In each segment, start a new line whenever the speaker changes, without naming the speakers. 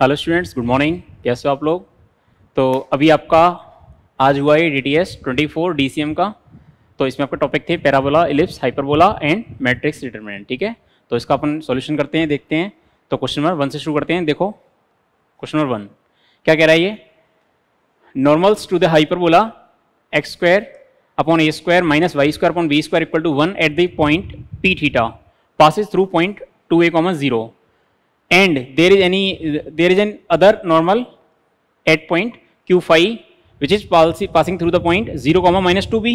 Hello students good morning कैसे हो आप लोग? तो अभी आपका आज हुआ है D T S twenty four D C M का। तो इसमें आपका टॉपिक थे parabola ellipse hyperbola and matrix determinant ठीक है? तो इसका अपन सॉल्यूशन करते हैं, देखते हैं। तो क्वेश्चन नंबर वन से शुरू करते हैं, देखो। क्वेश्चन नंबर वन क्या कह रहा है ये? Normals to the hyperbola x square upon a square minus y square upon b square equal to one at the point P theta passes through point 2a comma 0 and there is any, there is an other normal at point, q phi which is passing through the point 0 comma minus 2b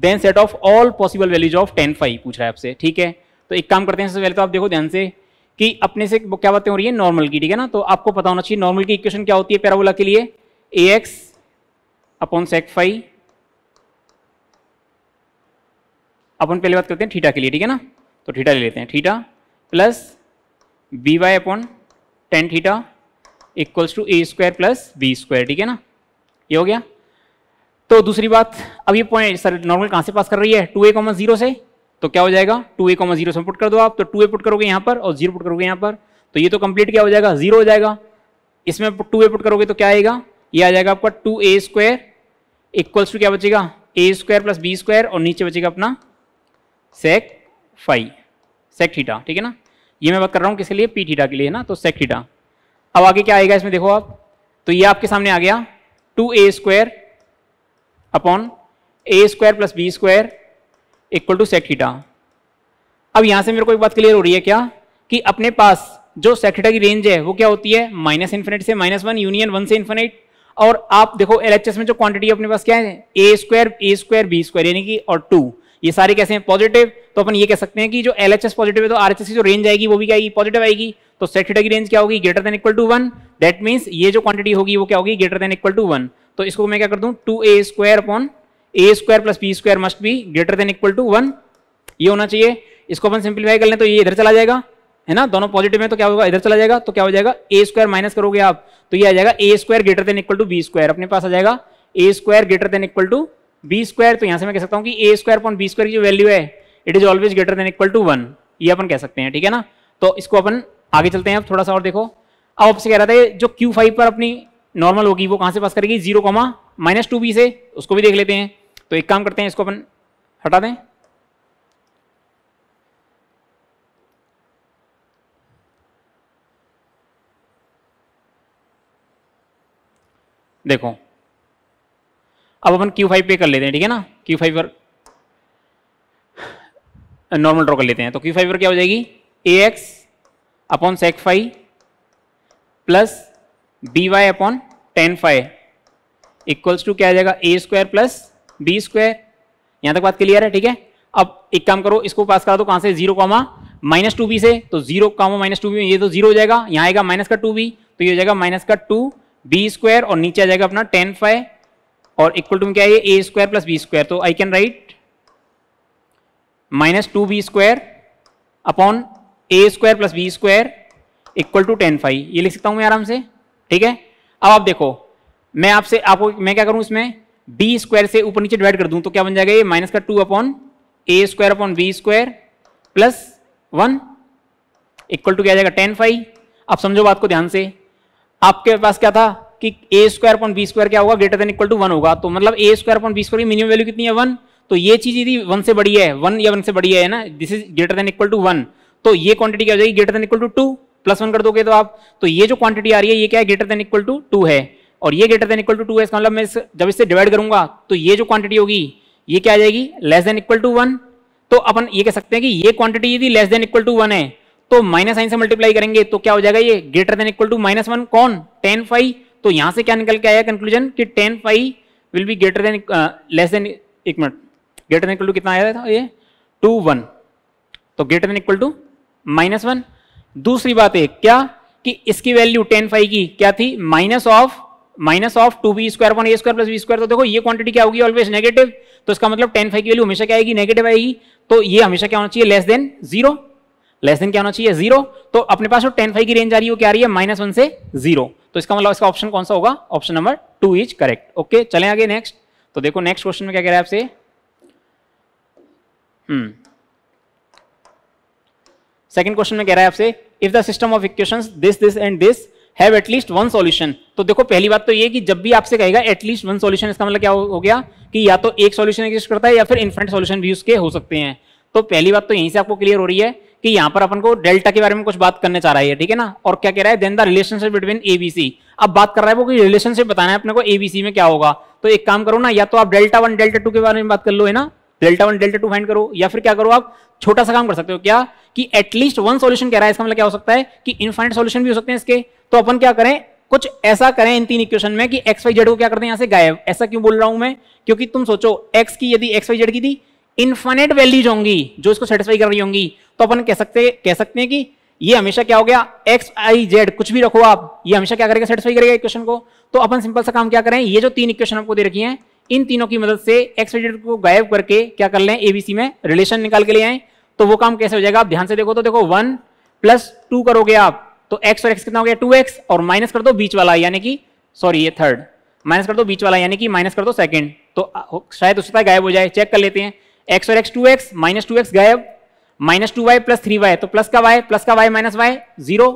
then set of all possible values of tan phi पूछ रहा है आपसे। ठीक है? तो एक काम करते हैं, सबसे पहले तो आप देखो ध्यान से कि अपने से क्या बातें हो रही है? नॉर्मल की, ठीक है ना? तो आपको पता होना चाहिए नॉर्मल की इक्वेशन क्या होती है पैराबोला के लिए? A x upon sec phi upon पहले बात करते हैं थीटा के लिए, ठीक है ना? तो थीटा ले लेते हैं, theta plus b y upon tan theta equals to a square plus b square ठीक है ना? ये हो गया। तो दूसरी बात, अब ये पॉइंट सर नॉर्मल कहाँ से पास कर रही है? टू ए कॉमन ज़ीरो से। तो क्या हो जाएगा? टू ए कॉमन ज़ीरो से पुट कर दो आप। तो टू ए पुट करोगे यहाँ पर और ज़ीरो पुट करोगे यहाँ पर। तो ये तो कंप्लीट क्या हो जाएगा? ज़ीरो हो जाएगा। इसमें टू ए पुट करोगे तो क्या आएगा? ये आ जाएगा आपका two a square equals to क्या बचेगा? A square plus b square और नीचे बचेगा अपना सेक फाइव सेक थीटा ठीक है ना? ये मैं बात कर रहा हूँ किसके लिए? पी थीटा के लिए ना? तो सेक थीटा। अब आगे क्या आएगा इसमें देखो आप। तो ये आपके सामने आ गया। Two a square upon a square plus b square equal to sec theta. अब यहाँ से मेरे को एक बात क्लियर हो रही है क्या? कि अपने पास जो सेक थीटा की रेंज है, वो क्या होती है? माइनस इन्फिनिट से माइनस वन यूनियन वन से इन्फिनिट और आप देखो एलएचएस में जो क्वांटिटी अपने पास क्या है? A square a square b square यानी कि और टू ये सारे कैसे हैं? पॉजिटिव तो अपन ये कह सकते हैं कि जो एल पॉजिटिव है तो आर की जो रेंज आएगी, वो भी क्या आएगी? पॉजिटिव आएगी। तो सेट थीटा की रेंज क्या होगी? Greater than equal to one that means ये जो क्वांटिटी होगी, वो क्या होगी? Greater than equal to one तो इसको मैं क्या कर दूँ? Two a square upon a square plus b square must be greater than equal to one ये होना चाहिए। इसको अपन सिंप्लीफाई कर लें तो ये इधर चला जाएगा, है ना? दोनों पॉजिटिव में तो क्या होगा? इधर चला जाएगा तो क्या हो जाएगा? ए स्क्वायर माइनस करोगे आप तो ये आ जाएगा a square greater than equal to b square अपने पास आ जाएगा a square greater than equal to b square तो यहाँ से मैं कह सकता हूँ कि a square upon b square की जो वैल्यू है it is always greater than equal to one ये अपन कह सकते हैं, ठीक है ना? तो इसको अपन आगे चलते हैं, अब थोड़ा सा और देखो। अब आपसे कह रहा था जो क्यू फाइव पर अपनी नॉर्मल होगी, वो कहाँ से पास करेगी? Zero comma minus two b से। उसको भी देख लेते हैं। तो एक काम करते हैं, इसको अपन हटा दें। देखो अब अपन Q5 पे कर लेते हैं, ठीक है ना? Q5 पर नॉर्मल ड्रॉ कर लेते हैं। तो Q5 पर क्या हो जाएगी? A x upon sec phi plus b y upon tan phi equals to क्या आ जाएगा? A square plus b square यहाँ तक बात क्लियर है, ठीक है? अब एक काम करो, इसको पास करा दो कहाँ से? Zero comma minus two b से। तो zero comma minus two b ये तो ज़ीरो हो जाएगा। यहाँ आएगा माइनस का टू बी तो ये हो जाएगा माइनस का टू बी स्क्वायर और नीचे आ जाएगा अपना टेन फाइव और इक्वल टू में क्या है? A square plus b square तो I can write minus two b square upon a square plus b square equal to tan phi ये लिख सकता हूँ मैं आराम से? ठीक है? अब आप देखो, मैं आपसे, आपको, मैं क्या करूँ इसमें? बी स्क्वायर से ऊपर नीचे डिवाइड कर दूँ तो क्या बन जाएगा ये? माइनस का two upon a square upon b square plus one equal to क्या जाएगा? टेन फाइव आप समझो बात को ध्यान से। आपके पास क्या था? कि a square upon b square क्या होगा? Greater than equal to one होगा। तो मतलब a square upon b square की मिनिमम वैल्यू कितनी है? वन तो ये चीज़ यदि वन से बड़ी है वन या वन से बड़ी है ना? This is greater than equal to one तो ये क्वांटिटी क्या हो जाएगी? Greater than equal to two plus one कर दोगे तो आप तो ये जो क्वांटिटी आ रही है, ये क्या है? Greater than equal to two है। और ये greater than equal to two है, इसका मतलब मैं जब इससे डिवाइड करूँगा तो ये जो क्वांटिटी होगी, ये क्या आ जाएगी? Less than equal to one तो अपन ये कह सकते हैं कि ये क्वांटिटी यदि less than equal to one है तो माइनस साइन से मल्टीप्लाई करेंगे तो क्या हो जाएगा ये? Greater than equal to minus one कौन? टेन फाइव तो यहाँ से क्या निकल के आया कंक्लूजन कि tan phi will be greater than less than एक minute greater than equal to कितना आया था ये? टू वन तो greater than equal to minus one दूसरी बात है क्या? कि इसकी वैल्यू टेन फाइव की क्या थी? Minus of minus of two b square upon a square plus b square तो देखो, ये क्वांटिटी क्या होगी? ऑलवेज नेगेटिव तो इसका मतलब टेन फाइव की वैल्यू हमेशा क्या आएगी? नेगेटिव आएगी। तो ये हमेशा क्या होना चाहिए? Less than zero less than क्या होना चाहिए? ज़ीरो तो अपने पास जो टेन फाइव की रेंज आ रही है क्या आ रही है? माइनस वन से ज़ीरो तो इसका मतलब इसका ऑप्शन कौन सा होगा? Option number two is correct okay चले आगे नेक्स्ट तो देखो नेक्स्ट क्वेश्चन में क्या कह रहा है आपसे? सेकंड क्वेश्चन में कह रहा है आपसे if the system of equations this this and this have at least one solution तो देखो पहली बात तो ये कि जब भी आपसे कहेगा एटलीस्ट वन सॉल्यूशन इसका मतलब क्या हो गया कि या तो एक सॉल्यूशन एग्जिस्ट करता है या फिर इन्फिनिट सॉल्यूशन भी उसके हो सकते हैं। तो पहली बात तो यहीं से आपको क्लियर हो रही है कि यहाँ पर अपन को डेल्टा के बारे में कुछ बात करने चाह रहा है, ठीक है ना? और क्या कह रहा है? Then the relationship between a b c अब बात कर रहा है वो कि रिलेशनशिप बताना है अपने को एबीसी में क्या होगा। तो एक काम करो ना, या तो आप डेल्टा वन, डेल्टा टू के बारे में बात कर लो, है ना? Delta one, delta two find करो, या फिर क्या करो आप, छोटा सा काम कर सकते हो। क्या? कि एटलीस्ट वन सॉल्यूशन कह रहा है, इसका मतलब क्या हो सकता है? कि इनफाइनाइट सॉल्यूशन भी हो सकते हैं इसके। तो अपन क्या करें? कुछ ऐसा करें इन तीन इक्वेशन में कि एक्स वाई जेड को क्या करते हैं यहाँ से गायब। ऐसा क्यों बोल रहा हूँ मैं? क्योंकि तुम सोचो एक्स की यदि एक्स वाई जेड की थी इन्फाइनेट वैल्यूज़ होंगी, जो इसको सेटिस्फाई कर रही होंगी। तो अपन कह सकते कह सकते हैं कि ये हमेशा क्या हो गया? एक्स आई जेड कुछ भी रखो आप, ये हमेशा क्या करेगा? सेटिस्फाई करेगा इक्वेशन को। तो अपन सिंपल सा काम क्या करें? ये जो तीन इक्वेशन आपको दे रखी हैं, इन तीनों की मदद से एक्स वाई जेड को गायब करके क्या कर लें? एबीसी में रिलेशन निकाल के ले आए। तो वो काम कैसे हो जाएगा? आप ध्यान से देखो तो देखो वन प्लस टू करोगे आप। तो एक्स और एक्स कितना हो गया? टू एक्स और माइनस कर दो बीच वाला, यानी कि सॉरी ये थर्ड माइनस कर दो बीच वाला, यानी कि माइनस कर दो सेकंड तो शायद उससे गायब हो जाए। चेक कर लेते हैं। एक्स और x two x minus two x गायब minus two y plus three y तो प्लस का वाई प्लस का y minus y zero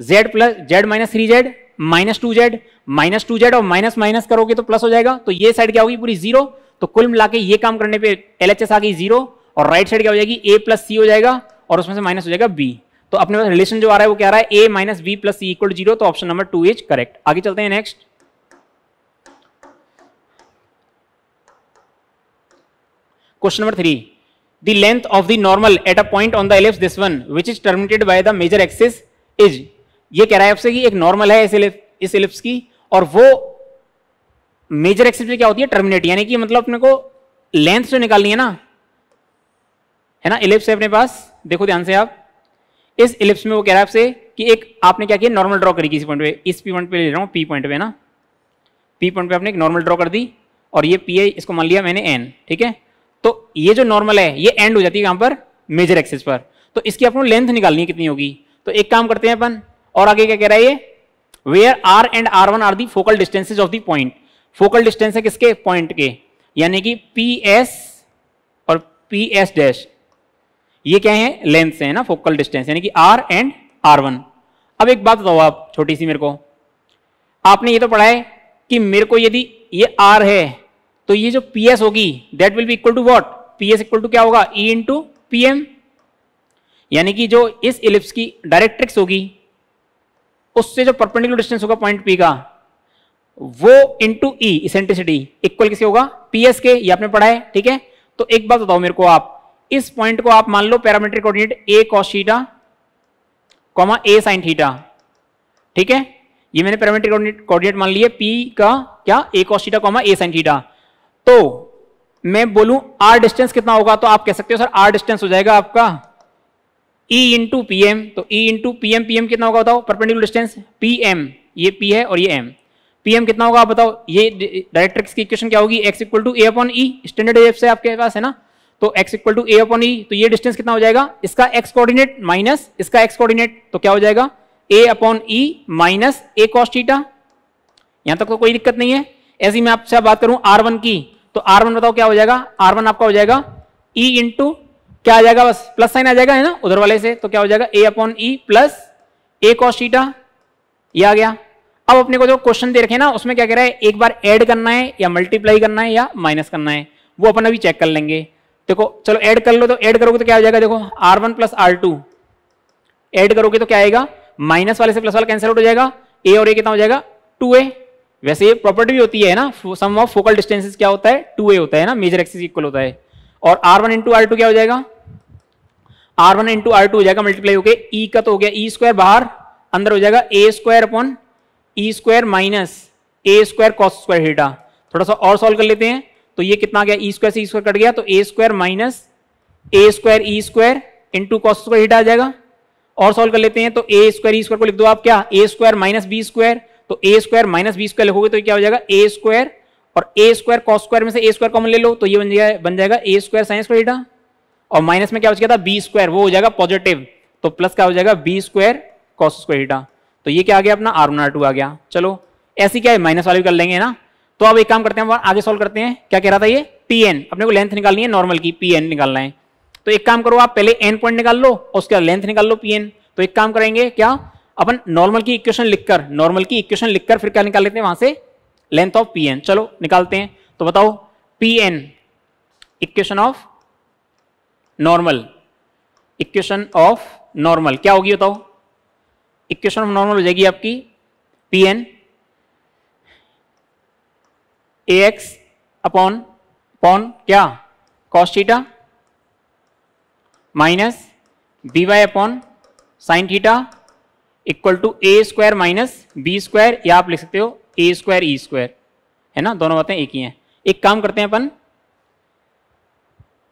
z plus z minus three z minus two z minus two z और minus minus करोगे तो plus हो जाएगा। तो ये साइड क्या होगी? पूरी ज़ीरो तो कुल मिला के ये काम करने पे एल एच एस आ गई ज़ीरो और राइट साइड क्या हो जाएगी? ए प्लस सी हो जाएगा और उसमें से माइनस हो जाएगा बी तो अपने पास रिलेशन जो आ रहा है वो क्या आ रहा है? A minus b plus c equal zero तो option number two is correct आगे चलते हैं next question number three the length of the normal at a point on the ellipse, this one, which is terminated by the major axis, is, ये कह रहा है आपसे कि एक नॉर्मल है इस इस एलिप्स की, और वो मेजर एक्सिस में क्या होती है? टर्मिनेट यानी कि मतलब अपने को लेंथ जो निकालनी है ना है ना इलिप्स है अपने पास, देखो ध्यान से आप। इस इलिप्स में वो कह रहा है आपसे कि एक आपने क्या किया? नॉर्मल ड्रॉ करी किसी पॉइंट पे, इस पी पॉइंट पे ले रहा हूँ पी पॉइंट पे ना? पी पॉइंट पे आपने एक नॉर्मल ड्रॉ कर दी, और ये पी आई इसको मान लिया मैंने एन ठीक है? तो ये जो नॉर्मल है, ये एंड हो जाती है यहाँ पर मेजर एक्सिस पर। तो इसकी आपको लेंथ निकालनी है कितनी होगी? तो एक काम करते हैं अपन, और आगे क्या कह रहा है ये? Where r and r one are the focal distances of the point focal distance है किसके? पॉइंट के। यानी कि पी एस और पी एस डैश ये क्या है? लेंथ से है ना फोकल डिस्टेंस यानी कि आर एंड आर वन अब एक बात बताओ आप, छोटी सी मेरे को। आपने ये तो पढ़ा है कि मेरे को यदि ये आर है तो ये जो पी एस होगी that will be equal to what p s equal to क्या होगा? ई इंटू पी एम यानी कि जो इस इलिप्स की डायरेक्ट्रिक्स होगी, उससे जो परपेंडिकुलर डिस्टेंस होगा पॉइंट पी का, वो इंटू ई इसेंट्रिसिटी इक्वल किसे होगा? पी एस के, ये आपने पढ़ा है, ठीक है? तो एक बात बताओ मेरे को आप, इस पॉइंट को आप मान लो parametric coordinate a cos theta comma a sine theta ठीक है? ये मैंने पैरामीट्रिक कोऑर्डिनेट मान लिया पी का क्या? A cos theta comma a sine theta तो मैं बोलूँ आर डिस्टेंस कितना होगा तो आप कह सकते हो सर आर डिस्टेंस हो जाएगा आपका ई इंटू पी एम तो e into p m p m कितना होगा बताओ? परपेंडिकुलर डिस्टेंस पी एम ये पी है और ये एम पी एम कितना होगा आप बताओ? ये डायरेक्ट्रिक्स की इक्वेशन क्या होगी? X equal to a upon e standard f से आपके पास, है ना? तो x equal to a upon e तो ये डिस्टेंस कितना हो जाएगा? इसका x कोऑर्डिनेट माइनस इसका x कोऑर्डिनेट तो क्या हो जाएगा? A upon e minus a cos theta यहाँ तक तो कोई दिक्कत नहीं है। ऐसी मैं आपसे बात करूँ आर वन की तो आर वन बताओ क्या हो जाएगा? आर वन आपका हो जाएगा E इंटू क्या आ जाएगा? बस प्लस साइन आ जाएगा, है ना? उधर वाले से तो क्या हो जाएगा? A upon e plus a cos theta ये आ गया। अब अपने को जो क्वेश्चन दे रखे ना, उसमें क्या कह रहा है? एक बार ऐड करना है या मल्टीप्लाई करना है या माइनस करना है, वो अपन अभी चेक कर लेंगे। देखो, चलो ऐड कर लो तो ऐड करोगे तो क्या हो जाएगा? देखो r one plus r two add करोगे तो क्या आएगा? माइनस वाले से प्लस वाला कैंसिल आउट हो जाएगा। ए और ए कितना हो जाएगा? टू ए वैसे ये प्रॉपर्टी भी होती है ना सम ऑफ़ फोकल डिस्टेंसेस क्या होता है? टू ए होता है ना मेजर एक्सिस इक्वल होता है। और r one into r two क्या हो जाएगा? R one into r two हो जाएगा मल्टीप्लाई होकर ई का तो हो गया ई e स्क्वायर बाहर, अंदर हो जाएगा a square upon e square minus a square cos square theta थोड़ा सा और सॉल्व कर लेते हैं। तो ये कितना गया? ई स्क्वायर से ई स्क्वायर कट गया तो a square minus a square e square into cos square theta आ जाएगा। और सॉल्व कर लेते हैं तो ए स्क्वायर ई स्क्वायर को लिख दो आप क्या? A square minus b square तो a square minus b square लिखोगे तो क्या हो जाएगा? ए स्क्वायर और ए स्क्वायर कॉस स्क्वायर में से ए स्क्वायर कॉमन ले लो तो ये बन जाएगा बन जाएगा a square sine square theta और माइनस में क्या बच गया था बी स्क्वायर वो हो जाएगा पॉजिटिव तो प्लस क्या हो जाएगा? B square cos square theta तो ये क्या आ गया अपना? आर वन आर टू आ गया। चलो, ऐसी क्या है? माइनस वाले कर लेंगे ना? तो अब एक काम करते हैं आगे सॉल्व करते हैं। क्या कह रहा था ये? पी एन अपने को लेंथ निकालनी है नॉर्मल की पी एन निकालना है। तो एक काम करो, आप पहले एन पॉइंट निकाल लो, उसके बाद लेंथ निकाल लो पी एन तो एक काम करेंगे, क्या? अपन नॉर्मल की इक्वेशन लिखकर नॉर्मल की इक्वेशन लिखकर फिर क्या निकाल लेते हैं वहाँ से? लेंथ ऑफ़ पी एन चलो, निकालते हैं। तो बताओ p n equation of normal equation of normal क्या होगी बताओ? इक्वेशन ऑफ़ नॉर्मल हो जाएगी आपकी p n a x upon upon क्या? Cos theta minus b y upon sine theta equal to a square minus b square, या आप लिख सकते हो ए स्क्वायर, ई स्क्वायर। है ना? दोनों बातें एक ही हैं। एक काम करते हैं अपन।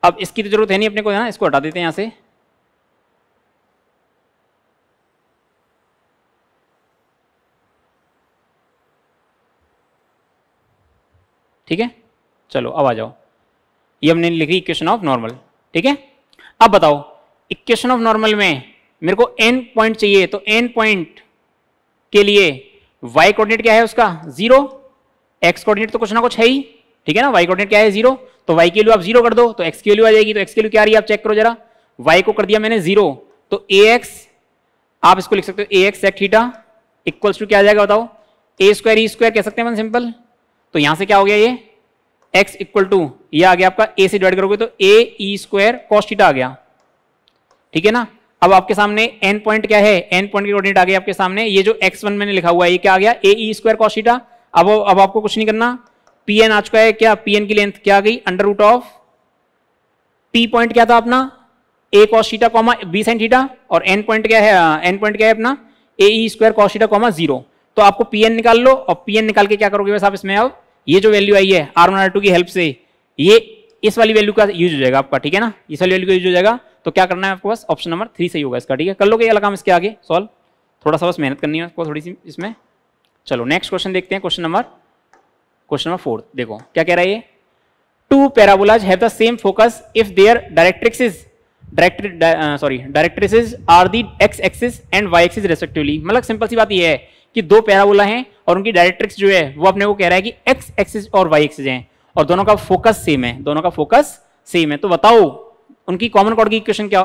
अब इसकी तो ज़रूरत है नहीं अपने को, है ना? इसको हटा देते हैं यहाँ से। ठीक है? चलो, अब आ जाओ। ये हमने लिखी इक्वेशन ऑफ़ नॉर्मल। ठीक है? अब बताओ, इक्वेशन ऑफ़ नॉर्मल में मेरे को एन पॉइंट चाहिए तो एन पॉइंट के लिए वाई कोऑर्डिनेट क्या है उसका? ज़ीरो एक्स कोऑर्डिनेट तो कुछ ना कुछ है ही, ठीक है ना? वाई कोऑर्डिनेट क्या है? ज़ीरो तो वाई की वैल्यू आप ज़ीरो कर दो तो एक्स की वैल्यू आ जाएगी तो एक्स की वैल्यू क्या आ रही है? आप चेक करो जरा। वाई को कर दिया मैंने ज़ीरो तो ए एक्स आप इसको लिख सकते हो a x sec theta equals to क्या आ जाएगा बताओ? ए स्क्वायर ई स्क्वायर कह सकते हैं सिंपल तो यहाँ से क्या हो गया ये? एक्स इक्वल टू ये आ गया आपका ए से डिवाइड करोगे तो a e square cos theta आ गया। ठीक है ना? अब आपके सामने एन पॉइंट क्या है? एन पॉइंट की कोऑर्डिनेट आ गई आपके सामने। ये जो एक्स वन मैंने लिखा हुआ है, ये क्या आ गया? ए ई स्क्वायर कॉशीटा अब अब आपको कुछ नहीं करना। पी एन आ चुका है क्या? पी एन की लेंथ क्या आ गई? Under root of p point क्या था अपना? A cos theta comma b sine theta और एन पॉइंट क्या है? एन पॉइंट क्या है अपना? A e square cos theta comma zero तो आपको पी एन निकाल लो और पी एन निकाल के क्या करोगे बस आप इसमें अब ये जो वैल्यू आई है आर वन आर टू की हेल्प से, ये इस वाली वैल्यू का यूज़ हो जाएगा आपका, ठीक है ना? इस वाली वैल्यू का यूज़ हो जाएगा। तो क्या करना है आपको बस ऑप्शन नंबर थ्री सही होगा इसका, ठीक है? कर लोगे ये काम इसके आगे सॉल्व थोड़ा सा बस मेहनत करनी है आपको थोड़ी सी इसमें। चलो नेक्स्ट क्वेश्चन देखते हैं question number question number fourth देखो, क्या कह रहा है ये? Two parabolas have the same focus if their directrix is sorry directrices are the x axis and y axis respectively मतलब सिंपल सी बात ये है कि दो पैराबोला हैं और उनकी डायरेक्ट्रिक्स जो है, वो अपने को कह रहा है कि एक्स एक्सिस और वाई एक्सिस हैं। और दोनों का फोकस सेम है, दोनों का फोकस सेम है। तो बताओ उनकी कॉमन कॉर्ड की इक्वेशन क्या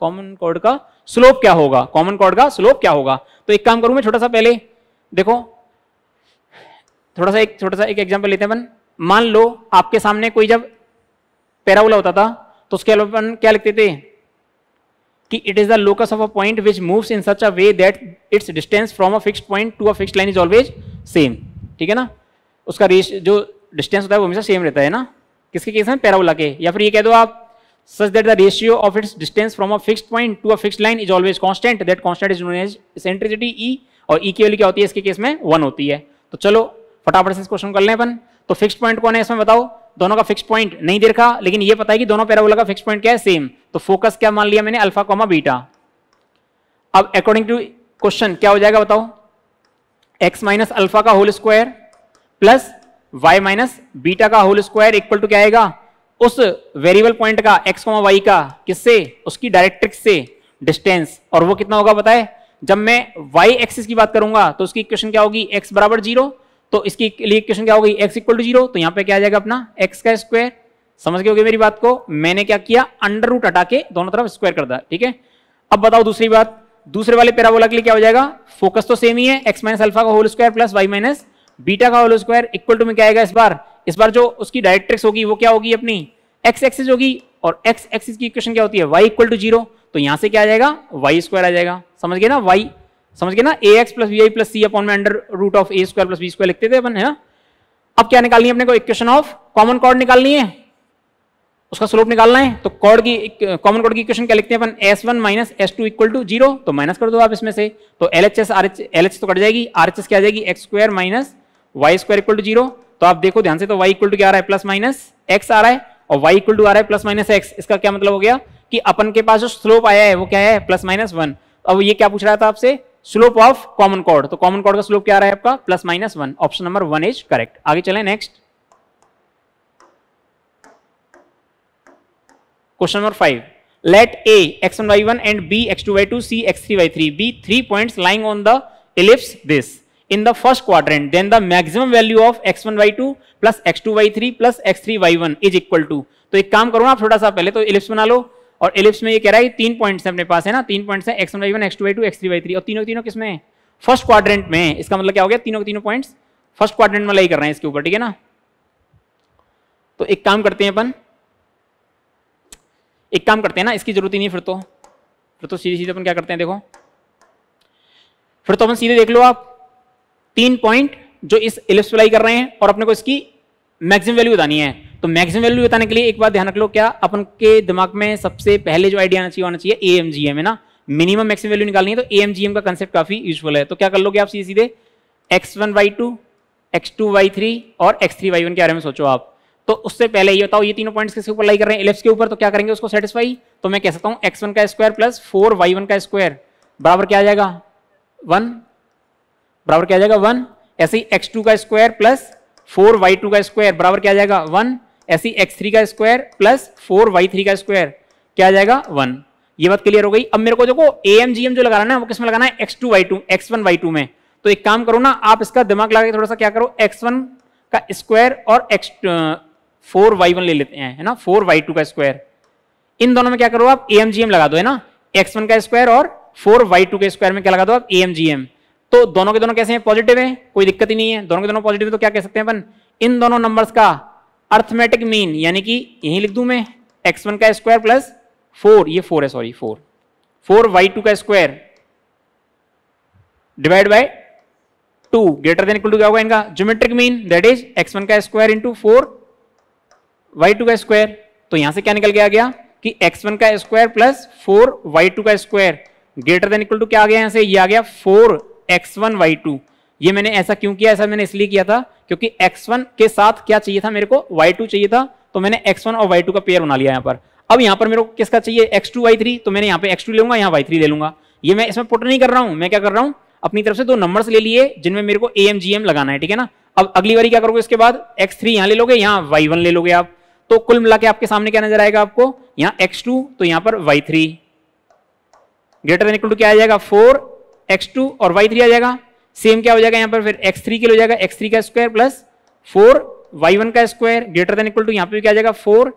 कॉमन कॉर्ड का स्लोप क्या होगा? कॉमन कॉर्ड का स्लोप क्या होगा? तो एक काम करूँ मैं छोटा सा पहले, देखो, थोड़ा सा एक, छोटा सा एक एग्जांपल लेते हैं अपन। मान लो आपके सामने कोई जब पैराबोला होता था तो उसके अपन क्या लिखते थे? कि it is the locus of a point which moves in such a way that its distance from a fixed point to a fixed line is always same ठीक है ना? उसका रेश जो डिस्टेंस होता है वो हमेशा सेम रहता है ना? किसके केस में? पैराबोला के। या फिर ये कह दो आप such that the ratio of its distance from a fixed point to a fixed line is always constant. That constant is known as eccentricity e और e की वैल्यू क्या होती है? इसके केस में वन होती है। तो चलो, फटाफट से इस क्वेश्चन कर लें अपन। तो फिक्स पॉइंट कौन है? इसमें बताओ। दोनों का फिक्स पॉइंट नहीं दे रखा लेकिन ये पता है कि दोनों पैराबोला का फिक्स पॉइंट क्या है? सेम तो फोकस क्या मान लिया मैंने? अल्फ़ा कॉमा बीटा अब अकॉर्डिंग टू क्वेश्चन क्या हो जाएगा बताओ? एक्स माइनस अल्फ़ा का whole square plus y minus beta का होल स्क्वायर इक्वल टू क्या आएगा? उस वेरिएबल पॉइंट का एक्स वाई का किससे? उसकी डायरेक्ट्रिक्स से डिस्टेंस और वो कितना होगा बताए? जब मैं वाई एक्सिस की बात करूँगा तो उसकी इक्वेशन क्या होगी? एक्स बराबर ज़ीरो तो इसकी लिए इक्वेशन क्या होगी? एक्स इक्वल टू ज़ीरो तो यहाँ पे क्या आ जाएगा अपना? एक्स का स्क्वायर समझ गए होगे मेरी बात को? मैंने क्या किया? अंडर रूट हटा के दोनों तरफ़ स्क्वायर कर दिया, ठीक है? अब बताओ दूसरी बात। दूसरे वाले पैराबोला के लिए क्या हो जाएगा? फोकस तो सेम ही है। एक्स माइनस अल्फ़ा का whole square plus y minus beta का होल स्क्वायर इक्वल टू में क्या आएगा इस बार? इस बार जो उसकी डायरेक्ट्रिक्स होगी, वो क्या होगी अपनी? एक्स एक्सिस होगी और एक्स एक्सिस की इक्वेशन क्या होती है? वाई इक्वल टू ज़ीरो तो यहाँ से क्या आ जाएगा? वाई स्क्वायर आ जाएगा। समझ गए ना? वाई समझ गए ना? A x plus b y plus c upon में under root of a square plus b square लिखते थे अपन, है ना? अब क्या निकालनी है अपने को? इक्वेशन ऑफ़ कॉमन कॉर्ड निकालनी है। उसका स्लोप निकालना है। तो कॉर्ड की कॉमन कॉर्ड की इक्वेशन क्या लिखते हैं अपन? S one minus s two equal to zero तो माइनस कर दो आप इसमें से। तो L H S R H L H तो कट जाएगी। आर एच एस क्या आ जाएगी? X square minus y square equal to zero तो आप देखो ध्यान से तो वाई इक्वल टू क्या आ रहा है? प्लस माइनस एक्स आ रहा है और y इक्वल टू आ रहा है प्लस माइनस एक्स इसका क्या मतलब हो गया? कि अपन के पास जो स्लोप आया है, वो क्या है? प्लस माइनस वन अब ये क्या पूछ रहा था आपसे? स्लोप ऑफ़ कॉमन कॉर्ड तो कॉमन कॉर्ड का स्लोप क्या आ रहा है आपका? Plus minus one option number one is correct आगे चले next question number five let a x1 y1 and b x2 y2 c x3 y3 be three points lying on the ellipse this in the first quadrant, then the maximum value of x1 y2 plus x2 y3 plus x3 y1 is equal to तो एक काम करो आप थोड़ा सा पहले तो ellipse बना लो, और एलिप्स में ये कह रहा है तीन पॉइंट्स अपने पास, है ना? तीन पॉइंट्स है x one y one x two y two x three y three और तीनों तीनों किसमें फ़र्स्ट क्वाड्रेंट में इसका मतलब क्या हो गया? तीनों तीनों पॉइंट्स फ़र्स्ट क्वाड्रेंट में लाई कर रहे हैं इसके ऊपर, ठीक है ना? तो एक काम करते हैं अपन। एक काम करते हैं ना, इसकी ज़रूरत ही नहीं फिर तो। फिर तो सीधे सीधे अपन क्या करते हैं, देखो। फिर तो अपन सीधे देख लो आप। तीन पॉइंट जो इस इलिप्स लाई कर रहे हैं और अपने को इसकी मैक्सिमम वैल्यू बतानी है। तो मैक्सिमम वैल्यू बताने के लिए एक बात ध्यान रख लो, क्या अपन के दिमाग में सबसे पहले जो आइडिया आना चाहिए आना चाहिए ए एम जी एम है ना? मिनिमम मैक्सिमम वैल्यू निकालनी है तो ए एम जी एम का कंसेप्ट काफ़ी यूजफुल है। तो क्या कर लोगे आप सीधे सीधे x one y two x two y three और एक्स थ्री वाई वन के बारे में सोचो आप। तो उससे पहले ये बताओ, ये तीनों पॉइंट्स किसके ऊपर लाई कर रहे हैं? एलिप्स के ऊपर तो क्या करेंगे उसको सेटिस्फाई तो मैं कह सकता हूँ एक्स का square plus four y one का स्क्वायर बराबर क्या आ जाएगा? वन बराबर क्या जाएगा वन? ऐसे ही एक्स टू का square plus four y two का स्क्वायर बराबर क्या जाएगा वन? ऐसे ही एक्स थ्री का square plus four y three का स्क्वायर क्या जाएगा वन? ये बात क्लियर हो गई? अब मेरे को देखो ए एम जी एम जो लगाना है वो किसमें लगाना है? X two y two x one y two में। तो एक काम करो ना, आप इसका दिमाग लगा के थोड़ा सा क्या करो एक्स वन का स्क्वायर और एक्स फोर वाई वन ले लेते हैं, है ना? फोर वाई टू का स्क्वायर इन दोनों में क्या करो आप? ए एम जी एम लगा दो, है ना? एक्स वन का स्क्वायर और फोर वाई टू के स्क्वायर में क्या लगा दो आप? ए एम जी एम तो दोनों के दोनों कैसे हैं? पॉजिटिव है? कोई दिक्कत ही नहीं है। दोनों के दोनों पॉजिटिव तो क्या कह सकते हैं अपन? इन दोनों नंबर्स का अर्थमेटिक मीन यानी कि यही लिख दू मैं एक्स वन का स्क्वायर प्लस फोर ये फोर है sorry four four y two का square divide by two greater than equal to क्या होगा इनका? Geometric mean that is x one का square into four y two का स्क्वायर तो यहाँ से क्या निकल के आ गया कि एक्स वन का square plus four y two का square greater than equal to क्या आ गया यहाँ से? ये आ गया four x one y two ये मैंने ऐसा क्यों किया, ऐसा मैंने इसलिए किया था, क्योंकि x1 के साथ क्या चाहिए था मेरे को? Y2 चाहिए था तो मैंने x1 और y2 का पेयर बना लिया यहाँ पर। अब यहाँ पर मेरे को किसका चाहिए? X2 y3 तो मैंने यहाँ पे x2 लूँगा, यहाँ y3 ले लूँगा। ये मैं इसमें पुट नहीं कर रहा हूँ, मैं क्या कर रहा हूँ? अपनी तरफ़ से दो नंबर्स ले लिए, जिनमें मेरे को ए एम लगाना है, ठीक है ना? अब अगली बारी क्या करोगे इसके बाद? एक्स थ्री यहाँ ले लोगे, यहाँ वाई ले लोगे आप। तो कुल मिला के आपके सामने क्या नज़र आएगा आपको? यहाँ एक्स तो यहाँ पर y three greater than equal to क्या आ जाएगा? फोर एक्स टू और वाई थ्री आ जाएगा। सेम क्या हो जाएगा यहाँ पर? फिर एक्स थ्री के लिए हो जाएगा। एक्स थ्री का square plus four y one का square greater than equal to यहाँ पे क्या आ जाएगा? Four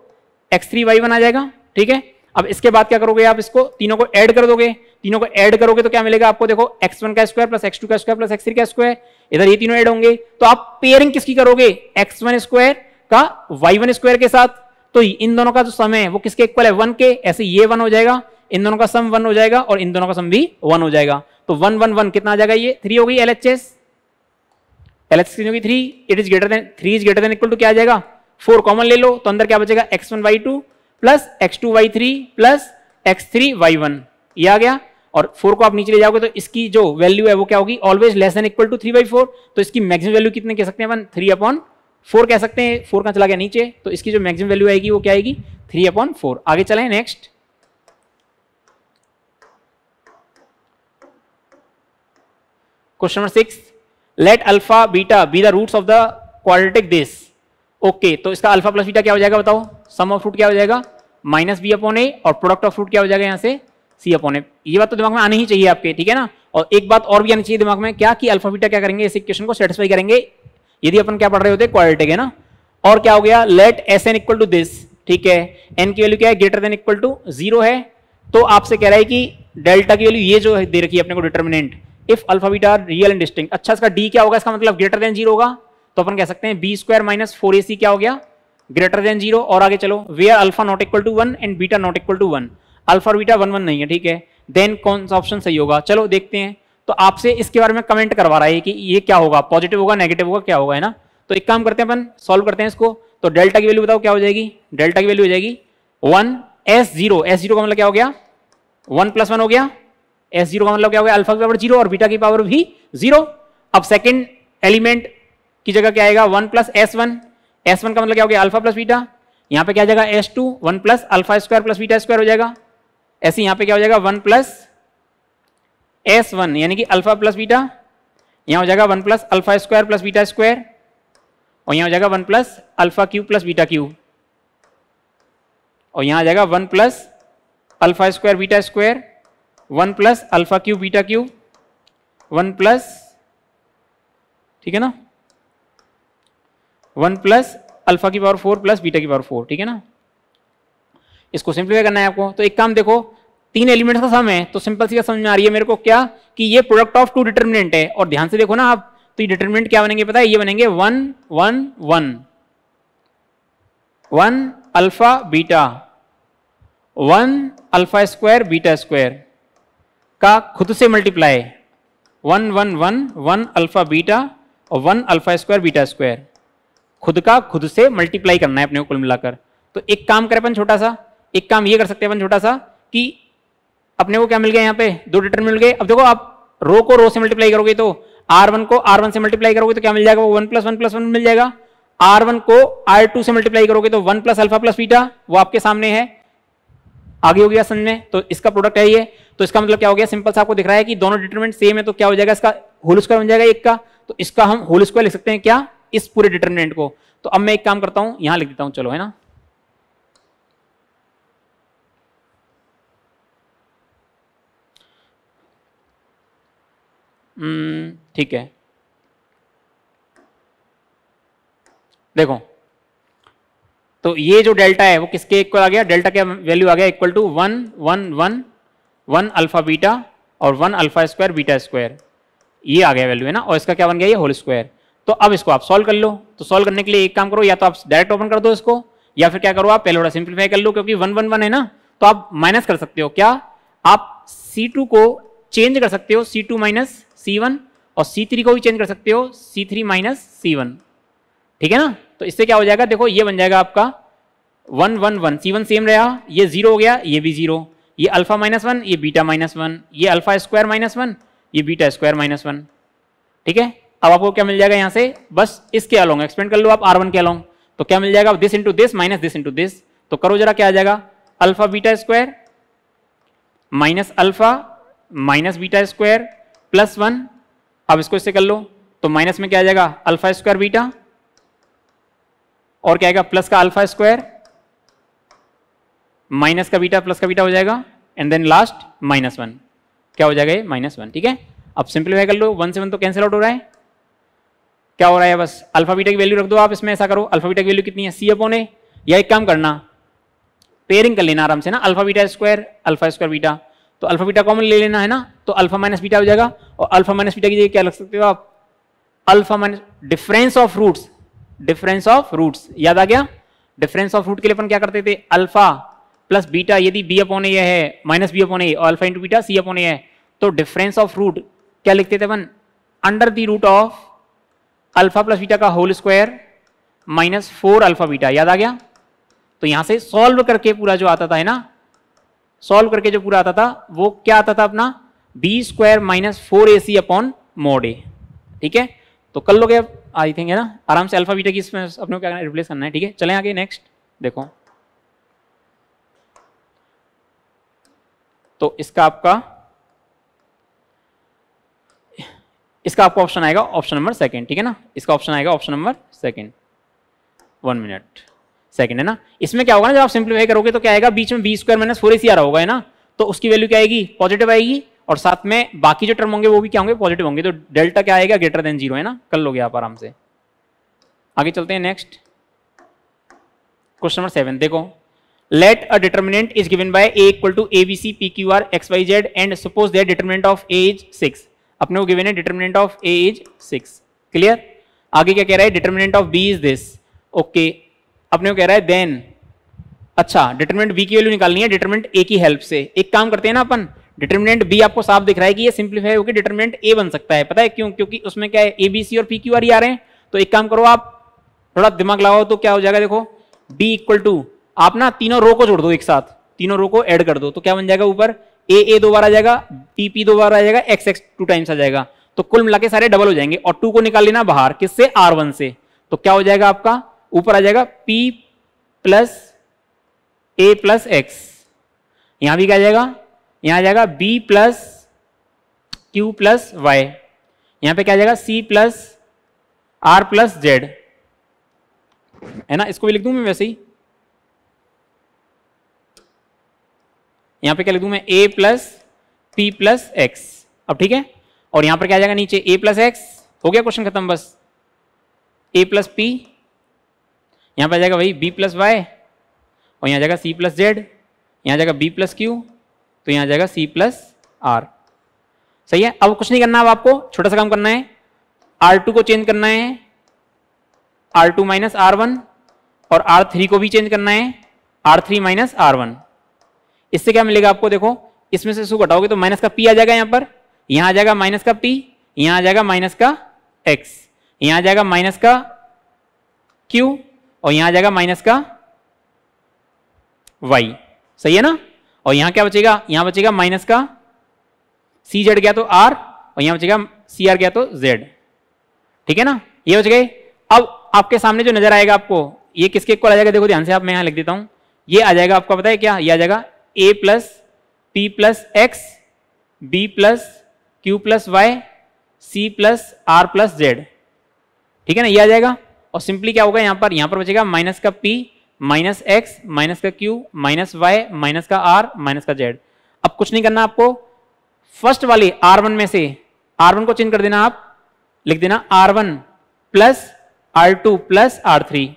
x three y one आ जाएगा। ठीक है? अब इसके बाद क्या करोगे आप इसको? तीनों को ऐड कर दोगे। तीनों को ऐड करोगे तो क्या मिलेगा आपको? देखो एक्स वन का स्क्वायर प्लस एक्स टू का स्क्वायर प्लस एक्स थ्री का स्क्वायर इधर ये तीनों ऐड होंगे। तो आप पेयरिंग किसकी करोगे? एक्स वन स्क्वायर का वाई वन स्क्वायर के साथ। तो इन दोनों का जो सम है, वो किसके इक्वल है? वन के। ऐसे ये वन हो जाएगा। इन दोनों का सम वन हो जाएगा और इन दोनों का सम भी वन हो जाएगा। तो वन वन वन कितना आ जाएगा ये? थ्री होगी L H S L H होगी? Three it is greater than three is greater than equal to क्या आ जाएगा? फोर कॉमन ले लो तो अंदर क्या बचेगा? X one y two plus x two y three plus x three y one ये आ गया। और फोर को आप नीचे ले जाओगे तो इसकी जो वैल्यू है वो क्या होगी? Always less than equal to three by four तो इसकी मैक्सिमम वैल्यू कितने कह सकते हैं अपन? थ्री अपॉन फोर कह सकते हैं। फोर का चला गया? नीचे। तो इसकी जो मैक्सिमम वैल्यू आएगी वो क्या आएगी? थ्री अपॉन फोर आगे चले next question number six let alpha beta be the roots of the quadratic this okay तो इसका अल्फ़ा प्लस बीटा क्या हो जाएगा बताओ? सम ऑफ़ फ्रूट क्या हो जाएगा? माइनस बी अपॉन ए और प्रोडक्ट ऑफ़ फ्रूट क्या हो जाएगा यहाँ से? सी अपॉन ए ये बात तो दिमाग में आनी ही चाहिए आपके, ठीक है ना? और एक बात और भी आनी चाहिए दिमाग में, क्या कि अल्फ़ा बीटा क्या करेंगे? इस इक्वेशन को सेटिस्फाई करेंगे। यदि अपन क्या पढ़ रहे होते क्वाड्रेटिक है ना? और क्या हो गया? Let s n equal to this ठीक है? एन की वैल्यू क्या है? Greater than equal to zero है। तो आपसे कह रहा है कि डेल्टा की वैल्यू ये जो दे रखी है अपने को determinant if alpha beta real and distinct अच्छा इसका डी क्या होगा? इसका मतलब ग्रेटर देन ज़ीरो होगा? तो अपन कह सकते हैं b square minus four a c क्या हो गया? ग्रेटर देन ज़ीरो और आगे चलो where alpha not equal to one and beta not equal to one alpha beta one one नहीं है, ठीक है? देन कौन सा ऑप्शन सही होगा? चलो, देखते हैं। तो आपसे इसके बारे में कमेंट करवा रहा है कि ये क्या होगा? पॉजिटिव होगा नेगेटिव होगा, क्या होगा, है ना? तो एक काम करते हैं अपन सॉल्व करते हैं इसको। तो डेल्टा की वैल्यू बताओ, क्या हो जाएगी? डेल्टा की वैल्यू हो जाएगी one s zero s zero का मतलब क्या हो गया? वन प्लस वन हो गया। एस ज़ीरो का मतलब क्या हो गया? अल्फ़ा की पावर ज़ीरो और बीटा की पावर भी ज़ीरो अब सेकंड एलिमेंट की जगह क्या आएगा? One plus s one s one का मतलब क्या हो गया? अल्फ़ा प्लस बीटा यहाँ पे क्या आ जाएगा? S two one plus alpha square plus beta square हो जाएगा। ऐसे यहाँ पे क्या हो जाएगा? वन प्लस एस वन यानी कि अल्फ़ा प्लस बीटा यहाँ हो जाएगा one plus alpha square plus beta square और यहाँ हो जाएगा one plus alpha cube plus beta cube और यहाँ आ जाएगा one plus alpha square beta square one plus alpha cube, beta cube, one plus, ठीक है ना? वन प्लस अल्फ़ा की पावर फोर प्लस बीटा की पावर फोर, ठीक है ना? इसको सिंप्लीफाई करना है आपको। तो एक काम देखो, तीन एलिमेंट्स का सम है तो सिंपल सी समझ में आ रही है मेरे को क्या? कि ये प्रोडक्ट ऑफ़ टू डिटर्मिनेंट है। और ध्यान से देखो ना आप तो ये डिटर्मिनेंट क्या बनेंगे पता है? ये बनेंगे one one one one alpha beta one alpha square beta square का खुद से multiply one one one one alpha beta और one alpha square beta square खुद का खुद से मल्टीप्लाई करना है अपने को कुल मिलाकर। तो एक काम करें अपन छोटा सा एक काम ये कर सकते हैं अपन छोटा सा कि अपने को क्या मिल गया यहाँ पे? दो डिटर मिल गए। अब देखो आप रो को रो से मल्टीप्लाई करोगे तो आर वन को आर वन से मल्टीप्लाई करोगे तो क्या मिल जाएगा? वो one plus one plus one मिल जाएगा। आर वन को आर टू से मल्टीप्लाई करोगे तो one plus alpha plus beta वो आपके सामने है। आगे हो गया समझ में तो इसका प्रोडक्ट है ये। तो इसका मतलब क्या हो गया? सिंपल सा आपको दिख रहा है कि दोनों डिटरमिनेंट सेम है तो क्या हो जाएगा इसका? होल स्क्वायर बन जाएगा एक का। तो इसका हम होल स्क्वायर लिख सकते हैं क्या? इस पूरे डिटरमिनेंट को। तो अब मैं एक काम करता हूँ यहाँ लिख देता हूँ चलो है ना? हम्म, ठीक है। देखो तो ये जो डेल्टा है, वो किसके इक्वल आ गया? डेल्टा का वैल्यू आ गया equal to one one one one alpha beta और one alpha square beta square ये आ गया वैल्यू है ना? और इसका क्या बन गया? ये होल स्क्वायर तो अब इसको आप सॉल्व कर लो। तो सॉल्व करने के लिए एक काम करो, या तो आप डायरेक्ट ओपन कर दो इसको, या फिर क्या करो आप, पहले थोड़ा सिंप्लीफाई कर लो, क्योंकि वन वन वन है ना? तो आप माइनस कर सकते हो। क्या? आप C2 को चेंज कर सकते हो। C2 माइनस सी वन और सी थ्री को भी चेंज कर सकते हो। C three minus c one ठीक है ना? तो इससे क्या हो जाएगा? देखो, ये बन जाएगा आपका one one one. C one same रहा। ये ज़ीरो हो गया, ये भी ज़ीरो ये अल्फ़ा माइनस वन ये बीटा माइनस वन ये अल्फ़ा स्क्वायर माइनस वन ये बीटा स्क्वायर माइनस वन ठीक है? अब आपको क्या मिल जाएगा यहाँ से? बस इसके अलोंग एक्सपेंड कर लो आप आर वन के अलोंग तो क्या मिल जाएगा? This into this minus this into this तो करो जरा क्या आ जाएगा? Alpha beta square minus alpha minus beta square plus one अब इसको इससे कर लो। तो माइनस में क्या आ जाएगा? अल्फ़ा स्क्वायर बीटा और क्या आएगा? प्लस का अल्फ़ा स्क्वायर, माइनस का बीटा, प्लस का बीटा हो जाएगा and then last minus one क्या हो जाएगा ये? माइनस वन ठीक है? अब सिंपलीफाई कर लो वन से वन तो कैंसिल आउट हो रहा है। क्या हो रहा है बस? अल्फ़ा बीटा की वैल्यू रख दो आप इसमें, ऐसा करो, अल्फ़ा बीटा की वैल्यू कितनी है? सी अपोन ए या एक काम करना पेयरिंग कर लेना आराम से ना, alpha beta square alpha square beta. तो अल्फ़ा बीटा कॉमन ले लेना है ना तो अल्फ़ा माइनस बीटा हो जाएगा। और अल्फ़ा माइनस बीटा की जगह क्या लग सकते हो आप? Alpha minus difference of roots difference of roots याद आ गया? डिफरेंस ऑफ़ रूट के लिए अपन क्या करते थे? अल्फ़ा प्लस बीटा यदि बी अपॉन ए है माइनस बी अपॉन ए और alpha into beta c upon a है। तो डिफरेंस ऑफ़ रूट क्या लिखते थे अपन? Under the root of alpha plus beta का whole square minus four alpha beta याद आ गया? तो यहाँ से सॉल्व करके पूरा जो आता था, है ना? सॉल्व करके जो पूरा आता था, वो क्या आता था अपना? B square minus four a c upon mod a ठीक है? तो कर लोगे अब आई थिंक, है ना? आराम से अल्फ़ा बीटा की इसमें अपने क्या रिप्लेस करना है, ठीक है? चले आगे नेक्स्ट देखो। तो इसका आपका इसका आपका ऑप्शन आएगा ऑप्शन नंबर सेकंड ठीक है ना? इसका ऑप्शन आएगा option number second one minute second है ना? इसमें क्या होगा ना, जब आप सिंप्लीफाई करोगे तो क्या आएगा? बीच में b square minus four a c आ रहा होगा, है ना? तो उसकी वैल्यू क्या आएगी? पॉजिटिव आएगी। और साथ में बाकी जो टर्म होंगे वो भी क्या होंगे? पॉजिटिव होंगे। तो डेल्टा क्या आएगा? ग्रेटर देन ज़ीरो है ना? कर लोगे आप आराम से। आगे चलते हैं नेक्स्ट क्वेश्चन नंबर सेवन देखो। Let a determinant is given by A equal to a b c p q r x y z and suppose there determinant of A is six अपने को गिवन है determinant of A is six clear आगे क्या कह रहा है? Determinant of B is this okay अपने को कह रहा है देन अच्छा डिटरमिनेंट बी की वैल्यू निकालनी है। डिटरमिनेंट ए की हेल्प से। एक काम करते हैं ना अपन? डिटरमिनेंट बी आपको साफ़ दिख रहा है कि ये सिंप्लीफाई होकर डिटरमिनेंट ए बन सकता है। पता है क्यों? क्योंकि उसमें क्या है? ए बी सी और पी क्यू आर ही आ रहे हैं। तो एक काम करो आप, थोड़ा दिमाग लगाओ तो क्या हो जाएगा देखो। डी इक्वल टू आप ना तीनों रो को जोड़ दो एक साथ। तीनों रो को ऐड कर दो। तो क्या बन जाएगा ऊपर? ए ए दो बार आ जाएगा। पी पी दो बार आ जाएगा। एक्स एक्स टू टाइम्स आ जाएगा। तो कुल मिला के सारे डबल हो जाएँगे। और टू को निकाल लेना बाहर। किससे? आर वन से। तो क्या हो जाएगा आपका? ऊपर आ जाएगा p plus a plus x यहाँ भी क्या आ जाएगा? यहाँ आ जाएगा b plus q plus y यहाँ पे क्या जाएगा? C plus r plus z है ना? इसको भी लिख दूँ मैं वैसे ही? यहाँ पे क्या लिख दूँ मैं? A plus P plus X अब ठीक है? और यहाँ पर क्या जाएगा नीचे? ए प्लस एक्स हो गया क्वेश्चन खत्म बस. ए प्लस पी यहाँ पर जाएगा वही बी प्लस वाई और यहाँ जाएगा सी प्लस जेड यहाँ जाएगा बी प्लस क्यू तो यहाँ जाएगा सी प्लस आर सही है? अब कुछ नहीं करना अब आपको। छोटा सा काम करना है। आर टू को चेंज करना है। R two minus R one और आर थ्री को भी चेंज करना है। R three minus R one इससे क्या मिलेगा आपको? देखो, इसमें से शू घटाओगे तो माइनस का पी आ जाएगा यहाँ पर। यहाँ आ जाएगा माइनस का पी यहाँ आ जाएगा माइनस का एक्स यहाँ आ जाएगा माइनस का क्यू और यहाँ आ जाएगा माइनस का वाई सही है ना? और यहाँ क्या बचेगा? यहाँ बचेगा माइनस का सी जेड गया तो आर और यहाँ बचेगा सी आर गया तो जेड ठीक है ना? ये बच गए। अब आपके सामने जो नज़र आएगा आपको, ये किसके इक्वल आ जाएगा? देखो ध्यान से आप मैं यहाँ लिख देता हूँ। ये आ जाएगा, आपको पता है क्या? ये आ जाएगा A plus P plus X B plus Q plus Y C plus R plus Z ठीक है ना? ये आ जाएगा। और सिंपली क्या होगा? यहाँ पर यहाँ पर बचेगा माइनस का पी माइनस एक्स, माइनस का क्यू, माइनस वाई, माइनस का आर, माइनस का जेड। अब कुछ नहीं करना आपको। फ़र्स्ट वाली आर वन में से, आर वन को चेंज कर देना आप। लिख देना R one plus R two plus R three.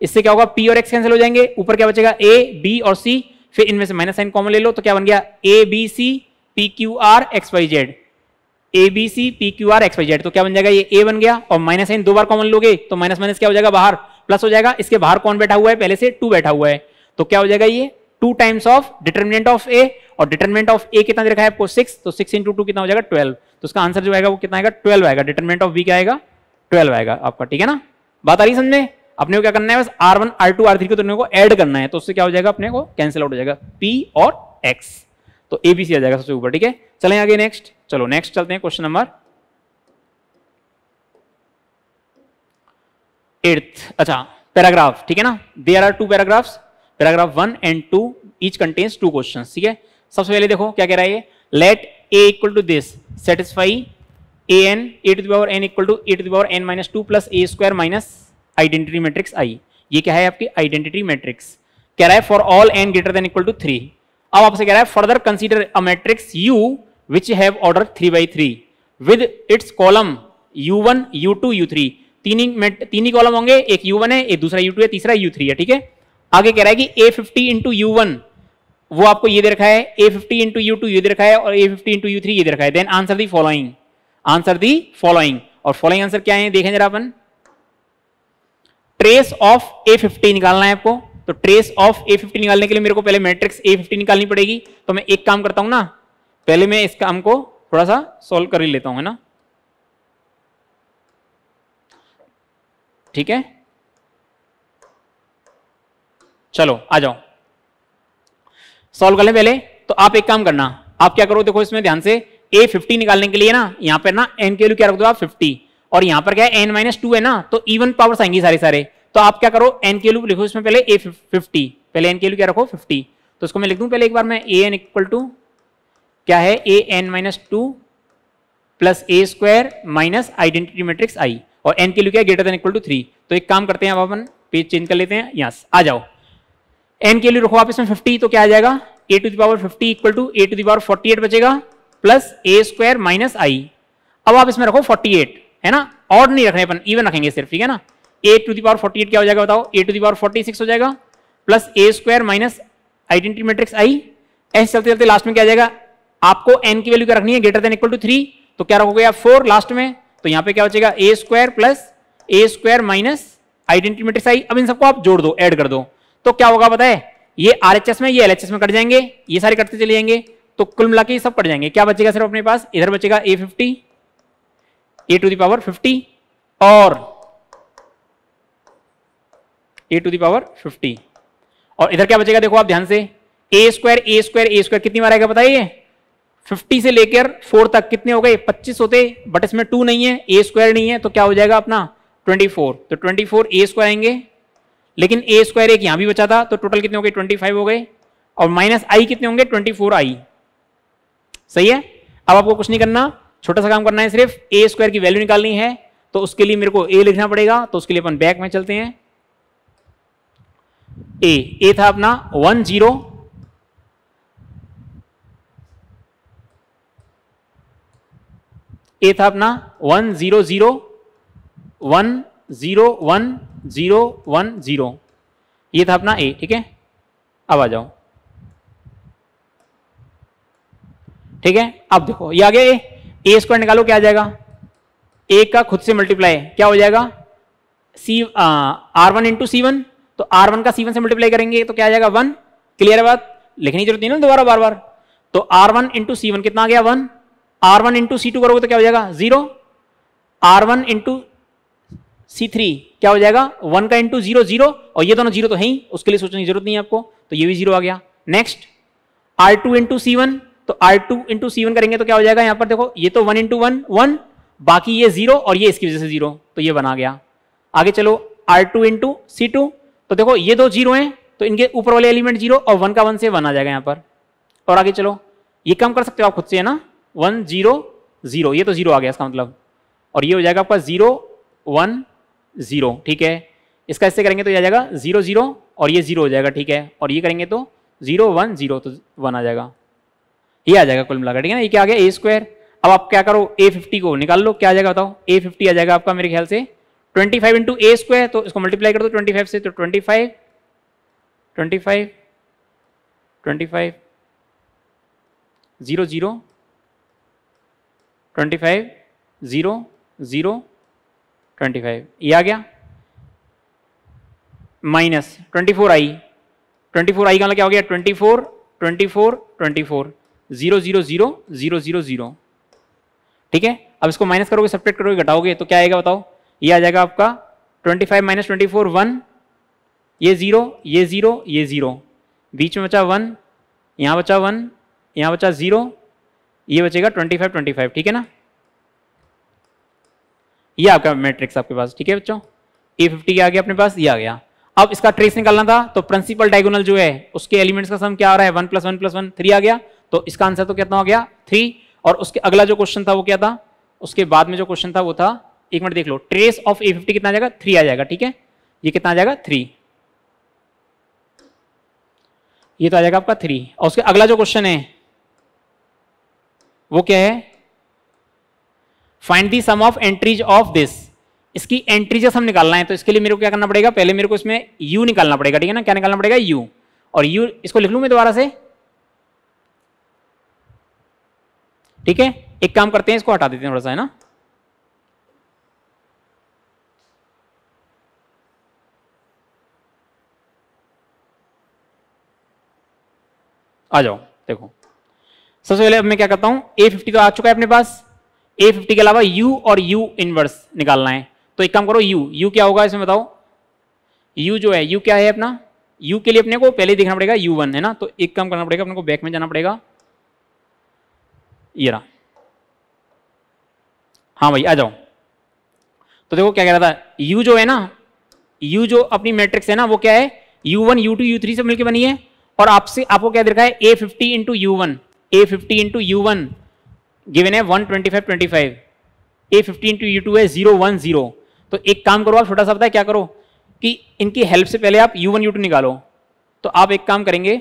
इससे क्या होगा? पी और एक्स कैंसिल हो जाएँगे। ऊपर क्या बचेगा? ए, बी और सी। फिर इनमें से माइनस साइन कॉमन ले लो तो क्या बन गया? A, B, C, P, Q, R, X, Y, Z. A, B, C, P, Q, R, X, Y, Z. तो क्या बन जाएगा? ये ए बन गया। और माइनस साइन दो बार कॉमन लोगे तो माइनस माइनस क्या हो जाएगा? बाहर। प्लस हो जाएगा, इसके बाहर कौन बैठा हुआ है? पहले से टू बैठा हुआ है। तो क्या हो जाएगा ये? Two times of determinant of A और डिटर्मिनेंट ऑफ़ ए कितना दे रखा है आपको? सिक्स तो सिक्स इंटू टू कितना हो जाएगा? ट्वेल्व तो उसका आंसर जो आएगा वो कितना आएगा? ट्वेल्व आएगा। डिटर्मिनेंट ऑफ़ बी क्या आएगा? ट्वेल्व आएगा आपका, ठीक है ना? बात आ रही समझे अपने को क्या करना है बस? R one R two R three को तुमने को ऐड करना है। तो उससे क्या हो जाएगा? अपने को कैंसिल आउट हो जाएगा। पी और एक्स तो ए बी सी आ जाएगा सबसे ऊपर, ठीक है? चलें आगे नेक्स्ट चलो नेक्स्ट चलते हैं क्वेश्चन नंबर एट्थ अच्छा पैराग्राफ ठीक है ना? There R two paragraphs paragraph one and two each contains two question ठीक है? सबसे पहले देखो, क्या कह रहा है ये? Let A equal to this satisfy A N A to the power N equal to A to the power N minus two plus A square minus identity matrix I ये क्या है आपकी? आइडेंटिटी मैट्रिक्स कह रहा है for all N greater than equal to three अब आपसे कह रहा है further consider a matrix U which have order three by three with its column U one U two U three तीन ही तीन ही कॉलम होंगे, एक यू वन है, एक दूसरा यू टू है, तीसरा यू थ्री है, ठीक है? आगे कह रहा है कि A fifty into U one वो आपको ये दे रखा है A fifty into U two ये दे रखा है और A fifty into U three ये दे रखा है। Then answer the following answer the following और फॉलोइंग आंसर क्या है, देखें जरा अपन। ट्रेस ऑफ़ ए फिफ्टी निकालना है आपको। तो ट्रेस ऑफ़ ए फिफ्टी निकालने के लिए मेरे को पहले मैट्रिक्स ए फिफ्टी निकालनी पड़ेगी। तो मैं एक काम करता हूँ ना, पहले मैं इस काम को थोड़ा सा सोल्व कर ही लेता हूँ, है ना? ठीक है? चलो, आ जाओ। सॉल्व कर ले पहले तो आप एक काम करना, आप क्या करो, देखो इसमें ध्यान से ए फिफ्टी निकालने के लिए ना, यहाँ पर ना एन के वैल्यू क्या रख दो आप? फिफ्टी और यहाँ पर क्या है एन माइनस टू है ना तो इवन पावर्स आएँगी सारे सारे। तो आप क्या करो एन के लिखो इसमें पहले ए फिफ्टी पहले एन के क्या रखो फिफ्टी तो उसको मैं लिख दूँ, पहले एक बार मैं ए एन इक्वल टू क्या है A N minus two plus A square minus identity matrix I और एन के लिए क्या greater than equal to three तो एक काम करते हैं, अब अपन पेज चेंज कर लेते हैं। यस आ जाओ। एन के लिए रखो आप इसमें फिफ्टी तो क्या आ जाएगा? A to the power fifty equal to A to the power forty eight बचेगा plus A square minus I अब आप इसमें रखो फोर्टी एट है ना? ऑड नहीं रखने अपन इवन रखेंगे सिर्फ़, ठीक है ना? A to the power forty eight क्या हो जाएगा बताओ? A to the power forty six हो जाएगा plus A square minus identity matrix I ऐसे चलते चलते लास्ट में क्या आ जाएगा? आपको एन की वैल्यू क्या रखनी है? Greater than equal to three तो क्या रखोगे आप? फोर लास्ट में। तो यहाँ पे क्या बचेगा? A square plus A square minus identity matrix I अब इन सबको आप जोड़ दो ऐड कर दो। तो क्या होगा है? ये आर में, ये एल में कट जाएँगे, ये सारे कटते चले जाएँगे। तो कुल मिला के सब कट जाएँगे। क्या बचेगा सिर्फ़ अपने पास? इधर बचेगा A fifty A to the power fifty और ए टू दावर फिफ्टी और इधर क्या बचेगा? देखो आप ध्यान से। A square A square A square कितनी बार आएगा बताइए 50 से लेकर 4 तक कितने हो गए? 25 होते बट इसमें 2 नहीं है ए स्क्वायर नहीं है तो क्या हो जाएगा अपना? 24 तो 24 फोर ए स्क्वायर आएँगे, लेकिन ए स्क्वायर एक यहाँ भी बचा था तो टोटल कितने हो गए? 25 हो गए, और माइनस आई कितने होंगे? 24 आई सही है? अब आपको कुछ नहीं करना, छोटा सा काम करना है सिर्फ़ ए स्क्वायर की वैल्यू निकालनी है तो उसके लिए मेरे को ए लिखना पड़ेगा तो उसके लिए अपन बैक में चलते हैं। ए ए था अपना वन ज़ीरो ए था अपना one zero zero, one zero one zero one zero. ये था अपना ए ठीक है? अब आ जाओ। ठीक है? अब देखो, ये आ गया ए ए स्क्वायर निकालो, क्या आ जाएगा? ए का खुद से मल्टीप्लाई क्या हो जाएगा? C R one into C one तो आर वन का सी वन से मल्टीप्लाई करेंगे तो क्या आ जाएगा? वन क्लियर है बात? लिखने ज़रूरत नहीं ना दोबारा बार बार। तो R one into C one कितना आ गया? One R one into C two करोगे तो क्या हो जाएगा? Zero R one into C three क्या हो जाएगा? वन का इंटू ज़ीरो ज़ीरो और ये दोनों ज़ीरो तो है ही, उसके लिए सोचने की ज़रूरत नहीं है आपको तो ये भी ज़ीरो आ गया। Next R two into C one तो R two into C one करेंगे तो क्या हो जाएगा यहाँ पर? देखो, ये तो वन इंटू वन वन बाकी ये ज़ीरो और ये इसकी वजह से ज़ीरो तो ये बना गया। आगे चलो R two into C two तो देखो, ये दो ज़ीरो हैं तो इनके ऊपर वाले एलिमेंट ज़ीरो और वन का वन से वन आ जाएगा यहाँ पर। और आगे चलो, ये कम कर सकते हो आप खुद से, है ना? वन ज़ीरो ज़ीरो, ये तो ज़ीरो आ गया इसका मतलब। और ये हो जाएगा आपका ज़ीरो वन ज़ीरो, ठीक है? इसका इससे करेंगे तो ये आ जाएगा ज़ीरो ज़ीरो और ये ज़ीरो हो जाएगा, ठीक है? और ये करेंगे तो ज़ीरो वन ज़ीरो तो वन आ जाएगा। ये आ जाएगा कुल मिलाकर, ठीक है ना? ये क्या आ गया? A square. अब आप क्या करो? ए फिफ्टी को निकाल लो। क्या आ जाएगा बताओ? ए फिफ्टी आ जाएगा आपका मेरे ख्याल से twenty five into A square तो इसको मल्टीप्लाई कर दो ट्वेंटी फाइव से तो twenty five twenty five twenty five zero zero twenty five, zero zero, twenty five. ये आ गया। Minus twenty four I. Twenty four I का मतलब क्या हो गया? Twenty four twenty four twenty four. Zero zero zero zero zero zero. ठीक है? अब इसको माइनस करोगे, सब्ट्रैक्ट करोगे, घटाओगे तो क्या आएगा बताओ? ये आ जाएगा आपका twenty five minus twenty four, one. ये ज़ीरो ये ज़ीरो ये ज़ीरो। बीच में बचा वन, यहाँ बचा वन, यहाँ बचा ज़ीरो ये बचेगा ट्वेंटी फाइव ट्वेंटी फाइव ठीक है ना? ये आपका मैट्रिक्स आपके पास, ठीक है बच्चों? ए फिफ्टी आ गया अपने पास, ये आ गया। अब इसका ट्रेस निकालना था तो प्रिंसिपल डायगोनल जो है, उसके एलिमेंट्स का सम क्या आ रहा है? One plus one plus one three आ गया। तो इसका आंसर तो कितना हो गया? थ्री और उसके अगला जो क्वेश्चन था, वो क्या था? उसके बाद में जो क्वेश्चन था, वो था, एक मिनट देख लो ट्रेस ऑफ़ ए फिफ्टी कितना जाएगा? थ्री आ जाएगा, ठीक है? ये कितना आ जाएगा? थ्री ये तो आ जाएगा आपका थ्री और उसके अगला जो क्वेश्चन है वो क्या है? Find the sum of entries of this इसकी एंट्रीज हम निकालना है तो इसके लिए मेरे को क्या करना पड़ेगा? पहले मेरे को इसमें यू निकालना पड़ेगा, ठीक है ना? क्या निकालना पड़ेगा? यू और यू इसको लिख लू मैं दोबारा से? ठीक है? एक काम करते हैं, इसको हटा देते हैं थोड़ा सा, है ना? आ जाओ, देखो। सबसे पहले अब मैं क्या करता हूँ? ए फिफ्टी तो आ चुका है अपने पास। ए फिफ्टी के अलावा यू और यू इनवर्स निकालना है। तो एक काम करो यू यू क्या होगा इसमें बताओ? यू जो है यू क्या है अपना? यू के लिए अपने को पहले देखना पड़ेगा यू वन है ना? तो एक काम करना पड़ेगा, अपने को बैक में जाना पड़ेगा। ये रहा। हाँ भाई, आ जाओ। तो देखो क्या कह रहा था? यू जो है ना यू जो अपनी मैट्रिक्स है ना, वो क्या है? U one U two U three से मिलकर बनी है। और आपसे, आपको क्या देखा है? A fifty into U one A fifty into U one given है one twenty five twenty five A fifty into U two है ज़ीरो वन ज़ीरो तो एक काम करो, आप छोटा सा बताए, क्या करो? कि इनकी हेल्प से पहले आप यू वन यू टू निकालो। तो आप एक काम करेंगे,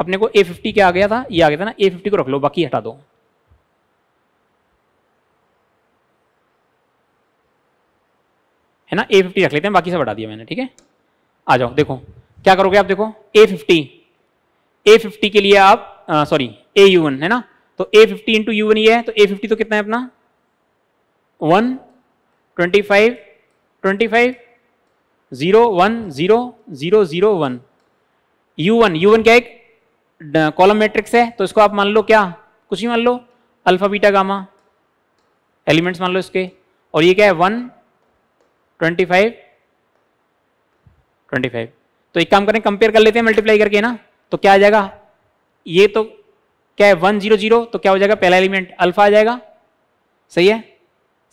अपने को ए फिफ्टी क्या आ गया था? ये आ गया था ना ए फिफ्टी को रख लो, बाकी हटा दो। है ना? ए फिफ्टी रख लेते हैं, बाकी सब हटा दिया मैंने, ठीक है? आ जाओ, देखो। क्या करोगे आप देखो? ए फिफ्टी ए फिफ्टी के लिए आप सॉरी ए यू वन है ना? तो A fifty into U one ये है तो ए फिफ्टी तो कितना है अपना? One twenty five twenty five zero one zero zero zero one U one U one क्या एक कॉलम मैट्रिक्स है तो इसको आप मान लो क्या? कुछ ही मान लो अल्फ़ा बीटा गामा एलिमेंट्स मान लो इसके। और ये क्या है? One twenty five twenty five तो एक काम करें कंपेयर कर लेते हैं मल्टीप्लाई करके ना? तो क्या आ जाएगा? ये तो क्या है? वन ज़ीरो ज़ीरो तो क्या हो जाएगा? पहला एलिमेंट अल्फ़ा आ जाएगा। सही है?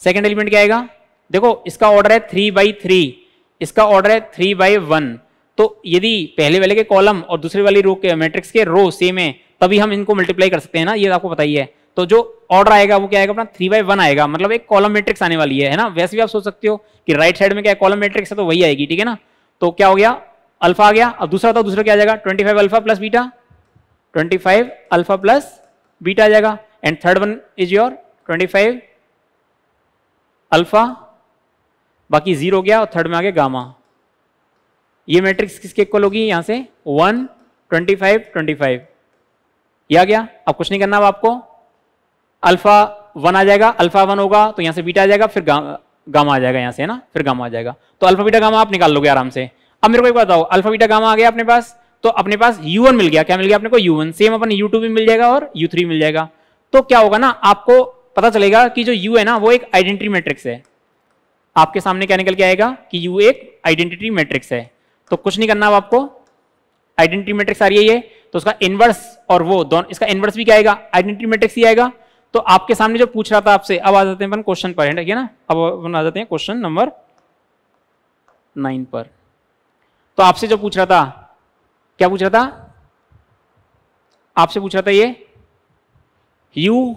सेकेंड एलिमेंट क्या आएगा? देखो, इसका ऑर्डर है थ्री बाई थ्री इसका ऑर्डर है थ्री बाई वन तो यदि पहले वाले के कॉलम और दूसरे वाली रो के मैट्रिक्स के रो सेम है, तभी हम इनको मल्टीप्लाई कर सकते हैं ना? ये आपको ही है। तो जो ऑर्डर आएगा, वो क्या आएगा? अपना थ्री बाई वन आएगा। मतलब एक कॉलम मैट्रिक्स आने वाली है ना? वैसे भी आप सोच सकते हो कि राइट साइड में क्या कॉलम मैट्रिक्स है तो वही आएगी, ठीक है ना? तो क्या हो गया? अल्फ़ा आ गया अब दूसरा बताओ दूसरा क्या आ जाएगा? Twenty five alpha plus beta twenty five alpha plus beta आ जाएगा। And third one is your twenty five alpha बाकी ज़ीरो गया और थर्ड में आ गया गामा ये मैट्रिक्स किसके इक्वल होगी? यहाँ से one twenty five twenty five ये आ गया। अब कुछ नहीं करना अब आपको। अल्फ़ा वन आ जाएगा अल्फ़ा वन होगा तो यहाँ से बीटा आ जाएगा फिर गा, गामा आ जाएगा यहाँ से है ना? फिर गामा आ जाएगा। तो अल्फ़ा बीटा गामा आप निकाल लोगे आराम से। अब मेरे को एक बताओ, अल्फ़ा, बीटा, गामा आ गया अपने पास? तो अपने पास u1 मिल गया। क्या मिल गया अपने को? U1 सेम अपन u2 भी मिल जाएगा और u3 मिल जाएगा। तो क्या होगा ना, आपको पता चलेगा कि जो u है ना, वो एक आइडेंटिटी मैट्रिक्स है। आपके सामने क्या निकल के आएगा कि u एक आइडेंटिटी मैट्रिक्स है। तो कुछ नहीं करना अब आपको। आइडेंटिटी मैट्रिक्स आ रही है ये। तो उसका इनवर्स और वो दोनों, इसका इनवर्स भी क्या आएगा? आइडेंटिटी मैट्रिक्स ही आएगा। तो आपके सामने जो पूछ रहा था आपसे, अब आ जाते हैं अपन क्वेश्चन पर, है ना? अब अपन आ जाते हैं क्वेश्चन नंबर नाइन पर। तो आपसे जो पूछ रहा था, क्या पूछ रहा था? आपसे पूछ रहा था ये, u,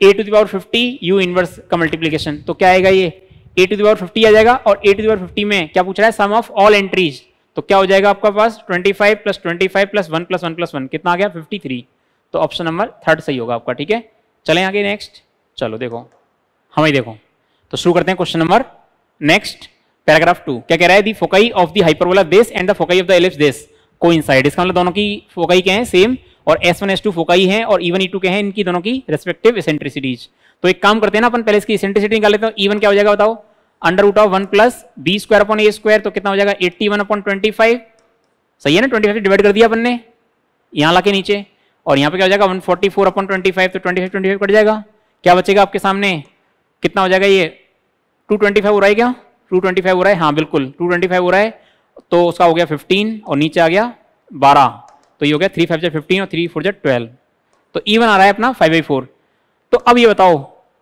a to the power fifty U inverse का मल्टीप्लीकेशन तो क्या आएगा ये? A to the power fifty आ जाएगा और a टू दावर फिफ्टी में क्या पूछ रहा है? सम ऑफ़ ऑल एंट्रीज तो क्या हो जाएगा आपका पास? 25 plus twenty five plus one plus one plus one कितना आ गया? 53 तो ऑप्शन नंबर थर्ड सही होगा आपका, ठीक है? चलें आगे नेक्स्ट चलो देखो, हमें देखो। तो शुरू करते हैं question number next paragraph two क्या कह रहा है? The foci of the hyperbola this and the foci of the ellipse this को इनसाइड इसका मतलब दोनों की फोकाई क्या है? सेम और S one S two foci है और इवन ई टू के हैं? इनकी दोनों की रेस्पेक्टिव इसेंट्रिसिटीज तो एक काम करते हैं ना, अपन पहले इसकी इसेंट्रिसिटी निकाल लेते हैं इवन क्या हो जाएगा बताओ? Under root of one plus B square upon A square तो कितना हो जाएगा? Eighty one upon twenty five सही है ना? ट्वेंटी फाइव डिवाइड कर दिया अपन ने। यहाँ ला के नीचे। और यहाँ पे क्या हो जाएगा? One forty four upon twenty five तो twenty five twenty five cut जाएगा। क्या बचेगा आपके सामने? कितना हो जाएगा ये? टू ट्वेंटी फाइव हो रहा है क्या? टू ट्वेंटी फाइव हो रहा है? हाँ बिल्कुल। टू ट्वेंटी फाइव हो रहा है तो उसका हो गया फिफ्टीन और नीचे आ गया बारह। तो ये हो गया थ्री फाइव जो फिफ्टीन और थ्री फोर जो ट्वेल्व तो ईवन आ रहा है अपना फाइव बाई फोर तो अब ये बताओ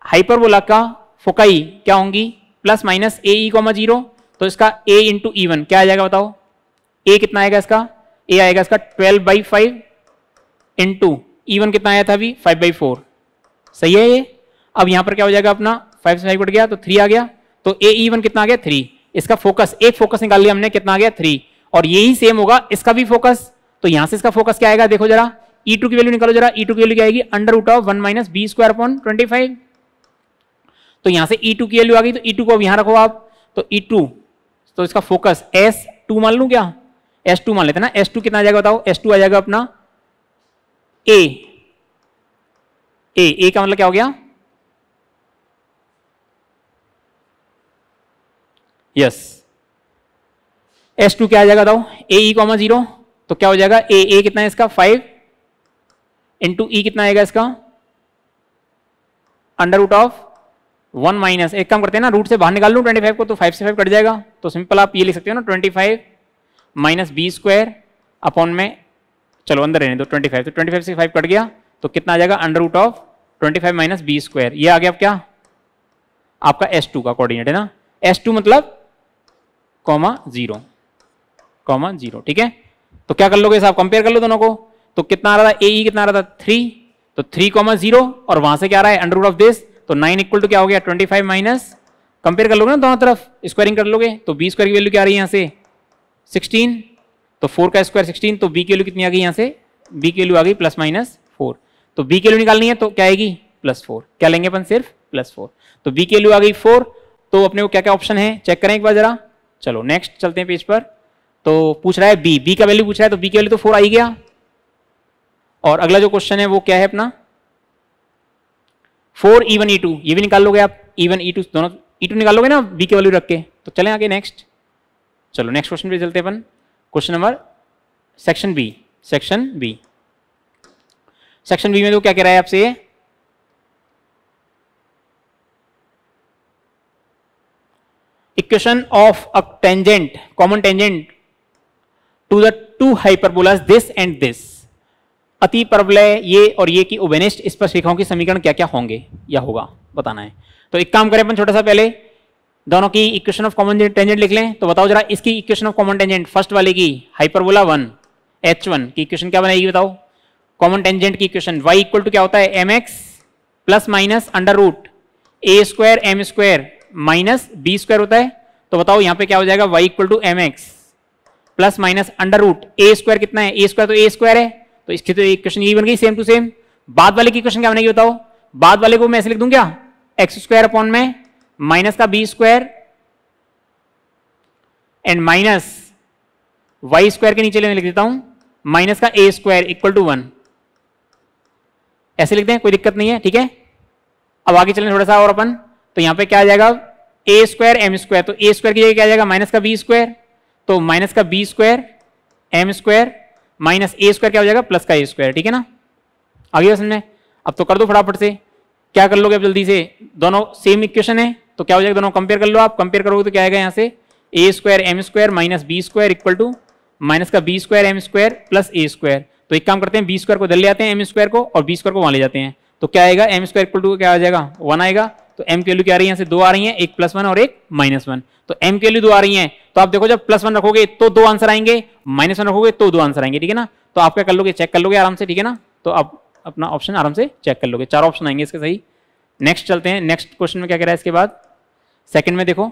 हाइपरबोला का फोकाई क्या होंगी? Plus minus A E comma zero तो इसका ए इंटू ईवन क्या आ जाएगा बताओ? ए कितना आएगा इसका? ए आएगा इसका twelve by five into E one कितना आया था अभी? फाइव बाई फोर सही है ये? अब यहाँ पर क्या हो जाएगा अपना? फाइव से फाइव कट गया तो थ्री आ गया। तो ए वन कितना आ गया? थ्री इसका फोकस एक फोकस निकाल लिया हमने, कितना आ गया? थ्री और यही सेम होगा, इसका भी फोकस तो यहाँ से इसका फोकस क्या आएगा? देखो जरा ई e टू की वैल्यू निकालो जरा ई e टू की वैल्यू क्या आएगी? Under root of one minus B square upon twenty five तो यहाँ से ई e टू की वैल्यू आ गई तो ई टू को अब यहाँ रखो आप तो ई टू तो इसका फोकस एस टू मान लू क्या? एस टू मान लेते ना? एस टू कितना आ जाएगा बताओ? एस टू आ जाएगा अपना ए ए का मतलब क्या हो गया? यस एस टू क्या आ जाएगा बताओ? ए ई कॉमा ज़ीरो तो क्या हो जाएगा? ए ए कितना है इसका? फाइव इंटू ई कितना आएगा इसका? Under root of one minus एक काम करते हैं ना रूट से बाहर निकाल लू ट्वेंटी फाइव को तो फाइव से फाइव कट जाएगा। तो सिंपल आप ये लिख सकते हो ना twenty five minus B square upon में, चलो अंदर रहने दो ट्वेंटी फाइव तो ट्वेंटी फाइव से फाइव कट गया तो कितना आ जाएगा? Under root of twenty five minus B square ये आ गया आप क्या? आपका एस टू का कोऑर्डिनेट है ना? एस टू मतलब कॉमा ज़ीरो कॉमा ज़ीरो, ठीक है? तो क्या कर लोगे साहब कंपेयर कर लो दोनों को। तो कितना आ रहा था? ए e कितना आ रहा था? थ्री तो थ्री कॉमा ज़ीरो, और वहाँ से क्या आ रहा है? अंडर ऑफ़ दिस तो नाइन इक्वल टू क्या हो गया? ट्वेंटी फाइव माइनस कंपेयर कर लोगे ना दोनों तरफ़? स्क्वायरिंग कर लोगे। तो बी स्क्वायर की वैल्यू क्या आ रही है यहाँ से? सिक्सटीन तो फोर का स्क्वायर सिक्सटीन तो बी की वैल्यू कितनी आ गई यहाँ से? बी की वैल्यू आ गई प्लस माइनस फोर तो बी की वैल्यू निकालनी है तो क्या आएगी? प्लस फोर क्या लेंगे अपन सिर्फ़? प्लस फोर तो बी की वैल्यू आ गई फोर तो अपने को क्या क्या ऑप्शन है? चेक करें एक बार जरा। चलो नेक्स्ट चलते हैं पेज पर। तो पूछ रहा है बी बी का वैल्यू पूछ रहा है तो बी की वैल्यू तो फोर आई गया। और अगला जो क्वेश्चन है, वो क्या है अपना? Four e one e two ये भी निकाल लोगे आप? ई वन ई टू दोनों ई e टू निकाल लोगे ना बी की वैल्यू रख के? तो चलें आगे नेक्स्ट चलो नेक्स्ट क्वेश्चन पे चलते अपन। Question number section B section B section B में तो क्या कह रहा है आपसे? Equation of a tangent common tangent to the two hyperbolas this and this अति परवलय ये और ये की उबेनिस्ट स्पर्श रेखाओं के समीकरण क्या क्या होंगे? या होगा, बताना है। तो एक काम करें अपन छोटा सा पहले, दोनों की इक्वेशन ऑफ़ कॉमन टेंजेंट लिख लें। तो बताओ जरा इसकी equation of common tangent first वाले की हाइपरबोला वन एच वन की इक्वेशन क्या बनाएगी बताओ? कॉमन टेंजेंट की इक्वेशन y इक्वल टू क्या होता है? M x plus minus under root a square m square minus b square होता है तो बताओ यहाँ पे क्या हो जाएगा? y equal to m x plus minus under root a square कितना है? ए स्क्वायर तो ए स्क्वायर है तो इसकी तो इक्वेशन यही बन गई सेम टू सेम बाद वाले की इक्वेशन क्या बनेगी बताओ? बाद वाले को मैं ऐसे लिख दूँ क्या? एक्स स्क्वायर अपॉन में माइनस का b square and minus y square के नीचे लिख देता हूँ माइनस का a square equal to one ऐसे लिखते हैं कोई दिक्कत नहीं है, ठीक है? अब आगे चलें थोड़ा सा और अपन। तो यहाँ पे क्या आ जाएगा? ए स्क्वायर एम स्क्वायर तो ए स्क्वायर की जगह क्या आ जाएगा? माइनस का बी स्क्वायर तो माइनस का b square m square minus a square क्या हो जाएगा? प्लस का ए स्क्वायर ठीक है ना? आगे समझ अब तो कर दो फटाफट से। क्या कर लोगे अब जल्दी से? दोनों सेम इक्वेशन है। तो क्या हो जाएगा? दोनों कंपेयर कर लो आप। कंपेयर करोगे तो क्या आएगा यहाँ से? A square m square minus b square equal to minus का b square m square plus a square तो एक काम करते हैं बी स्क्वायर को दल ले आते हैं एम स्क्वायर को, और बी स्क्वायर को वहाँ ले जाते हैं। तो क्या आएगा? एम स्क्वायर इक्वल टू क्या आ जाएगा? वन आएगा। तो एम की वैल्यू क्या रही है? यहाँ से दो आ रही है, एक प्लस वन और एक माइनस वन तो एम की वैल्यू दो आ रही है तो आप देखो जब प्लस वन रखोगे तो दो आंसर आएँगे माइनस वन रखोगे तो दो आंसर आएँगे, ठीक है ना? तो आप क्या कर लोगे? चेक कर लोगे आराम से, ठीक है ना? तो आप अपना ऑप्शन आराम से चेक कर लोगे। चार ऑप्शन आएँगे इसके सही। नेक्स्ट चलते हैं। नेक्स्ट क्वेश्चन में क्या कह रहा है इसके बाद? सेकंड में देखो।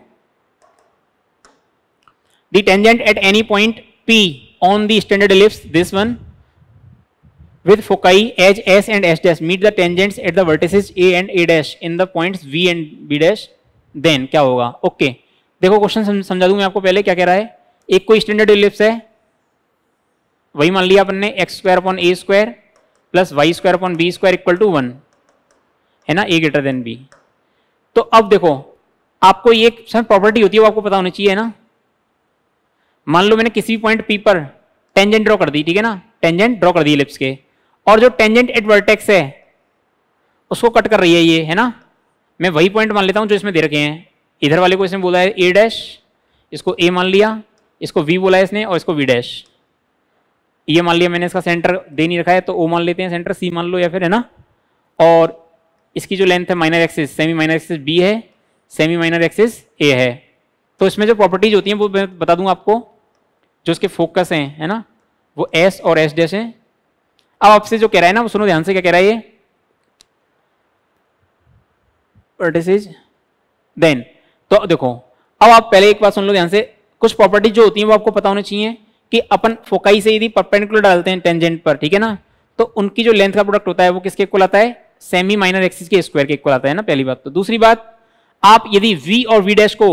The tangent at any point p on the standard ellipse this one with foci, edge, s, and s dash. Meet the tangents at the vertices a and a dash. In the points v and b dash, then क्या होगा? Okay okay. देखो question समझा दूँ मैं आपको पहले क्या कह रहा है? एक कोई स्टैंडर्ड इलिप्स है? वही मान लिया अपन ने x square upon a square plus y square upon b square equal to one है ना? ए ग्रेटर देन बी तो अब देखो, आपको ये प्रॉपर्टी होती है, वो आपको पता होनी चाहिए ना? मान लो मैंने किसी भी पॉइंट पी पर टेंजेंट ड्रॉ कर दी, ठीक है ना? टेंजेंट ड्रॉ कर दी लिप्स के। और जो टेंजेंट एट वर्टेक्स है, उसको कट कर रही है ये, है ना? मैं वही पॉइंट मान लेता हूँ जो इसमें दे रखे हैं। इधर वाले को इसने बोला है ए डैश इसको ए मान लिया, इसको वी बोला है इसने और इसको वी डैश ये मान लिया मैंने इसका सेंटर दे नहीं रखा है तो ओ मान लेते हैं सेंटर सी मान लो या फिर, है ना? और इसकी जो लेंथ है minor axis semi minor axis b है सेमी माइनर एक्सिस ए है। तो इसमें जो प्रॉपर्टीज़ होती हैं, वो मैं बता दूँ आपको, जो इसके फोकस हैं, है ना? वो एस और एस डैश है। अब आपसे जो कह रहा है ना, वो सुनो ध्यान से क्या कह रहा है ये। वर्टिसेज देन तो देखो, अब आप पहले एक बात सुन लो ध्यान से। कुछ प्रॉपर्टी जो होती है, वो आपको पता होनी चाहिए कि अपन फोकाई से यदि परपेंडिकुलर डालते हैं टेंजेंट पर, ठीक है ना? तो उनकी जो लेंथ का प्रोडक्ट होता है, वो किसके इक्वल आता है? सेमी माइनर एक्सिस के स्क्वायर के इक्वल आता है ना, पहली बात। तो दूसरी बात, आप यदि वी और वी डैश को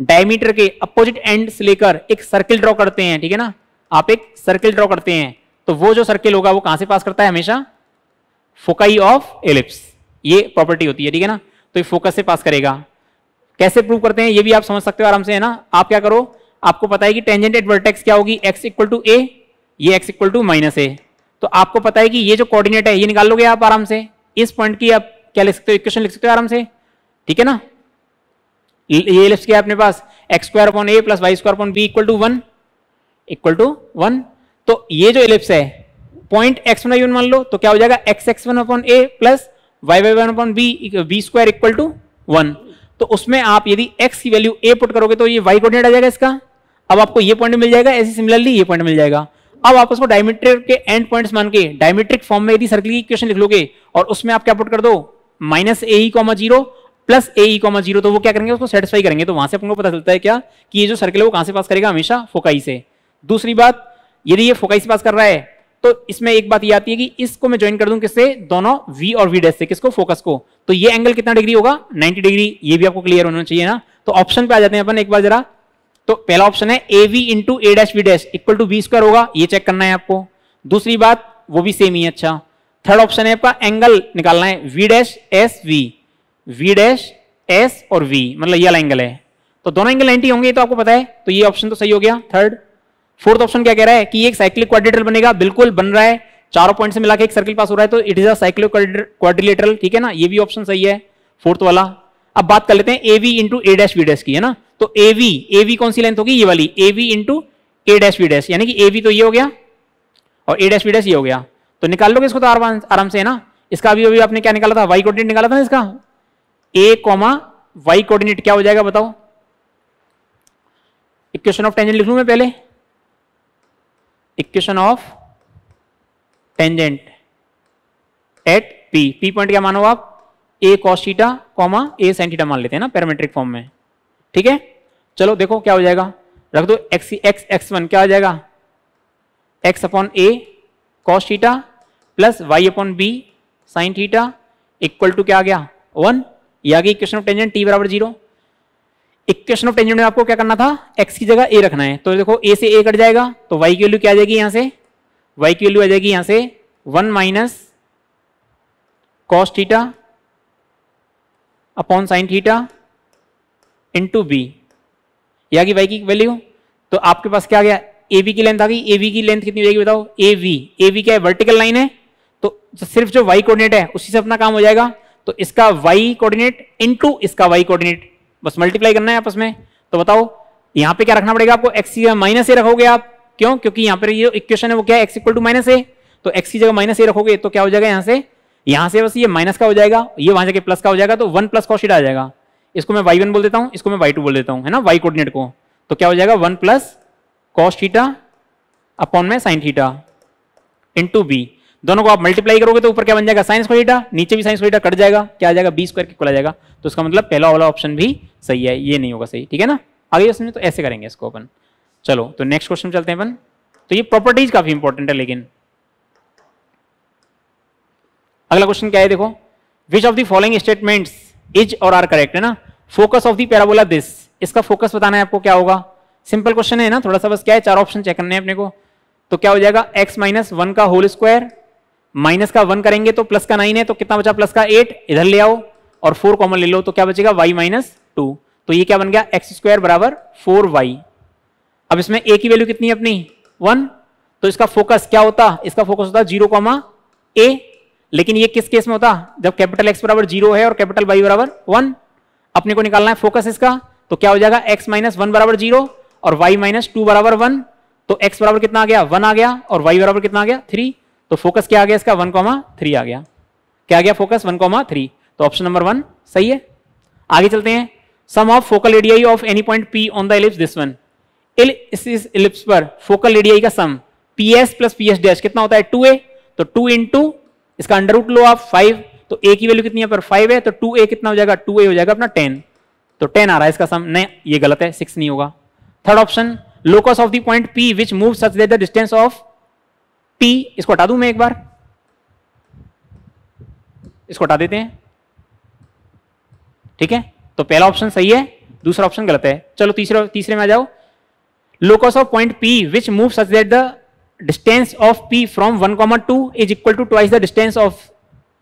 डायमीटर के अपोजिट एंड से लेकर एक सर्किल ड्रॉ करते हैं, ठीक है ना? आप एक सर्किल ड्रॉ करते हैं। तो वो जो सर्किल होगा वो कहाँ से पास करता है हमेशा? फोकाई ऑफ़ एलिप्स ये प्रॉपर्टी होती है, ठीक है ना? तो ये फोकस से पास करेगा। कैसे प्रूव करते हैं? ये भी आप समझ सकते हो आराम से, है ना? आप क्या करो? आपको पता है कि टेंजेंट एट वर्टेक्स क्या होगी? एक्स इक्वल टू ए ये x equal to minus a तो आपको पता है कि ये जो कोऑर्डिनेट है, ये निकाल लोगे आप आराम से। इस पॉइंट की आप क्या लिख सकते हो? इक्वेशन लिख सकते हो आराम से। ठीक है ना? ये एलिप्स क्या अपने पास? X square upon a plus y square upon b equal to one equal to one तो ये जो एलिप्स है पॉइंट एक्स वन वन मान लो तो क्या हो जाएगा? X x one upon a plus y y one upon b b square equal to one तो उसमें आप यदि एक्स की वैल्यू ए पुट करोगे तो ये वाई कोऑर्डिनेट आ जाएगा इसका। अब आपको ये पॉइंट मिल जाएगा, ऐसे सिमिलरली ये पॉइंट मिल जाएगा। अब आप उसको डायमेट्रिक के एंड पॉइंट्स मान के डायमेट्रिक फॉर्म में यदि सर्किल की इक्वेशन लिख लोगे, और उसमें आप क्या पुट कर दो? Minus a e comma zero plus a e comma zero तो वो क्या करेंगे? उसको सेटिस्फाई करेंगे। तो वहाँ से आपको पता चलता है क्या? कि ये जो सर्किल है वो कहाँ से पास करेगा? हमेशा फोकाई से। दूसरी बात यदि ये फोकाई से पास कर रहा है तो इसमें एक बात ये आती है कि इसको मैं ज्वाइन कर दूँ किससे? दोनों V और V डैश से। किसको? फोकस को। तो ये एंगल कितना डिग्री होगा? 90 डिग्री ये भी आपको क्लियर होना चाहिए ना। तो ऑप्शन पे आ जाते हैं अपन एक बार जरा। तो पहला ऑप्शन है a v into a dash v dash equal to b square होगा। ये चेक करना है आपको। दूसरी बात, वो भी सेम ही है अच्छा। थर्ड ऑप्शन है आपका एंगल निकालना है। V dash s v v dash s और वी मतलब ये वाला एंगल है। तो दोनों एंगल 90 होंगे तो आपको पता है। तो ये ऑप्शन तो सही हो गया। थर्ड फोर्थ ऑप्शन क्या कह रहा है कि एक साइक्लिक क्वाड्रिलेटरल बनेगा, बिल्कुल बन रहा है। चारों पॉइंट से मिला के एक सर्किल पास हो रहा है तो इट इज़ अ क्वाड्रिलेटरल ठीक है ना? ये भी ऑप्शन सही है। फोर्थ वाला। अब बात कर लेते हैं a v into a dash v dash की, है ना? तो ए वी ए वी कौन सी लेंथ होगी? ये वाली। A v into a dash v dash यानी कि ए वी तो ये हो गया और ए डैश वी डैश ये हो गया। तो निकाल लोगे इसको तो आराम से, है ना? इसका अभी अभी आपने क्या निकाला था? वाई कोऑर्डिनेट निकाला था ना इसका? ए कॉमा वाई कोऑर्डिनेट क्या हो जाएगा बताओ? इक्वेशन ऑफ़ टेंजेंट लिख लू मैं पहले? Equation of tangent at p p point क्या मानो आप? ए कॉस्टीटा कॉमा ए सेंटीटा मान लेते हैं ना पैरामेट्रिक फॉर्म में। ठीक है? चलो देखो क्या हो जाएगा। रख दो एक्स एक्स एक्स वन, क्या हो जाएगा? X upon a cos theta plus y upon b sine theta equal to क्या आ गया? वन। ये आ गई इक्वेशन ऑफ़ टेंजेंट टी बराबर ज़ीरो इक्वेशन ऑफ़ टेंजेंट में आपको क्या करना था? एक्स की जगह ए रखना है। तो देखो ए से ए कट जाएगा तो वाई की वैल्यू क्या आ जाएगी यहाँ से? वाई की वैल्यू आ जाएगी यहाँ से one minus cos theta upon sine theta into b या कि वाई की वैल्यू। तो आपके पास क्या आ गया? ए बी की लेंथ आ गई। ए बी की लेंथ कितनी हो जाएगी बताओ? ए वी ए वी क्या है? वर्टिकल लाइन है। तो सिर्फ़ जो वाई कोऑर्डिनेट है, उसी से अपना काम हो जाएगा। तो इसका वाई कोऑर्डिनेट इनटू इसका वाई कोऑर्डिनेट बस मल्टीप्लाई करना है आपस में। तो बताओ, यहाँ पे क्या रखना पड़ेगा आपको? एक्स माइनस ए रखोगे आप। क्यों? क्योंकि यहाँ पर इक्वेशन है, वो क्या है? X equal to minus a तो एक्स की जगह माइनस ए रखोगे तो क्या हो जाएगा यहाँ से? यहाँ से बस ये माइनस का हो जाएगा, ये वहाँ जाके प्लस का हो जाएगा तो वन प्लस कॉशीट आ जाएगा। इसको मैं वाई वन बोल देता हूँ, इसको मैं वाई टू बोल देता हूँ, है ना? वाई कोऑर्डिनेट को। तो क्या हो जाएगा? One plus cos theta upon में साइन थीटा इंटू बी दोनों को आप मल्टीप्लाई करोगे तो ऊपर क्या बन जाएगा? साइंस थीटा नीचे भी साइंस थीटा कट जाएगा, क्या आ जाएगा? बी स्क्वायर आ जाएगा। तो उसका मतलब पहला वाला ऑप्शन भी सही है, ये नहीं होगा सही, ठीक है ना? आगे उसमें तो ऐसे करेंगे इसको अपन। चलो तो नेक्स्ट क्वेश्चन चलते हैं अपन। तो ये प्रॉपर्टीज़ काफ़ी इंपॉर्टेंट है, लेकिन अगला क्वेश्चन क्या है देखो? Which of the following statements is or are correct है ना? Focus of the parabola this इसका फोकस बताना है आपको क्या होगा? सिंपल क्वेश्चन है ना, थोड़ा सा बस क्या है? चार ऑप्शन चेक करने हैं अपने को। तो क्या हो जाएगा? x माइनस वन का होल स्क्वायर माइनस का वन करेंगे तो प्लस का नाइन है तो कितना बचा प्लस का एट? इधर ले आओ और फोर कॉमन ले लो तो क्या बचेगा? Y minus two. तो ये क्या बन गया? एक्स स्क्वायर बराबर फोर वाई। अब इसमें a की वैल्यू कितनी है अपनी? वन। तो इसका फोकस क्या होता? इसका फोकस होता ज़ीरो कॉमा ए। लेकिन ये किस केस में होता? जब कैपिटल एक्स बराबर ज़ीरो है और कैपिटल वाई बराबर वन। अपने को निकालना है फोकस इसका तो क्या हो जाएगा? एक्स माइनस वन बराबर ज़ीरो और वाई माइनस टू बराबर वन। तो एक्स बराबर कितना आ गया? वन आ गया और वाई बराबर कितना आ गया? थ्री। तो फोकस क्या आ गया इसका? वन कॉमा थ्री आ गया। क्या आ गया फोकस वन कॉमा थ्री तो ऑप्शन नंबर वन सही है? आगे चलते हैं। Sum of focal radii of any point p on the ellipse this one इस इलिप्स पर फोकल एडियाई का sum p s plus p s dash कितना होता है? टू ए तो टू इंटू इसका अंडर रूट लो आप फाइव तो ए की वैल्यू कितनी है? पर फाइव है। तो टू ए कितना हो जाएगा? टू ए हो जाएगा अपना टेन तो टेन आ रहा है इसका सम नहीं, ये गलत है। सिक्स नहीं होगा। Third option locus of the point p which move such that the distance of p इसको हटा दूँ मैं एक बार। इसको हटा देते हैं। ठीक है? तो पहला ऑप्शन सही है, दूसरा ऑप्शन गलत है। चलो तीसरे तीसरे में आ जाओ। Locus of point p which move such that the distance of p from one comma two is equal to twice the distance of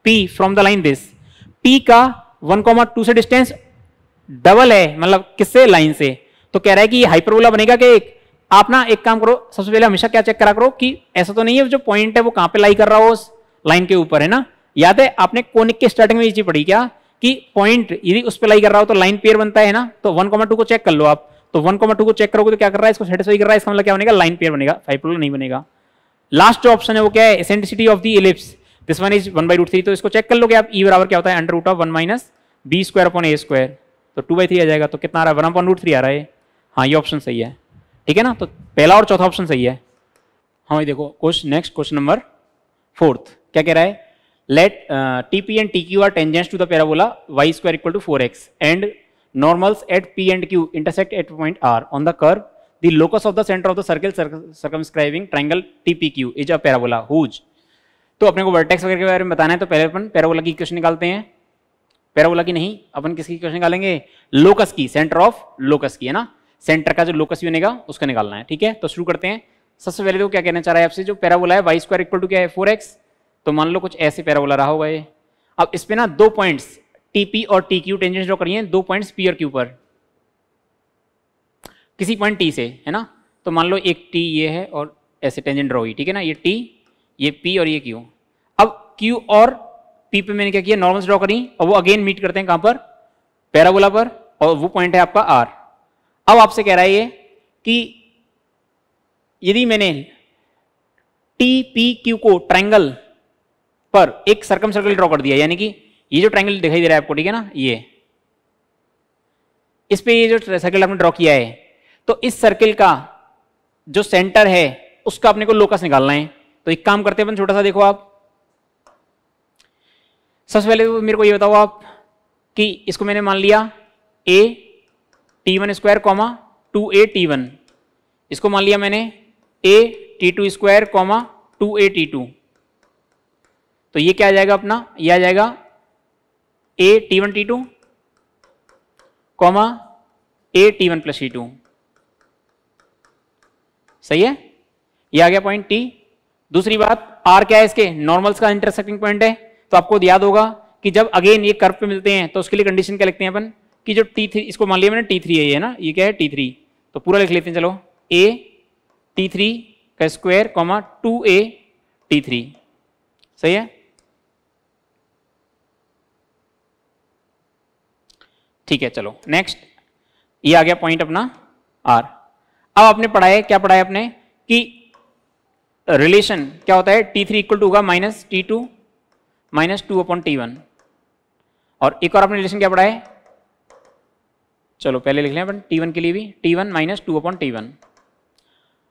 p from the line this p का वन कॉमा टू से distance double है मतलब किससे? Line से। तो कह रहा है कि हाइपरबोला बनेगा कि एक? आप ना एक काम करो, सबसे पहले हमेशा क्या चेक करा करो कि ऐसा तो नहीं है जो पॉइंट है वो कहाँ पे लाई कर रहा हो उस लाइन के ऊपर, है ना? याद है, आपने कोनिक के स्टार्टिंग में ये चीज़ पढ़ी क्या? कि पॉइंट यदि उस पर लाई कर रहा हो तो लाइन पेयर बनता है ना? तो वन को चेक कर लो आप। तो वन टू को चेक करोगे तो क्या कर रहा है? इसको सेटिस्फाई कर रहा है, इसका मतलब क्या बनेगा? लाइन पेयर बनेगा। हाइपरबोला नहीं बनेगा। लास्ट जो ऑप्शन है वो क्या है? Eccentricity of the ellipse this one is one by root three तो इसको चेक कर लोगे आप ई e बराबर क्या होता है? Under root of one minus b square upon a square तो टू बाई थ्री आ जाएगा तो कितना आ रहा है? वन अपॉन रूट थ्री आ रहा है। हाँ ये ऑप्शन सही है। ठीक है ना? तो पहला और चौथा ऑप्शन सही है। हाँ देखो question next question number fourth क्या कह रहा है? Let t p and t q are tangents to the parabola y square equal to four x and normals at p and q intersect at point r. On the curve, the locus of the center of the circle circumscribing triangle tpq is a parabola. Whose तो अपने को vertex वगैरह के बारे में बताना है तो पहले अपन पैराबोला की इक्वेशन निकालते हैं। पैराबोला की नहीं, अपन किसकी इक्वेशन निकालेंगे? लोकस की सेंटर ऑफ़ लोकस की, है ना? सेंटर का जो लोकस बनेगा, उसका निकालना है, ठीक है? तो शुरू करते हैं। सबसे पहले तो क्या कहना चाह रहा है आपसे, जो पैराबोला है वाई स्क्वायर इक्वल टू क्या है? फोर एक्स तो मान लो कुछ ऐसे पैराबोला रहा होगा ये। अब इस पे ना दो पॉइंट्स टीपी और टी क्यू टेंजेंट ड्रॉ करिए, दो पॉइंट्स पी और क्यू पर। किसी पॉइंट टी से, है ना? तो मान लो एक टी ये है और ऐसे टेंजेंट ड्रॉ हुई, ठीक है ना? ये टी ये पी और ये क्यू अब क्यू और पी पे मैंने क्या किया? नॉर्मल ड्रॉ करी, और वो अगेन मीट करते हैं कहाँ पर? पैराबोला पर, और वो पॉइंट है आपका आर अब आपसे कह रहा है ये कि यदि मैंने टी पी क्यू को ट्रायंगल पर एक सर्कम सर्कल ड्रॉ कर दिया, यानी कि ये जो ट्रायंगल दिखाई दे रहा है आपको, ठीक है ना? ये। इस पे ये जो सर्कल आपने ड्रॉ किया है तो इस सर्कल का जो सेंटर है, उसका अपने को लोकस निकालना है। तो एक काम करते हैं छोटा सा देखो आप। सबसे पहले तो मेरे को ये बताओ आप कि इसको मैंने मान लिया a t one square comma two a t one इसको मान लिया मैंने a t two square comma two a t two तो ये क्या आ जाएगा अपना? ये आ जाएगा a t one t two comma a t one plus t two सही है? ये आ गया पॉइंट टी दूसरी बात आर क्या है इसके? नॉर्मल्स का इंटरसेक्टिंग पॉइंट है। तो आपको याद होगा कि जब अगेन ये कर्व पे मिलते हैं तो उसके लिए कंडीशन क्या लिखते हैं अपन? कि जो टी थ्री इसको मान लिया मैंने टी थ्री है ये ना? ये क्या है? टी थ्री तो पूरा लिख लेते हैं, चलो। ए टी थ्री का square comma two a t three सही है? ठीक है, चलो। नेक्स्ट ये आ गया पॉइंट अपना आर अब आपने पढ़ाया, क्या पढ़ाया आपने? कि रिलेशन क्या होता है? टी थ्री इक्वल टू होगा minus t two minus two upon t one और एक और आपने रिलेशन क्या पढ़ा है चलो, पहले लिख लें अपन टी वन के लिए भी। T one minus two upon t one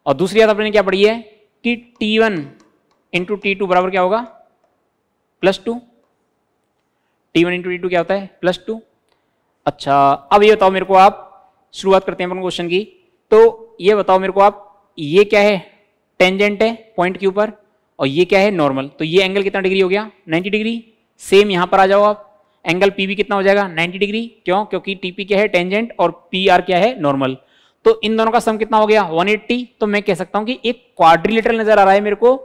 और दूसरी बात आपने क्या पढ़ी है कि t one into t two बराबर क्या होगा? Plus two t one into t two क्या होता है? प्लस टू अच्छा अब ये बताओ मेरे को आप, शुरुआत करते हैं अपन क्वेश्चन की। तो ये बताओ मेरे को आप, ये क्या है? टेंजेंट है पॉइंट के ऊपर, और ये क्या है? नॉर्मल तो ये एंगल कितना डिग्री हो गया? 90 डिग्री सेम यहाँ पर आ जाओ आप। एंगल पी भी कितना हो जाएगा? 90 डिग्री। क्यों? क्योंकि टीपी क्या है? टेंजेंट और पी आर क्या है? नॉर्मल तो इन दोनों का सम कितना हो गया? 180 तो मैं कह सकता हूँ कि एक क्वाड्रिलेटरल नज़र आ रहा है मेरे को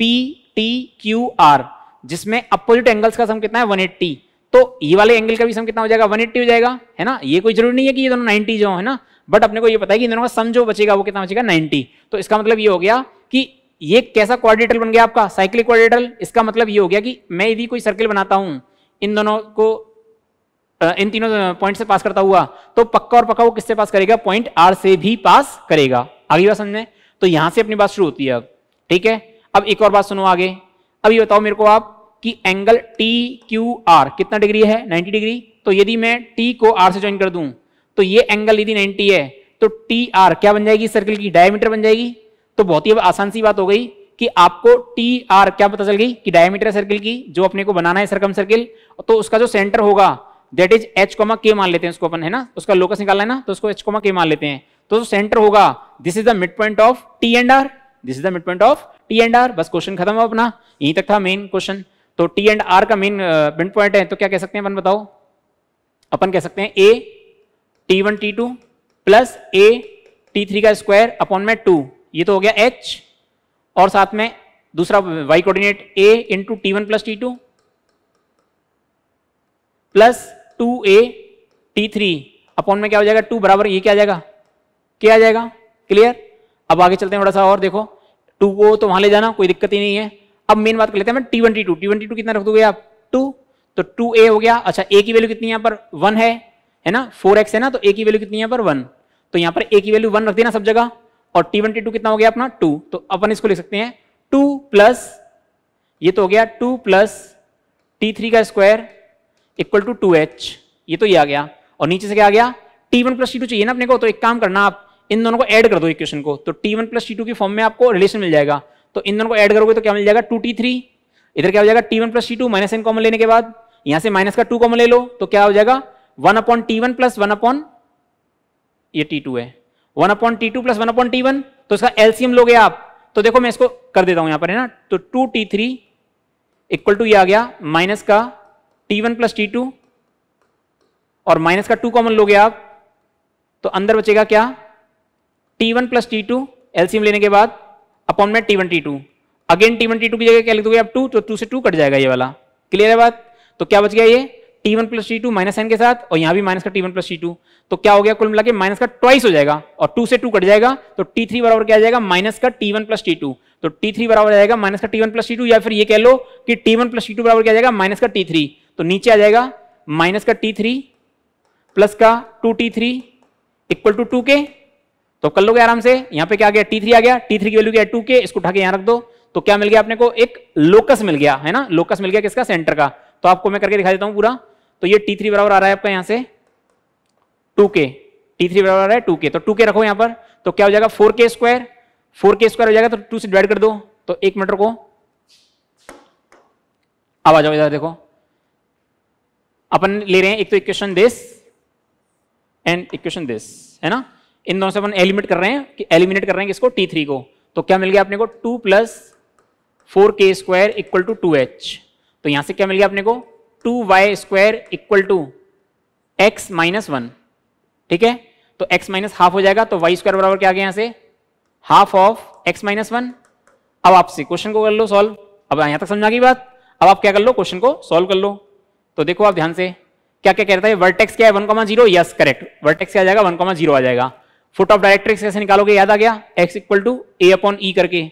पी टी क्यू आर जिसमें अपोजिट एंगल्स का सम कितना है? 180 तो ये वाले एंगल का भी सम कितना हो जाएगा? 180 हो जाएगा, है ना? ये कोई ज़रूरी नहीं है कि ये दोनों 90 जो है ना? बट अपने को ये पता है कि इन दोनों का सम जो बचेगा, वो कितना बचेगा? 90 तो इसका मतलब ये हो गया कि ये कैसा क्वाड्रेटल बन गया आपका? साइक्लिक क्वाड्रेटल इसका मतलब ये हो गया कि मैं यदि कोई सर्किल बनाता हूँ इन दोनों को इन तीनों पॉइंट से पास करता हुआ तो पक्का और पक्का वो किससे पास करेगा? पॉइंट आर से भी पास करेगा। आगे बात समझे तो यहाँ से अपनी बात शुरू होती है अब। ठीक है? अब एक और बात सुनो आगे। अब ये बताओ मेरे को आप कि एंगल टी क्यू आर कितना डिग्री है? 90 डिग्री तो यदि मैं टी को आर से ज्वाइन कर दूँ तो ये एंगल यदि 90 है तो टी आर क्या बन जाएगी? सर्किल की डायमीटर बन जाएगी। तो बहुत ही आसान सी बात हो गई। कि आपको टी आर क्या पता चल गई, कि डायमीटर सर्किल की, जो अपने को बनाना है सरकम सर्किल तो उसका जो सेंटर होगा दैट इज़ एच कोमा के मान लेते हैं उसको अपन, है ना? उसका लोकस निकालना है ना तो उसको एच कोमा के मान लेते हैं। तो जो सेंटर होगा this is the mid point of t and r this is the mid point of t and r बस क्वेश्चन खत्म हो अपना, यहीं तक था मेन क्वेश्चन तो टी एंड आर का मेन मिड पॉइंट है तो क्या कह सकते हैं अपन बताओ? अपन कह सकते हैं a t one t two plus a t three का स्क्वायर अपॉन में टू ये तो हो गया एच और साथ में दूसरा y coordinate a into t one plus t two plus two a t three upon में क्या हो जाएगा? टू बराबर ये क्या आ जाएगा? क्या आ जाएगा? क्लियर अब आगे चलते हैं थोड़ा सा और देखो। टू को तो वहाँ ले जाना, कोई दिक्कत ही नहीं है। अब मेन बात कर लेते हैं t one t two t one t two कितना रख दोगे आप? टू तो टू ए हो गया। अच्छा ए की वैल्यू कितनी यहाँ पर? वन है है ना? फोर एक्स है ना? तो ए की वैल्यू कितनी यहाँ पर? वन तो यहाँ पर ए की वैल्यू वन रख देना सब जगह। और टी वन टी टू कितना हो गया अपना? टू तो अपन इसको लिख सकते हैं टू प्लस ये तो हो गया टू प्लस टी थ्री का square equal to two h ये तो ये आ गया। और नीचे से क्या आ गया? T one plus t two चाहिए ना अपने को? तो एक काम करना आप, इन दोनों को ऐड कर दो इक्वेशन को। तो t one plus t two की फॉर्म में आपको रिलेशन मिल जाएगा। तो इन दोनों को ऐड करोगे तो क्या मिल जाएगा? टू टी थ्री इधर क्या हो जाएगा? T one plus t two minus n common लेने के बाद, यहाँ से माइनस का टू कॉमन ले लो तो क्या हो जाएगा? One upon T one plus one upon ये टी टू है। One upon T two plus one upon T one तो इसका एलसीएम लोगे आप। तो देखो मैं इसको कर देता हूँ यहाँ पर, है ना? तो two T three equal to ये आ गया, माइनस का T one plus T two, और माइनस का टू कॉमन लोगे आप। तो अंदर बचेगा क्या? T one plus T two, LCM लेने के बाद, अपॉन में T one T two. Again T one T two की जगह क्या लिख दोगे आप? टू तो टू से टू कट जाएगा ये वाला। क्लियर है बात? तो क्या बच गया ये? T one plus T two minus N के साथ और यहाँ भी माइनस का T one plus T two तो क्या हो गया? कुल मिला के माइनस का ट्वाइस हो जाएगा और टू से टू कट जाएगा तो टी थ्री बराबर क्या जाएगा? माइनस का T one plus T two तो टी थ्री बराबर जाएगा माइनस का T one plus T two या फिर ये कह लो कि T one plus T two बराबर क्या जाएगा? माइनस का टी थ्री तो नीचे आ जाएगा माइनस का टी थ्री प्लस का two T three equal to two के तो कर लोगे आराम से। यहाँ पे क्या आ गया? टी थ्री आ गया टी थ्री की वैल्यू क्या टू के इसको उठा के यहाँ रख दो। तो क्या मिल गया अपने को? एक लोकस मिल गया, है ना? लोकस मिल गया किसका? सेंटर का। तो आपको मैं करके दिखा देता हूँ पूरा। तो ये टी थ्री बराबर आ रहा है आपका यहाँ से टू के टी थ्री बराबर आ रहा है टू के तो टू के रखो यहाँ पर। तो क्या हो जाएगा? फोर के स्क्वायर फोर के स्क्वायर हो जाएगा तो टू से डिवाइड कर दो। तो एक मीटर को अब आ जाओ इधर, देखो। अपन ले रहे हैं, एक तो equation this and equation this है ना? इन दोनों से अपन एलिमिनेट कर रहे हैं कि एलिमिनेट कर रहे हैं किसको? टी थ्री को। तो क्या मिल गया अपने को? टू प्लस फोर के square equal to two H तो यहाँ से क्या मिल गया अपने को? Two Y square equal to X minus one ठीक है? तो एक्स माइनस हाफ़ हो जाएगा तो वाई स्क्वायर बराबर क्या आ गया यहाँ से? Half of X minus one अब आपसे क्वेश्चन को कर लो सॉल्व अब यहाँ तक समझा की बात? अब आप क्या कर लो? क्वेश्चन को सॉल्व कर लो। तो देखो आप ध्यान से क्या क्या कहता है वर्टेक्स क्या है? One comma zero yes correct vertex क्या आ जाएगा वन कॉमा ज़ीरो आ जाएगा। फुट ऑफ़ डायरेक्ट्रिक्स कैसे निकालोगे? याद आ गया? X equal to A upon E करके।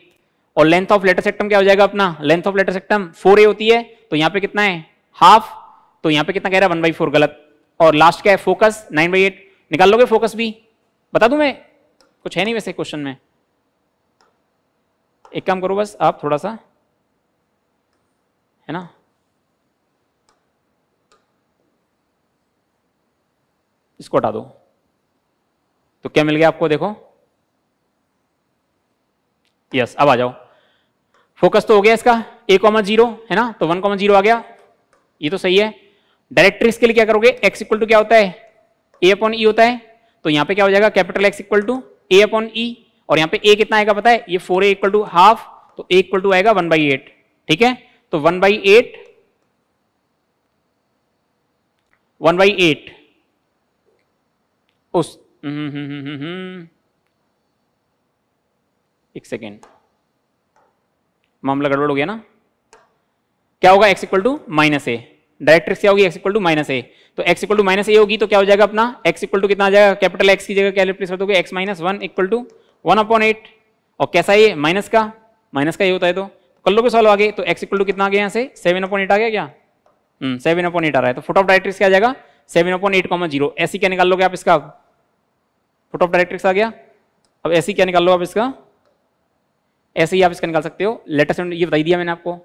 और लेंथ ऑफ़ लेटर सेक्टम क्या हो जाएगा अपना? Length of latus rectum four A होती है। तो यहाँ पे कितना है? हाफ़ तो यहाँ पे कितना कह रहा है? वन बाई फोर गलत। और लास्ट क्या है? फोकस नाइन बाई एट निकाल लोगे फोकस भी? बता दू मैं? कुछ है नहीं वैसे क्वेश्चन में। एक काम करो बस, आप थोड़ा सा, है ना? इसको हटा दो। तो क्या मिल गया आपको? देखो। यस अब आ जाओ। फोकस तो हो गया इसका। ए कॉमा ज़ीरो है ना? तो वन कॉमा ज़ीरो आ गया। ये तो सही है। डायरेक्ट्रिक्स के लिए क्या करोगे? एक्स इक्वल टू क्या होता है? ए अपॉन ई होता है। तो यहाँ पे क्या हो जाएगा? Capital X equal to A upon E और यहाँ पे ए कितना आएगा पता है? ये four A equal to half तो ए इक्वल टू आएगा वन बाई एट ठीक है? तो one by eight one by eight उस हम्म, हम्म, हम्म, एक सेकेंड मामला गड़बड़ हो गया ना? क्या होगा X equal to minus A directrix क्या होगी? X equal to minus A तो X equal to minus A होगी तो क्या हो जाएगा अपना? एक्स इक्वल टू कितना आ जाएगा? कैपिटल एक्स की जगह क्या रिप्लेस कर दोगे X minus one equal to one upon eight और कैसा ये? माइनस का? माइनस का ये होता है तो? कर लोगे सॉल्व आगे तो एक्स इक्वल टू कितना आ गया यहाँ से? सेवन अपॉन एट आ गया क्या? सेवन अपॉन एट आ रहा है। तो फुट ऑफ़ डायरेक्ट्रिक्स क्या आ जाएगा? Seven upon eight comma zero ऐसी क्या निकाल लोगे आप इसका? फुट ऑफ़ डायरेक्ट्रिक्स आ गया। अब ऐसी क्या निकाल लो आप इसका? ऐसे ही आप इसका निकाल सकते हो। लेटेस्ट ये बताई दिया मैंने आपको।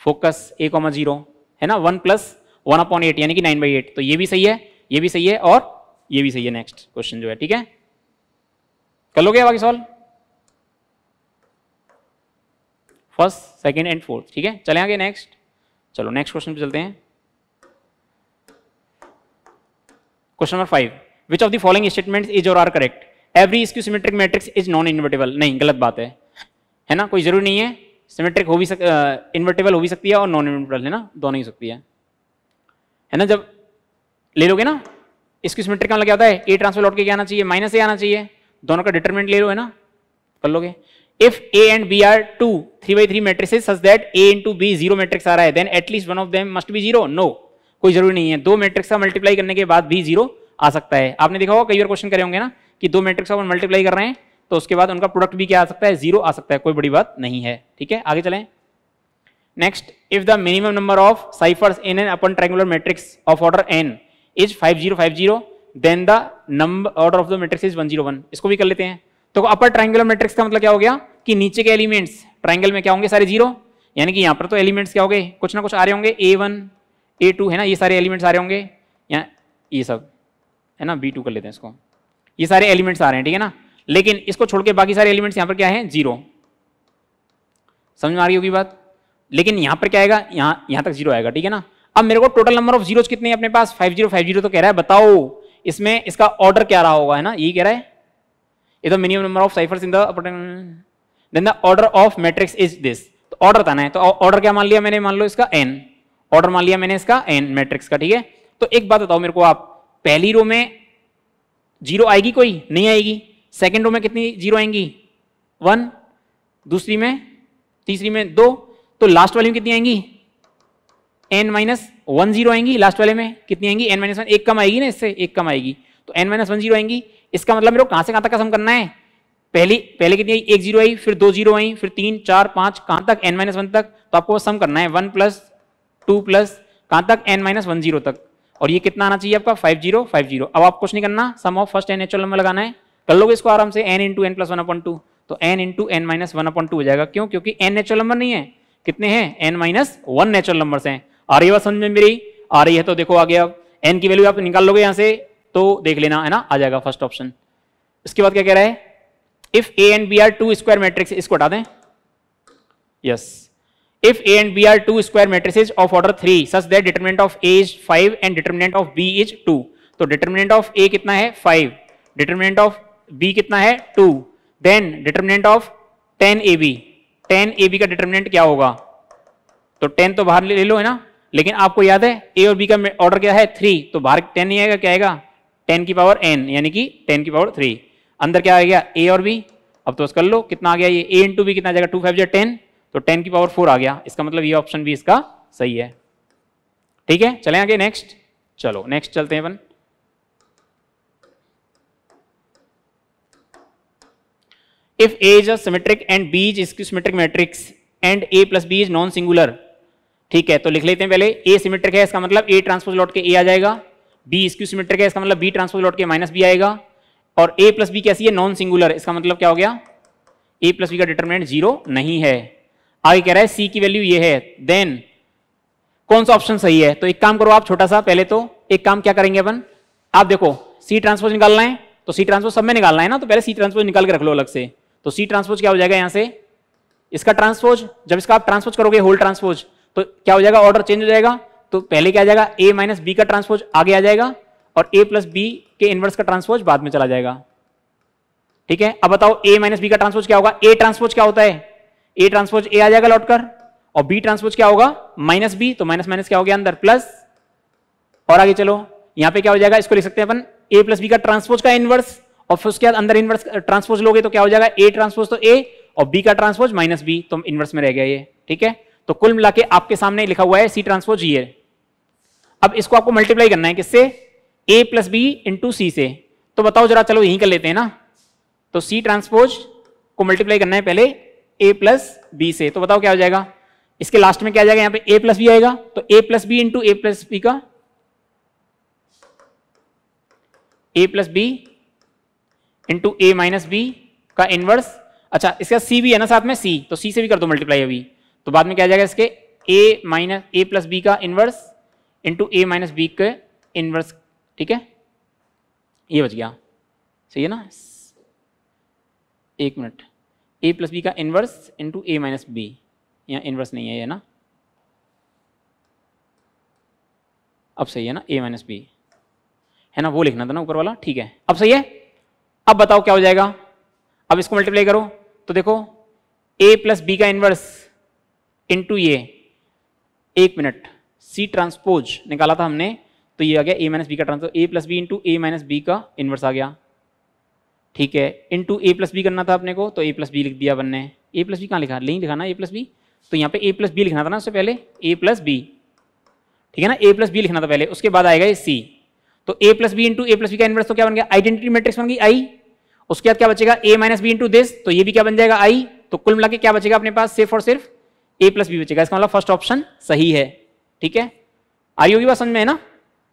फोकस ए कॉमा ज़ीरो है ना? One plus one upon eight यानी कि नाइन बाई एट तो ये भी सही है, ये भी सही है और ये भी सही है नेक्स्ट क्वेश्चन जो है, ठीक है? कर लोगे बाकी solve first second and fourth ठीक है? चले आगे नेक्स्ट चलो नेक्स्ट क्वेश्चन पे चलते हैं। Question number five which of the following statement is और आर करेक्ट एवरी इसकी symmetric matrix is non invertible नहीं, गलत बात है। है ना? कोई ज़रूरी नहीं है। सिमेट्रिक हो भी सक इन्वर्टेबल हो भी सकती है और नॉन इन्वर्टेबल है ना? दोनों ही सकती है। है ना? जब ले लोगे ना, इसकी सिमेट्रिक का मतलब क्या होता है? ए ट्रांसफ़र लौट के क्या आना चाहिए? माइनस ए आना चाहिए। दोनों का डिटरमिनेंट ले लो, है ना? कर लोगे। If A and B are two three by three matrix such that A into B zero matrix आ रहा है then at least one of them must be zero no कोई ज़रूरी नहीं है। दो मेट्रिक्स का मल्टीप्लाई करने के बाद भी ज़ीरो आ सकता है। आपने देखा होगा, कई बार क्वेश्चन करे होंगे ना, कि दो मेट्रिक्स का मल्टीप्लाई कर रहे हैं तो उसके बाद उनका प्रोडक्ट भी क्या आ सकता है? ज़ीरो आ सकता है, कोई बड़ी बात नहीं है। ठीक है, आगे चलें। Next if the minimum number of ciphers in an upper triangular matrix of order N is 5050 then the number order of the matrix is 101 इसको भी कर लेते हैं। तो अपर ट्रायंगुलर मैट्रिक्स का मतलब क्या हो गया? कि नीचे के एलिमेंट्स ट्रायंगल में क्या होंगे? सारे ज़ीरो यानी कि यहाँ पर तो एलिमेंट्स क्या हो गए कुछ ना कुछ आ रहे होंगे। ए वन ए टू है ना? ये सारे एलिमेंट्स आ रहे होंगे। या ये सब, है ना? बी टू कर लेते हैं इसको। ये सारे एलिमेंट्स आ रहे हैं, ठीक है ना? लेकिन इसको छोड़ के बाकी सारे एलिमेंट्स यहाँ पर क्या है? ज़ीरो समझ में आ रही होगी बात? लेकिन यहाँ पर क्या आएगा? यहाँ यहाँ तक ज़ीरो आएगा, ठीक है ना? अब मेरे को टोटल नंबर ऑफ़ ज़ीरो कितने अपने पास? फाइव ज़ीरो फाइव ज़ीरो तो कह रहा है, बताओ। इसमें इसका ऑर्डर क्या रहा होगा, है ना? यही कह रहा है। ये तो minimum number of ciphers in then the order of matrix is this तो ऑर्डर बताना है। तो ऑर्डर क्या मान लिया मैंने? मान लो इसका एन ऑर्डर मान लिया मैंने इसका एन मैट्रिक्स का, ठीक है? तो एक बात बताओ मेरे को आप। पहली रो में ज़ीरो आएगी कोई? नहीं आएगी। सेकेंड रो में कितनी ज़ीरो आएँगी? वन दूसरी में, तीसरी में दो. तो लास्ट वाली में कितनी आएँगी? एन माइनस वन ज़ीरो आएँगी. लास्ट वाले में कितनी आएँगी? एन माइनस वन एक कम आएगी ना इससे? एक कम आएगी. तो एन माइनस वन ज़ीरो आएँगी. इसका मतलब मेरे को कहाँ से कहाँ तक का सम करना है? पहली, पहले कितनी आई? एक ज़ीरो आई, फिर दो ज़ीरो आई, फिर तीन, चार, पाँच. कहाँ तक? एन माइनस वन तक. तो आपको सम करना है. वन प्लस टू प्लस कहाँ तक? एन माइनस वन ज़ीरो तक. और ये कितना आना चाहिए आपका? फाइव ज़ीरो फाइव ज़ीरो अब आप कुछ नहीं करना. Sum of first N natural number लगाना है. कर लोगे इसको आराम से N into N plus one upon two तो N into N minus one upon two हो जाएगा। क्यों? क्योंकि एन नेचुरल नंबर नहीं है। कितने हैं? N minus one natural number हैं। आ रही है समझ में मेरी? आ रही है तो देखो आगे अब एन की वैल्यू आप निकाल लोगे यहाँ से तो देख लेना, है ना? आ जाएगा फ़र्स्ट ऑप्शन इसके बाद क्या कह रहा है? If A and B are two square matrix इसको हटा दें। Yes if A and B are two square matrices of order three such that determinant of A is five and determinant of B is two तो determinant of A कितना है? Five determinant of B कितना है? Two then determinant of ten A B ten A B का determinant क्या होगा? तो ten तो बाहर ले लो, है ना? लेकिन आपको याद है ए और बी का ऑर्डर क्या है? थ्री तो बाहर टेन नहीं आएगा, क्या आएगा? टेन की पावर एन यानी कि टेन की पावर थ्री अंदर क्या आ गया? ए और बी अब तो कर लो, कितना आ गया? ये ए इंटू बी कितना आ जाएगा? टू फाइव टेन तो टेन की पावर फोर आ गया. इसका मतलब ये ऑप्शन भी इसका सही है। ठीक है? चले आगे नेक्स्ट चलो नेक्स्ट चलते हैं अपन। If A is a symmetric and B is symmetric matrix and A plus B is non singular ठीक है तो लिख लेते हैं पहले, A सिमेट्रिक है, इसका मतलब A ट्रांसपोज लौट के A आ जाएगा, B इसक्यू सिमेट्रिक है, इसका मतलब B ट्रांसपोज लौट के माइनस बी आएगा, और A प्लस बी कैसी है? नॉन सिंगुलर इसका मतलब क्या हो गया? A प्लस बी का डिटर्मिनेंट ज़ीरो नहीं है। आगे कह रहा है, C की वैल्यू ये है देन कौन सा ऑप्शन सही है? तो एक काम करो आप, छोटा सा, पहले तो एक काम क्या करेंगे अपन? आप देखो सी ट्रांसपोज निकालना है तो सी ट्रांसपोज सब में निकालना है ना तो पहले सी ट्रांसपोज निकाल के रख लो अलग से। तो सी ट्रांसपोज क्या हो जाएगा यहाँ से? इसका ट्रांसपोज जब इसका आप ट्रांसपोज करोगे होल ट्रांसपोज तो क्या हो जाएगा? ऑर्डर चेंज हो जाएगा। तो पहले क्या आ जाएगा? ए माइनस बी का ट्रांसपोज आगे आ जाएगा और ए प्लस बी के इनवर्स का ट्रांसपोज बाद में चला जाएगा। ठीक है? अब बताओ ए माइनस बी का ट्रांसपोज क्या होगा? ए ट्रांसपोज क्या होता है? ए ट्रांसपोज ए आ जाएगा लौटकर और बी ट्रांसपोज क्या होगा? माइनस बी तो माइनस माइनस क्या हो गया अंदर? प्लस और आगे चलो। यहाँ पे क्या हो जाएगा? इसको लिख सकते हैं अपन। ए प्लस बी का ट्रांसपोज का इनवर्स और फिर उसके बाद अंदर इनवर्स ट्रांसपोज लोगे तो क्या हो जाएगा? ए ट्रांसपोज तो ए और बी का ट्रांसपोज माइनस बी तो इनवर्स में रह गया ये, ठीक है? तो कुल मिला के आपके सामने लिखा हुआ है सी ट्रांसपोज ये अब इसको आपको मल्टीप्लाई करना है किससे? A plus B into C से। तो बताओ जरा, चलो यहीं कर लेते हैं ना। तो सी ट्रांसपोज को मल्टीप्लाई करना है पहले ए प्लस बी से। तो बताओ क्या हो जाएगा? इसके लास्ट में क्या आ जाएगा? यहाँ पे ए प्लस बी आएगा। तो A plus B into A plus B का A plus B into A minus B का इनवर्स अच्छा इसका सी भी है ना साथ में? सी तो सी से भी कर दो मल्टीप्लाई अभी। तो बाद में क्या जाएगा इसके? A minus A plus B का inverse into A minus B के इनवर्स ठीक है? ये बच गया। सही है ना? एक मिनट। ए प्लस बी का inverse into A minus B यहाँ इनवर्स नहीं है, ये ना? अब सही है ना? ए माइनस बी है ना? वो लिखना था ना ऊपर वाला? ठीक है। अब सही है? अब बताओ क्या हो जाएगा अब इसको मल्टीप्लाई करो तो देखो ए प्लस बी का इनवर्स इंटू ये एक मिनट सी ट्रांसपोज निकाला था हमने तो ये आ गया ए माइनस बी का transpose A plus B into A minus B का इनवर्स आ गया ठीक है इंटू ए प्लस बी करना था अपने को तो ए प्लस बी लिख दिया बनने ए प्लस बी कहाँ लिखा नहीं लिखा ना ए प्लस बी तो यहाँ पे ए प्लस बी लिखना था ना उससे पहले ए प्लस बी ठीक है ना ए प्लस बी लिखना था पहले उसके बाद आएगा ये सी तो A plus B into A plus B का इनवर्स तो क्या बन गया आइडेंटिटी मैट्रिक्स बन गई आई उसके बाद क्या बचेगा? A minus B into this तो ये भी क्या बन जाएगा? आई तो कुल मिला के क्या बचेगा अपने पास? सिर्फ़ और सिर्फ़ ए प्लस बी बचेगा। इसका मतलब फ़र्स्ट ऑप्शन सही है। ठीक है? आई होगी बात समझ में, है ना?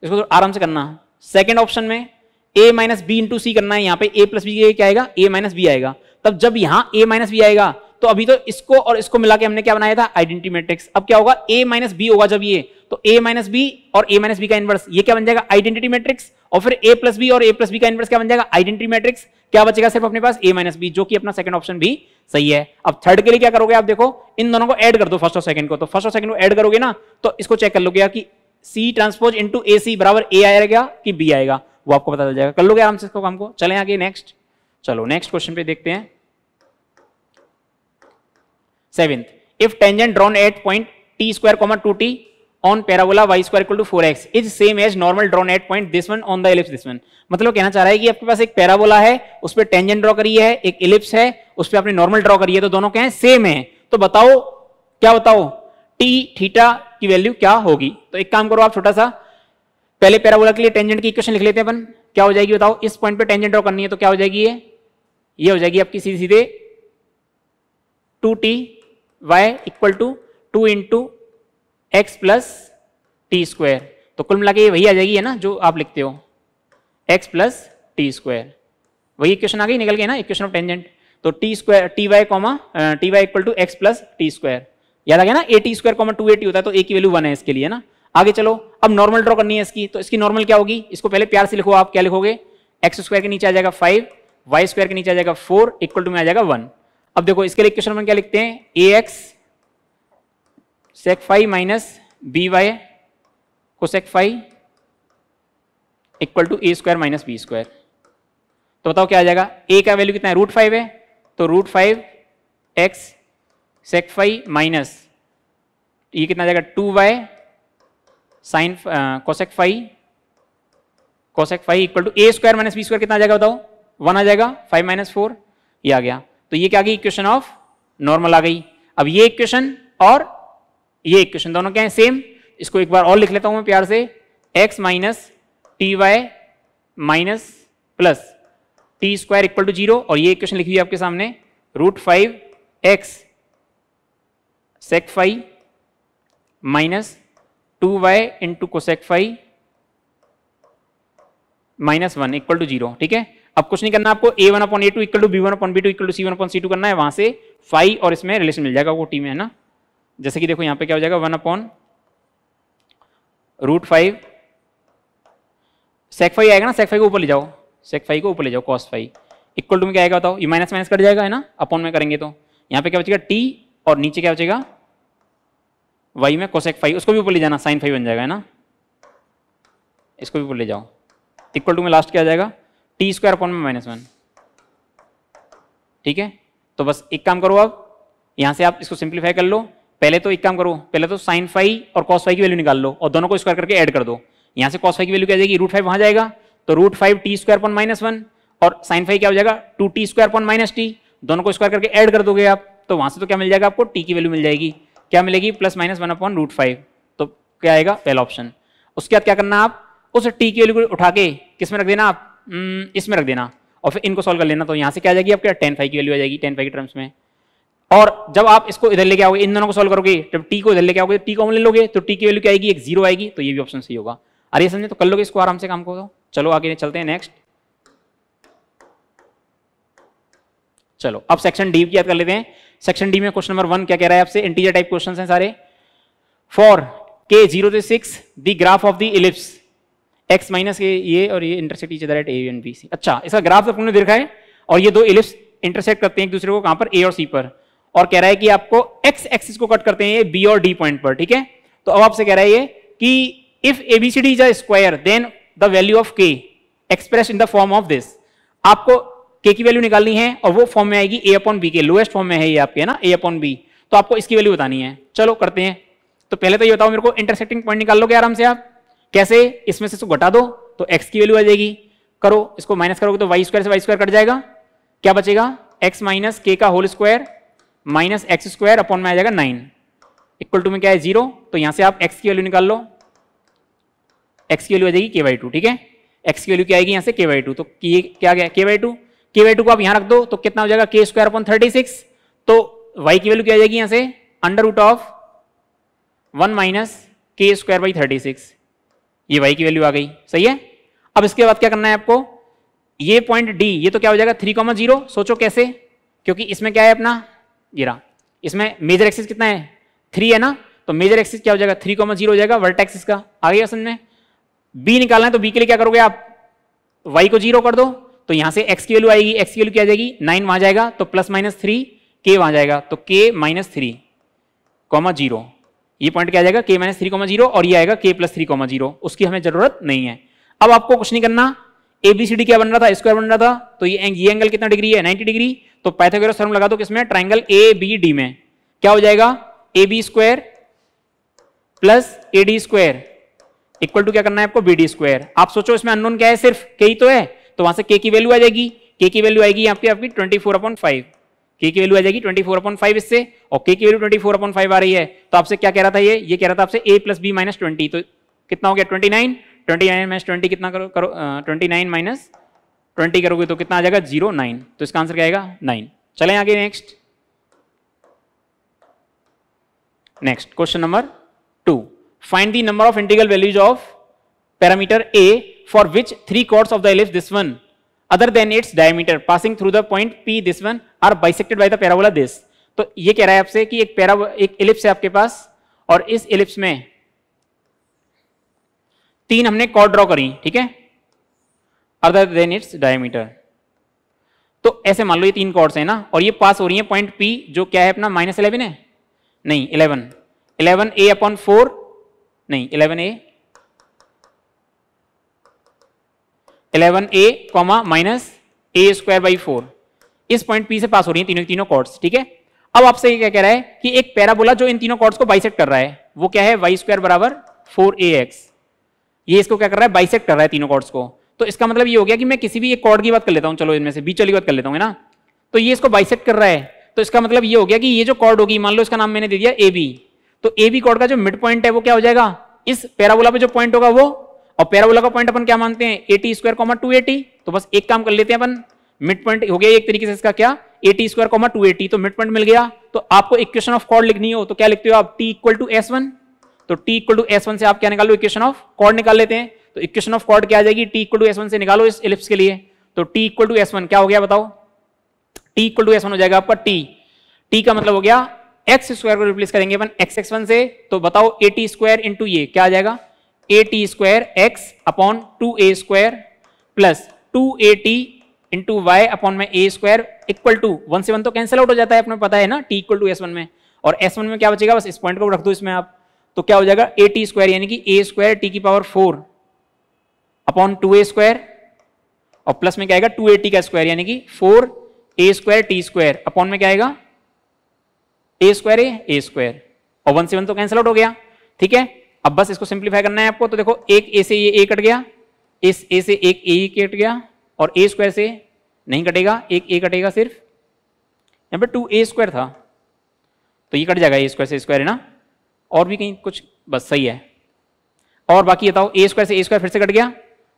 इसको तो आराम से करना। सेकेंड ऑप्शन में A minus B into C करना है। यहाँ पे ए प्लस बी क्या आएगा? ए माइनस बी आएगा। तब जब यहाँ ए माइनस बी आएगा तो अभी तो इसको और इसको मिला के हमने क्या बनाया था? आइडेंटिटी मैट्रिक्स अब क्या होगा? ए माइनस बी होगा जब ये। तो ए माइनस बी और ए माइनस बी का इनवर्स ये क्या बन जाएगा? आइडेंटिटी मैट्रिक्स और फिर ए प्लस बी और ए प्लस बी का इनवर्स क्या बन जाएगा? आइडेंटिटी मैट्रिक्स क्या बचेगा सिर्फ़ अपने पास? ए माइनस बी जो कि अपना सेकंड ऑप्शन भी सही है। अब थर्ड के लिए क्या करोगे आप? देखो, इन दोनों को ऐड कर दो फ़र्स्ट और सेकंड को। तो फ़र्स्ट और सेकंड को ऐड करोगे ना तो इसको चेक कर लोगे कि सी ट्रांसपोज इंटू ए सी बराबर ए आएगा कि बी आएगा। वो आपको पता चल जाएगा। कर लोगे आराम से इसको काम को? चले आगे नेक्स्ट चलो नेक्स्ट क्वेश्चन पे देखते हैं। If tangent drawn at point T square comma two T on parabola y square equal to 4x is same as normal drawn at point this one on the ellipse this one. मतलब कहना चाह रहा है कि आपके पास एक parabola है, उस पर टेंजेंट ड्रॉ करी है, एक इलिप्स है, उस पर आपने नॉर्मल ड्रॉ करी है तो दोनों क्या है? सेम है। तो बताओ, क्या बताओ? टी थीटा की वैल्यू क्या होगी? तो एक काम करो आप छोटा सा, पहले पैराबोला के लिए टेंजेंट की इक्वेशन लिख लेते हैं अपन। क्या हो जाएगी बताओ? इस पॉइंट पे टेंजेंट ड्रॉ करनी है तो क्या हो जाएगी ये? ये हो जाएगी आपकी सीधे सीधे two T Y equal to two into X plus T square तो कुल मिला के वही आ जाएगी, है ना, जो आप लिखते हो। एक्स प्लस टी स्क्वायर वही इक्वेशन आ गई, निकल गई ना इक्वेशन ऑफ़ टेंजेंट तो T square T Y comma T Y equal to X plus T square याद आ गया ना A T square comma two AT होता है तो ए की वैल्यू वन है इसके लिए ना। आगे चलो, अब नॉर्मल ड्रॉ करनी है इसकी तो इसकी नॉर्मल क्या होगी? इसको पहले प्यार से लिखो आप, क्या लिखोगे? एक्स स्क्वायर के नीचे आ जाएगा फाइव वाई स्क्वायर के नीचे आ जाएगा फोर इक्वल टू में आ जाएगा वन अब देखो, इसके लिए क्वेश्चन क्या लिखते हैं? A X sec five minus B Y cosec five equal to A square minus B square तो बताओ क्या आ जाएगा? ए का वैल्यू कितना है? रूट फाइव है। तो root five X sec five minus ये कितना आ जाएगा? Two Y sine cosec five cosec five equal to A square minus B square कितना आ जाएगा बताओ? वन आ जाएगा फाइव माइनस फोर ये आ गया। तो ये क्या गई इक्वेशन ऑफ़ नॉर्मल आ गई। अब ये इक्वेशन और ये इक्वेशन दोनों क्या है? सेम इसको एक बार और लिख लेता हूँ मैं प्यार से। X minus T Y minus plus T square equal to zero और ये इक्वेशन लिखी हुई आपके सामने। Root five X sec five minus two Y into cosec five minus one equal to zero ठीक है? अब कुछ नहीं करना आपको A one upon A two equal to B one upon B two equal to C one upon C two करना है, वहाँ से फाइव और इसमें रिलेशन मिल जाएगा वो टी में, है ना? जैसे कि देखो यहाँ पे क्या हो जाएगा one upon root five sec five आएगा ना सेक फाइव को ऊपर ले जाओ सेक फाइव को ऊपर ले जाओ कॉस फाइव इक्वल टू में क्या आएगा बताओ, ये माइनस माइनस कट जाएगा, है ना? अपॉन में करेंगे तो। यहाँ पे क्या बचेगा टी और नीचे क्या बचेगा वाई में कोसेक फाइव उसको भी ऊपर ले जाना साइन फाइव बन जाएगा, है ना? इसको भी ऊपर ले जाओ। इक्वल टू में लास्ट क्या आ जाएगा टी स्क्वायर अपॉन में माइनस वन? ठीक है? तो बस एक काम करो अब यहाँ से आप इसको सिंप्लीफाई कर लो। पहले तो एक काम करो, पहले तो साइन फाइव और कॉस फाइव की वैल्यू निकाल लो और दोनों को स्क्वायर करके ऐड कर दो। यहाँ से कॉस फाइव की वैल्यू क्या जाएगी? रूट फाइव वहाँ जाएगा। तो root five T square upon minus one और साइन फाइव क्या हो जाएगा? Two T square upon minus T दोनों को स्क्वायर करके ऐड कर दोगे आप तो वहाँ से तो क्या मिल जाएगा आपको? टी की वैल्यू मिल जाएगी। क्या मिलेगी? Plus minus one upon root five तो क्या आएगा? पहला ऑप्शन उसके बाद क्या करना आप? उस टी की वैल्यू को उठा के किसमें रख देना आप? इसमें रख देना। और फिर इनको सॉल्व कर लेना तो यहाँ से क्या आ जाएगी? आपके टेन फाइव की वैल्यू आ जाएगी टेन फाइव के टर्म्स में। और जब आप इसको इधर लेके आओगे, इन दोनों को सॉल्व करोगे जब टी को इधर लेके आओगे टी कॉमन ले लोगे तो टी की वैल्यू क्या आएगी? एक ज़ीरो आएगी तो ये भी ऑप्शन सही होगा। अरे समझे तो कर लोगे इसको आराम से काम को चलो, आगे चलते हैं नेक्स्ट चलो, अब सेक्शन डी की याद कर लेते हैं। सेक्शन डी में क्वेश्चन नंबर वन क्या कह रहा है आपसे? इंटीजर टाइप क्वेश्चन हैं सारे। For k zero to six the graph of the ellipse x minus k ये और ये intersect each other at A and B C अच्छा इसका ग्राफ अपने देखा है, और ये दो इलिप्स इंटरसेक्ट करते हैं एक दूसरे को कहाँ पर? ए और सी पर। और कह रहा है कि आपको एक्स एक्सिस को कट करते हैं ये बी और डी पॉइंट पर, ठीक है? तो अब आपसे कह रहा है ये कि if ABCD is a square then the value of k express in the form of this आपको के की वैल्यू निकालनी है और वो फॉर्म में आएगी ए अपॉन बी के लोएस्ट फॉर्म में है ये आपके ना? ए अपॉन बी तो आपको इसकी वैल्यू बतानी है। चलो, करते हैं। तो पहले तो ये बताओ मेरे को इंटरसेक्टिंग पॉइंट निकाल लोगे आराम से आप? कैसे इसमें से इसको घटा दो तो एक्स की वैल्यू आ जाएगी। करो, इसको माइनस करोगे तो वाई स्क्वायर से वाई स्क्वायर कट जाएगा। क्या बचेगा? एक्स माइनस के का whole square minus x square upon में आ जाएगा नाइन इक्वल टू में क्या है? ज़ीरो तो यहाँ से आप एक्स की वैल्यू निकाल लो। एक्स की वैल्यू आ जाएगी के वाई टू ठीक है? एक्स की वैल्यू क्या आएगी? यहाँ से के वाई टू तो क्या गया? K y two k y two को आप यहाँ रख दो तो कितना हो जाएगा? K square upon thirty six तो वाई की वैल्यू क्या आ जाएगी यहाँ से? Under root of one minus k square by thirty six ये वाई की वैल्यू आ गई। सही है? अब इसके बाद क्या करना है आपको? ये पॉइंट डी ये तो क्या हो जाएगा? थ्री कॉमा ज़ीरो सोचो कैसे? क्योंकि इसमें क्या है अपना? रहा। इसमें मेजर एक्सिस कितना है? थ्री है ना? तो मेजर एक्सिस क्या हो जाएगा? थ्री कॉमा ज़ीरो हो जाएगा वर्ट एक्सिस का आ गया समझ में? बी निकालना है तो बी के लिए क्या करोगे आप? वाई को ज़ीरो कर दो। तो यहाँ से एक्स की वैल्यू आएगी। एक्स की वैल्यू क्या जाएगी? नाइन वहाँ जाएगा। तो प्लस माइनस थ्री के वहाँ जाएगा। तो k minus three comma zero ये पॉइंट क्या आ जाएगा? के माइनस थ्री कॉमा ज़ीरो और ये आएगा के प्लस थ्री कॉमा ज़ीरो उसकी हमें ज़रूरत नहीं है। अब आपको कुछ नहीं करना। एबीसीडी क्या बन रहा था? स्क्वायर बन रहा था। तो ये ये एंगल कितना डिग्री है? 90 डिग्री तो पाइथागोरस थ्योरम लगा दो किसमें? ट्राइंगल ए बी डी में। क्या हो जाएगा? A B square plus A D square equal to क्या करना है आपको? बी डी स्क्वायर आप सोचो इसमें अननोन क्या है? सिर्फ़ के ही तो है। तो वहाँ से के की वैल्यू आ जाएगी। के की वैल्यू आएगी आपकी आपकी ट्वेंटी फोर अपॉन फाइव के की वैल्यू आ जाएगी ट्वेंटी फोर अपॉइंट फाइव इससे, और के की value twenty four upon five आ रही है। तो आपसे क्या कह रहा था ये? ये कह रहा था आपसे a plus b minus twenty तो कितना हो गया? Twenty nine twenty nine minus twenty कितना करो करो ट्वेंटी नाइन माइनस ट्वेंटी करोगे तो कितना आ जाएगा? ज़ीरो नाइन तो इसका आंसर क्या आएगा? नाइन चलें आगे next next question number two find the number of integral values of parameter a for which three chords of the ellipse this one other than its diameter, passing through the point P, this one, are bisected by the parabola this. तो ये कह रहा है आपसे कि एक para, एक ellipse है आपके पास, और इस इलिप्स में तीन हमने कॉर्ड ड्रॉ करी, ठीक है? अदर देन इट्स डायमीटर तो ऐसे मान लो ये तीन कॉर्ड्स हैं ना, और ये पास हो रही है पॉइंट पी जो क्या है अपना माइनस इलेवन है? नहीं eleven eleven a upon four नहीं eleven a eleven a, comma, minus a square by four. इस पॉइंट पी से पास हो रही है तीनों तीनों कॉर्ड्स, ठीक है? अब आपसे ये क्या कह रहा है कि एक पैराबोला जो इन तीनों कॉर्ड्स को बाइसेक्ट कर रहा है, वो क्या है? वाई स्क्वायर बराबर फोर ए एक्स ये इसको क्या कर रहा है? बाइसेक्ट कर रहा है तीनों कॉर्ड्स को। तो इसका मतलब ये हो गया कि मैं किसी भी एक कॉर्ड की बात कर लेता हूँ, चलो इनमें से बीच वाली बात कर लेता हूँ ना? तो ये इसको बाइसेक्ट कर रहा है। तो इसका मतलब ये हो गया कि ये जो कॉर्ड होगी, मान लो इसका नाम मैंने दे दिया ए बी। तो ए बी कॉर्ड का जो मिड पॉइंट है वो क्या हो जाएगा? इस पैराबोला पे जो पॉइंट होगा वो और पैराबोला का पॉइंट अपन क्या मानते हैं? A t square comma two a t तो बस एक काम कर लेते हैं अपन। मिड पॉइंट हो गया एक तरीके से इसका क्या? A t square comma two a t तो मिड पॉइंट मिल गया। तो आपको इक्वेशन ऑफ़ कॉर्ड लिखनी हो तो क्या लिखते हो आप? T equal to s one तो t equal to s one से आप क्या निकालो? इक्वेशन ऑफ़ कॉर्ड निकाल लेते हैं। तो इक्वेशन ऑफ़ कॉर्ड क्या आ जाएगी? T equal to s one से निकालो इस एलिप्स के लिए। तो t equal to s one क्या हो गया बताओ? T equal to s one हो जाएगा आपका टी टी का मतलब हो गया एक्स स्क्वायर को रिप्लेस करेंगे अपन एक्स एक्स वन से। तो बताओ ए टी स्क्वायर इंटू ये क्या आ जाएगा? A t square x upon two a square plus two a t into y upon में a square equal to one से वन तो कैंसिल आउट हो जाता है अपने पता है ना? T equal to s one में। और एस वन में क्या बचेगा? बस इस पॉइंट को रख दो इसमें आप। तो क्या हो जाएगा? ए टी स्क्वायर यानी कि ए स्क्वायर टी की power four upon two a square और प्लस में क्या आएगा? टू ए टी का स्क्वायर यानी कि four a square t square upon में क्या आएगा? ए स्क्वायर ए स्क्वायर और वन से वन तो कैंसिल आउट हो गया। ठीक है? अब बस इसको सिंप्लीफाई करना है आपको तो देखो, एक ए से ये ए कट गया, इस ए से एक ए कट गया, और ए स्क्वायर से नहीं कटेगा, एक ए कटेगा सिर्फ़। यहाँ पे टू ए स्क्वायर था तो ये कट जाएगा ए स्क्वायर से स्क्वायर है ना? और भी कहीं कुछ, बस सही है। और बाकी बताओ ए स्क्वायर से ए स्क्वायर फिर से कट गया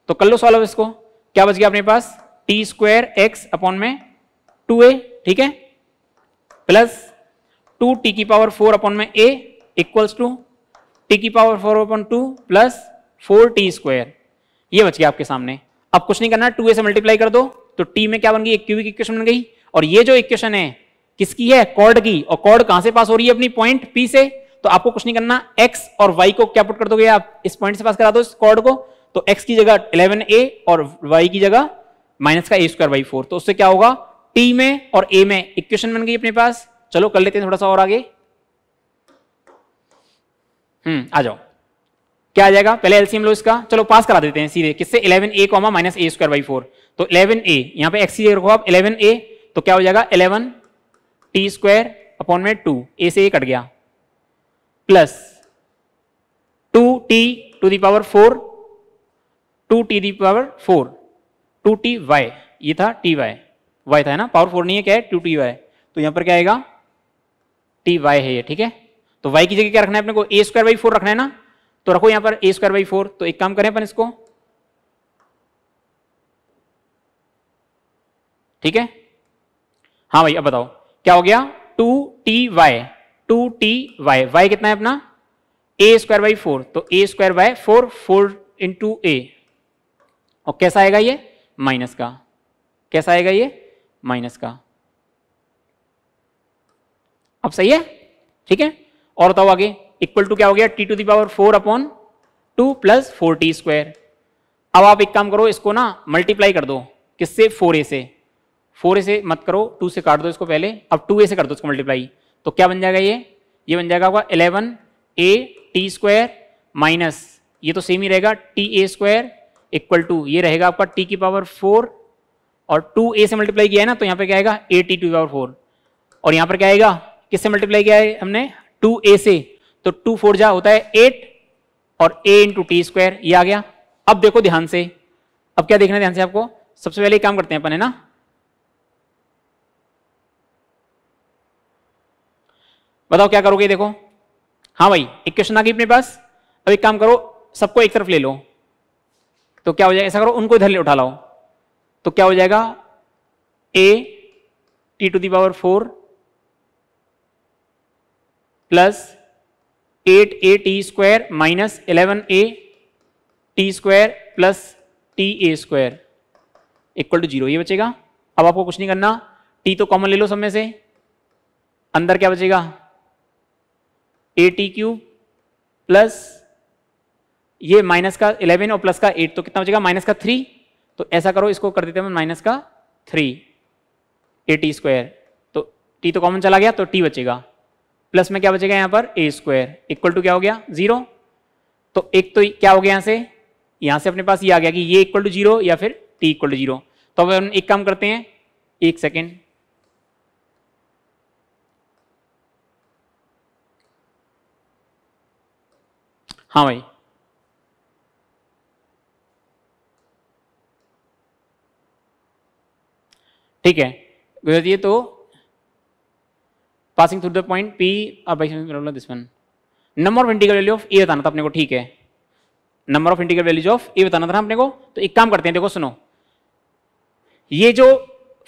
तो कर लो सॉल्व इसको। क्या बच गया अपने पास? टी स्क्वायर एक्स अपॉन में टू ए ठीक है? प्लस टू टी की पावर फोर अपॉन में ए इक्वल्स टू टी की power four upon two plus four t square ये बच गया आपके सामने। अब कुछ नहीं करना टू ए से मल्टीप्लाई कर दो तो टी में क्या बन गई? एक क्यूबिक इक्वेशन बन गई। और ये जो इक्वेशन है, किसकी है? कॉर्ड की। और कॉर्ड कहाँ से पास हो रही है अपनी पॉइंट पी से। तो आपको कुछ नहीं करना एक्स और वाई को क्या पुट कर दोगे आप? इस पॉइंट से पास करा दो इस कॉर्ड को। तो एक्स की जगह इलेवन ए और वाई की जगह माइनस का ए स्क्वायर बाई फोर तो उससे क्या होगा? टी में और ए में इक्वेशन बन गई अपने पास। चलो कर लेते हैं थोड़ा सा और आगे। हम्म आ जाओ। क्या आ जाएगा? पहले एलसीएम लो इसका। चलो पास करा देते हैं सीधे। किससे? 11 a comma minus a square by four तो 11 ए यहाँ पे एक्स रखो आप 11 ए तो क्या हो जाएगा? 11 टी स्क्वायर अपॉन में टू ए से ए कट गया। Plus two t to the power four two t the power four two t y ये था टी वाई वाई था ना? पावर फोर नहीं है, क्या है? टू टी वाई तो यहाँ पर क्या आएगा? टी वाई है ये, ठीक है? तो वाई की जगह क्या रखना है अपने को? ए स्क्वायर बाई फोर रखना है ना? तो रखो यहाँ पर ए स्क्वायर बाई फोर तो एक काम करें अपन इसको। ठीक है? हाँ भाई, अब बताओ। क्या हो गया? Two t y two t y y कितना है अपना? ए स्क्वायर बाई फोर तो a square by four four into a और कैसा आएगा ये? माइनस का। कैसा आएगा ये? माइनस का। अब सही है? ठीक है? और बताओ आगे इक्वल टू क्या हो गया? T to the power four upon two plus four t square अब आप एक काम करो, इसको ना मल्टीप्लाई कर दो। किससे? फोर ए से। फोर ए से मत करो टू से काट दो इसको पहले। अब टू ए से कर दो इसको मल्टीप्लाई तो क्या बन जाएगा ये? ये बन जाएगा आपका eleven a t square minus ये तो सेम ही रहेगा t a square equal to ये रहेगा आपका टी की पावर फोर और टू ए से मल्टीप्लाई किया है ना तो यहाँ पे क्या आएगा? A t to power four और यहाँ पर क्या आएगा? किससे मल्टीप्लाई किया है हमने? टू ए से तो टू फोर जा होता है एट और ए इंटू टी स्क्वायर ये आ गया। अब देखो ध्यान से। अब क्या देखना ध्यान से आपको? सबसे पहले काम करते हैं अपन, है ना? बताओ क्या करोगे देखो। हाँ भाई, एक क्वेश्चन आ गई अपने पास। अब एक काम करो, सबको एक तरफ़ ले लो। तो क्या हो जाएगा? ऐसा करो, उनको इधर ले उठा लाओ। तो क्या हो जाएगा? A t to the power four plus eight a t square minus eleven a t square plus t a square equal to zero ये बचेगा। अब आपको कुछ नहीं करना। टी तो कॉमन ले लो सब में से। अंदर क्या बचेगा? ए टी क्यूब प्लस ये माइनस का इलेवन और प्लस का एट तो कितना बचेगा? माइनस का थ्री तो ऐसा करो, इसको कर देते हैं माइनस का थ्री ए टी स्क्वायर तो टी तो कॉमन चला गया तो टी बचेगा। प्लस में क्या बचेगा यहाँ पर? ए स्क्वायर इक्वल टू क्या हो गया? ज़ीरो तो एक तो क्या हो गया यहाँ से? यहाँ से अपने पास ये आ गया कि ये इक्वल टू ज़ीरो या फिर टी इक्वल टू ज़ीरो तो अब हम एक काम करते हैं। एक सेकेंड हाँ भाई। ठीक है। है तो passing through the point P अब this one number of integral value of a बताना था अपने को, ठीक है? Number of integral values of a बताना था अपने को तो एक काम करते हैं, देखो, सुनो। ये जो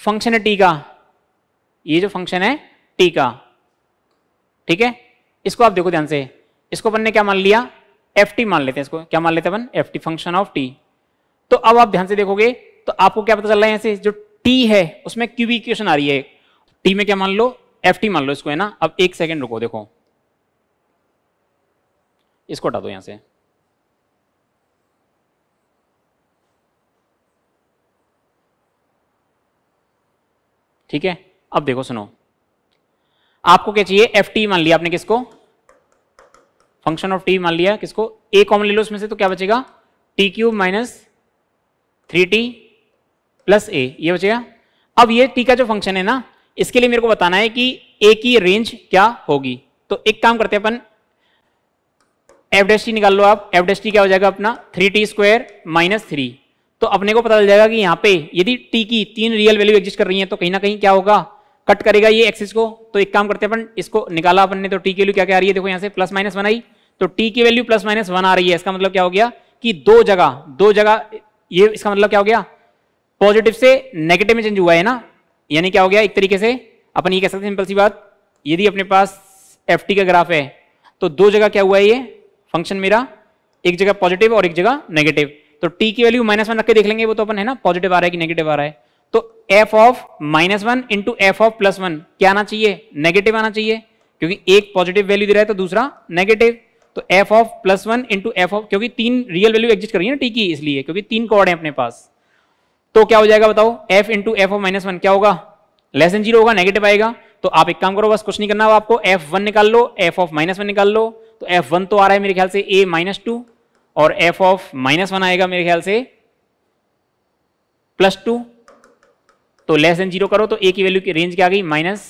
फ़ंक्शन है टी का, ये जो फ़ंक्शन है टी का, ठीक है? इसको आप देखो ध्यान से। इसको अपन ने क्या मान लिया? एफ़ टी मान लेते हैं इसको। क्या मान लेते हैं अपन? F t function of t तो अब आप ध्यान से देखोगे तो आपको क्या पता चल रहा है यहाँ से? जो टी है, उसमें क्यूब इक्वेशन आ रही है। टी में क्या मान लो? एफ़ मान लो इसको, है ना? अब एक सेकेंड रुको, देखो। इसको हटा दो यहाँ से। ठीक है? अब देखो, सुनो। आपको क्या चाहिए? एफ़ टी मान लिया आपने किसको? फ़ंक्शन ऑफ़ टी मान लिया किसको? ए कॉमन ले लो उसमें से तो क्या बचेगा? T cube minus three t plus a ये बचेगा। अब ये टी का जो फ़ंक्शन है ना इसके लिए मेरे को बताना है कि ए की रेंज क्या होगी। तो एक काम करते अपन। एफ़ टी निकाल लो आप। एफ़ टी क्या हो जाएगा अपना? Three t square minus three तो अपने को पता चल जाएगा कि यहाँ पे यदि टी की तीन रियल वैल्यू एग्जिस्ट कर रही है तो कहीं ना कहीं क्या होगा? कट करेगा ये एक्सिस को। तो एक काम करते हैं अपन, इसको निकाला अपन। ने तो टी की वैल्यू क्या क्या आ रही है? देखो यहाँ से प्लस माइनस वन आई। तो टी की वैल्यू प्लस माइनस वन आ रही है। इसका मतलब क्या हो गया कि दो जगह दो जगह ये इसका मतलब क्या हो गया? पॉजिटिव से नेगेटिव में चेंज हुआ है ना? यानी क्या हो गया एक तरीके से? अपन ये कह सकते सिंपल सी बात, यदि अपने पास एफटी का ग्राफ है तो दो जगह क्या हुआ है ये? फ़ंक्शन मेरा, एक जगह पॉजिटिव और एक जगह नेगेटिव तो टी की वैल्यू माइनस वन रख के देख लेंगे, वो तो अपन है ना पॉजिटिव आ रहा है कि नेगेटिव आ रहा है? तो f of minus one into f of plus one क्या आना चाहिए? नेगेटिव आना चाहिए, क्योंकि एक पॉजिटिव वैल्यू दे रहा है तो दूसरा नेगेटिव तो f of plus one into f of क्योंकि तीन रियल वैल्यू एग्जिस्ट कर है ना टी की, इसलिए, क्योंकि तीन कॉर्ड है अपने पास. तो क्या हो जाएगा बताओ? F into f of minus one क्या होगा? लेस देन ज़ीरो होगा नेगेटिव आएगा। तो आप एक काम करो, बस कुछ नहीं करना आपको। एफ़ वन निकाल लो एफ़ ऑफ़ माइनस वन निकाल लो। तो एफ़ वन तो आ रहा है मेरे ख्याल से ए माइनस टू और एफ़ ऑफ़ माइनस वन आएगा मेरे ख्याल से प्लस टू तो लेस देन ज़ीरो करो तो ए की वैल्यू की रेंज क्या आ गई? माइनस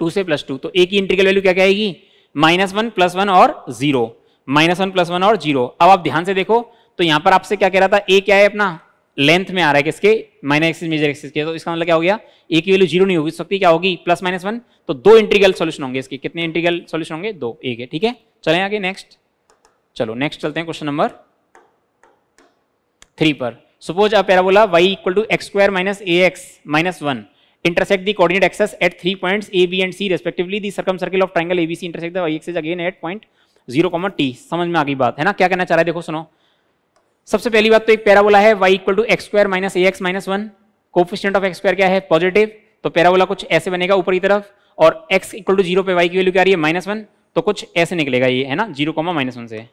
टू से प्लस टू तो ए की इंटीग्रल वैल्यू क्या क्या आएगी? माइनस वन प्लस वन और zero minus one plus one और ज़ीरो अब आप ध्यान से देखो तो यहाँ पर आपसे क्या कह रहा था? ए क्या है अपना? लेंथ में आ रहा है किसके? माइनस एक्सिस मेजर एक्सिस के तो इसका मतलब क्या हो गया? ए की वैल्यू ज़ीरो नहीं होगी। सकती क्या होगी? प्लस माइनस वन तो दो इंटीग्रल सॉल्यूशन होंगे इसके। कितने इंटीग्रल सॉल्यूशन होंगे? दो। एक है। ठीक है? चलें आगे नेक्स्ट चलो नेक्स्ट चलते हैं क्वेश्चन नंबर थ्री पर। Suppose a parabola y equal to x square minus a x minus one intersect the coordinate axis at three points a, b and c, respectively the circumcircle of triangle abc intersect the y axis again at point 0 comma t समझ में आ गई बात, है ना? क्या कहना चाह रहा है? देखो, सुनो। सबसे पहली बात तो एक पैराबोला है, y equal to x square minus a x minus one coefficient of x square क्या है? पॉजिटिव तो पैराबोला कुछ ऐसे बनेगा ऊपर की तरफ़, और x इक्वल टू ज़ीरो पे y की वैल्यू क्या आ रही है? माइनस वन तो कुछ ऐसे निकलेगा ये, है ना? ज़ीरो कॉमा माइनस वन से।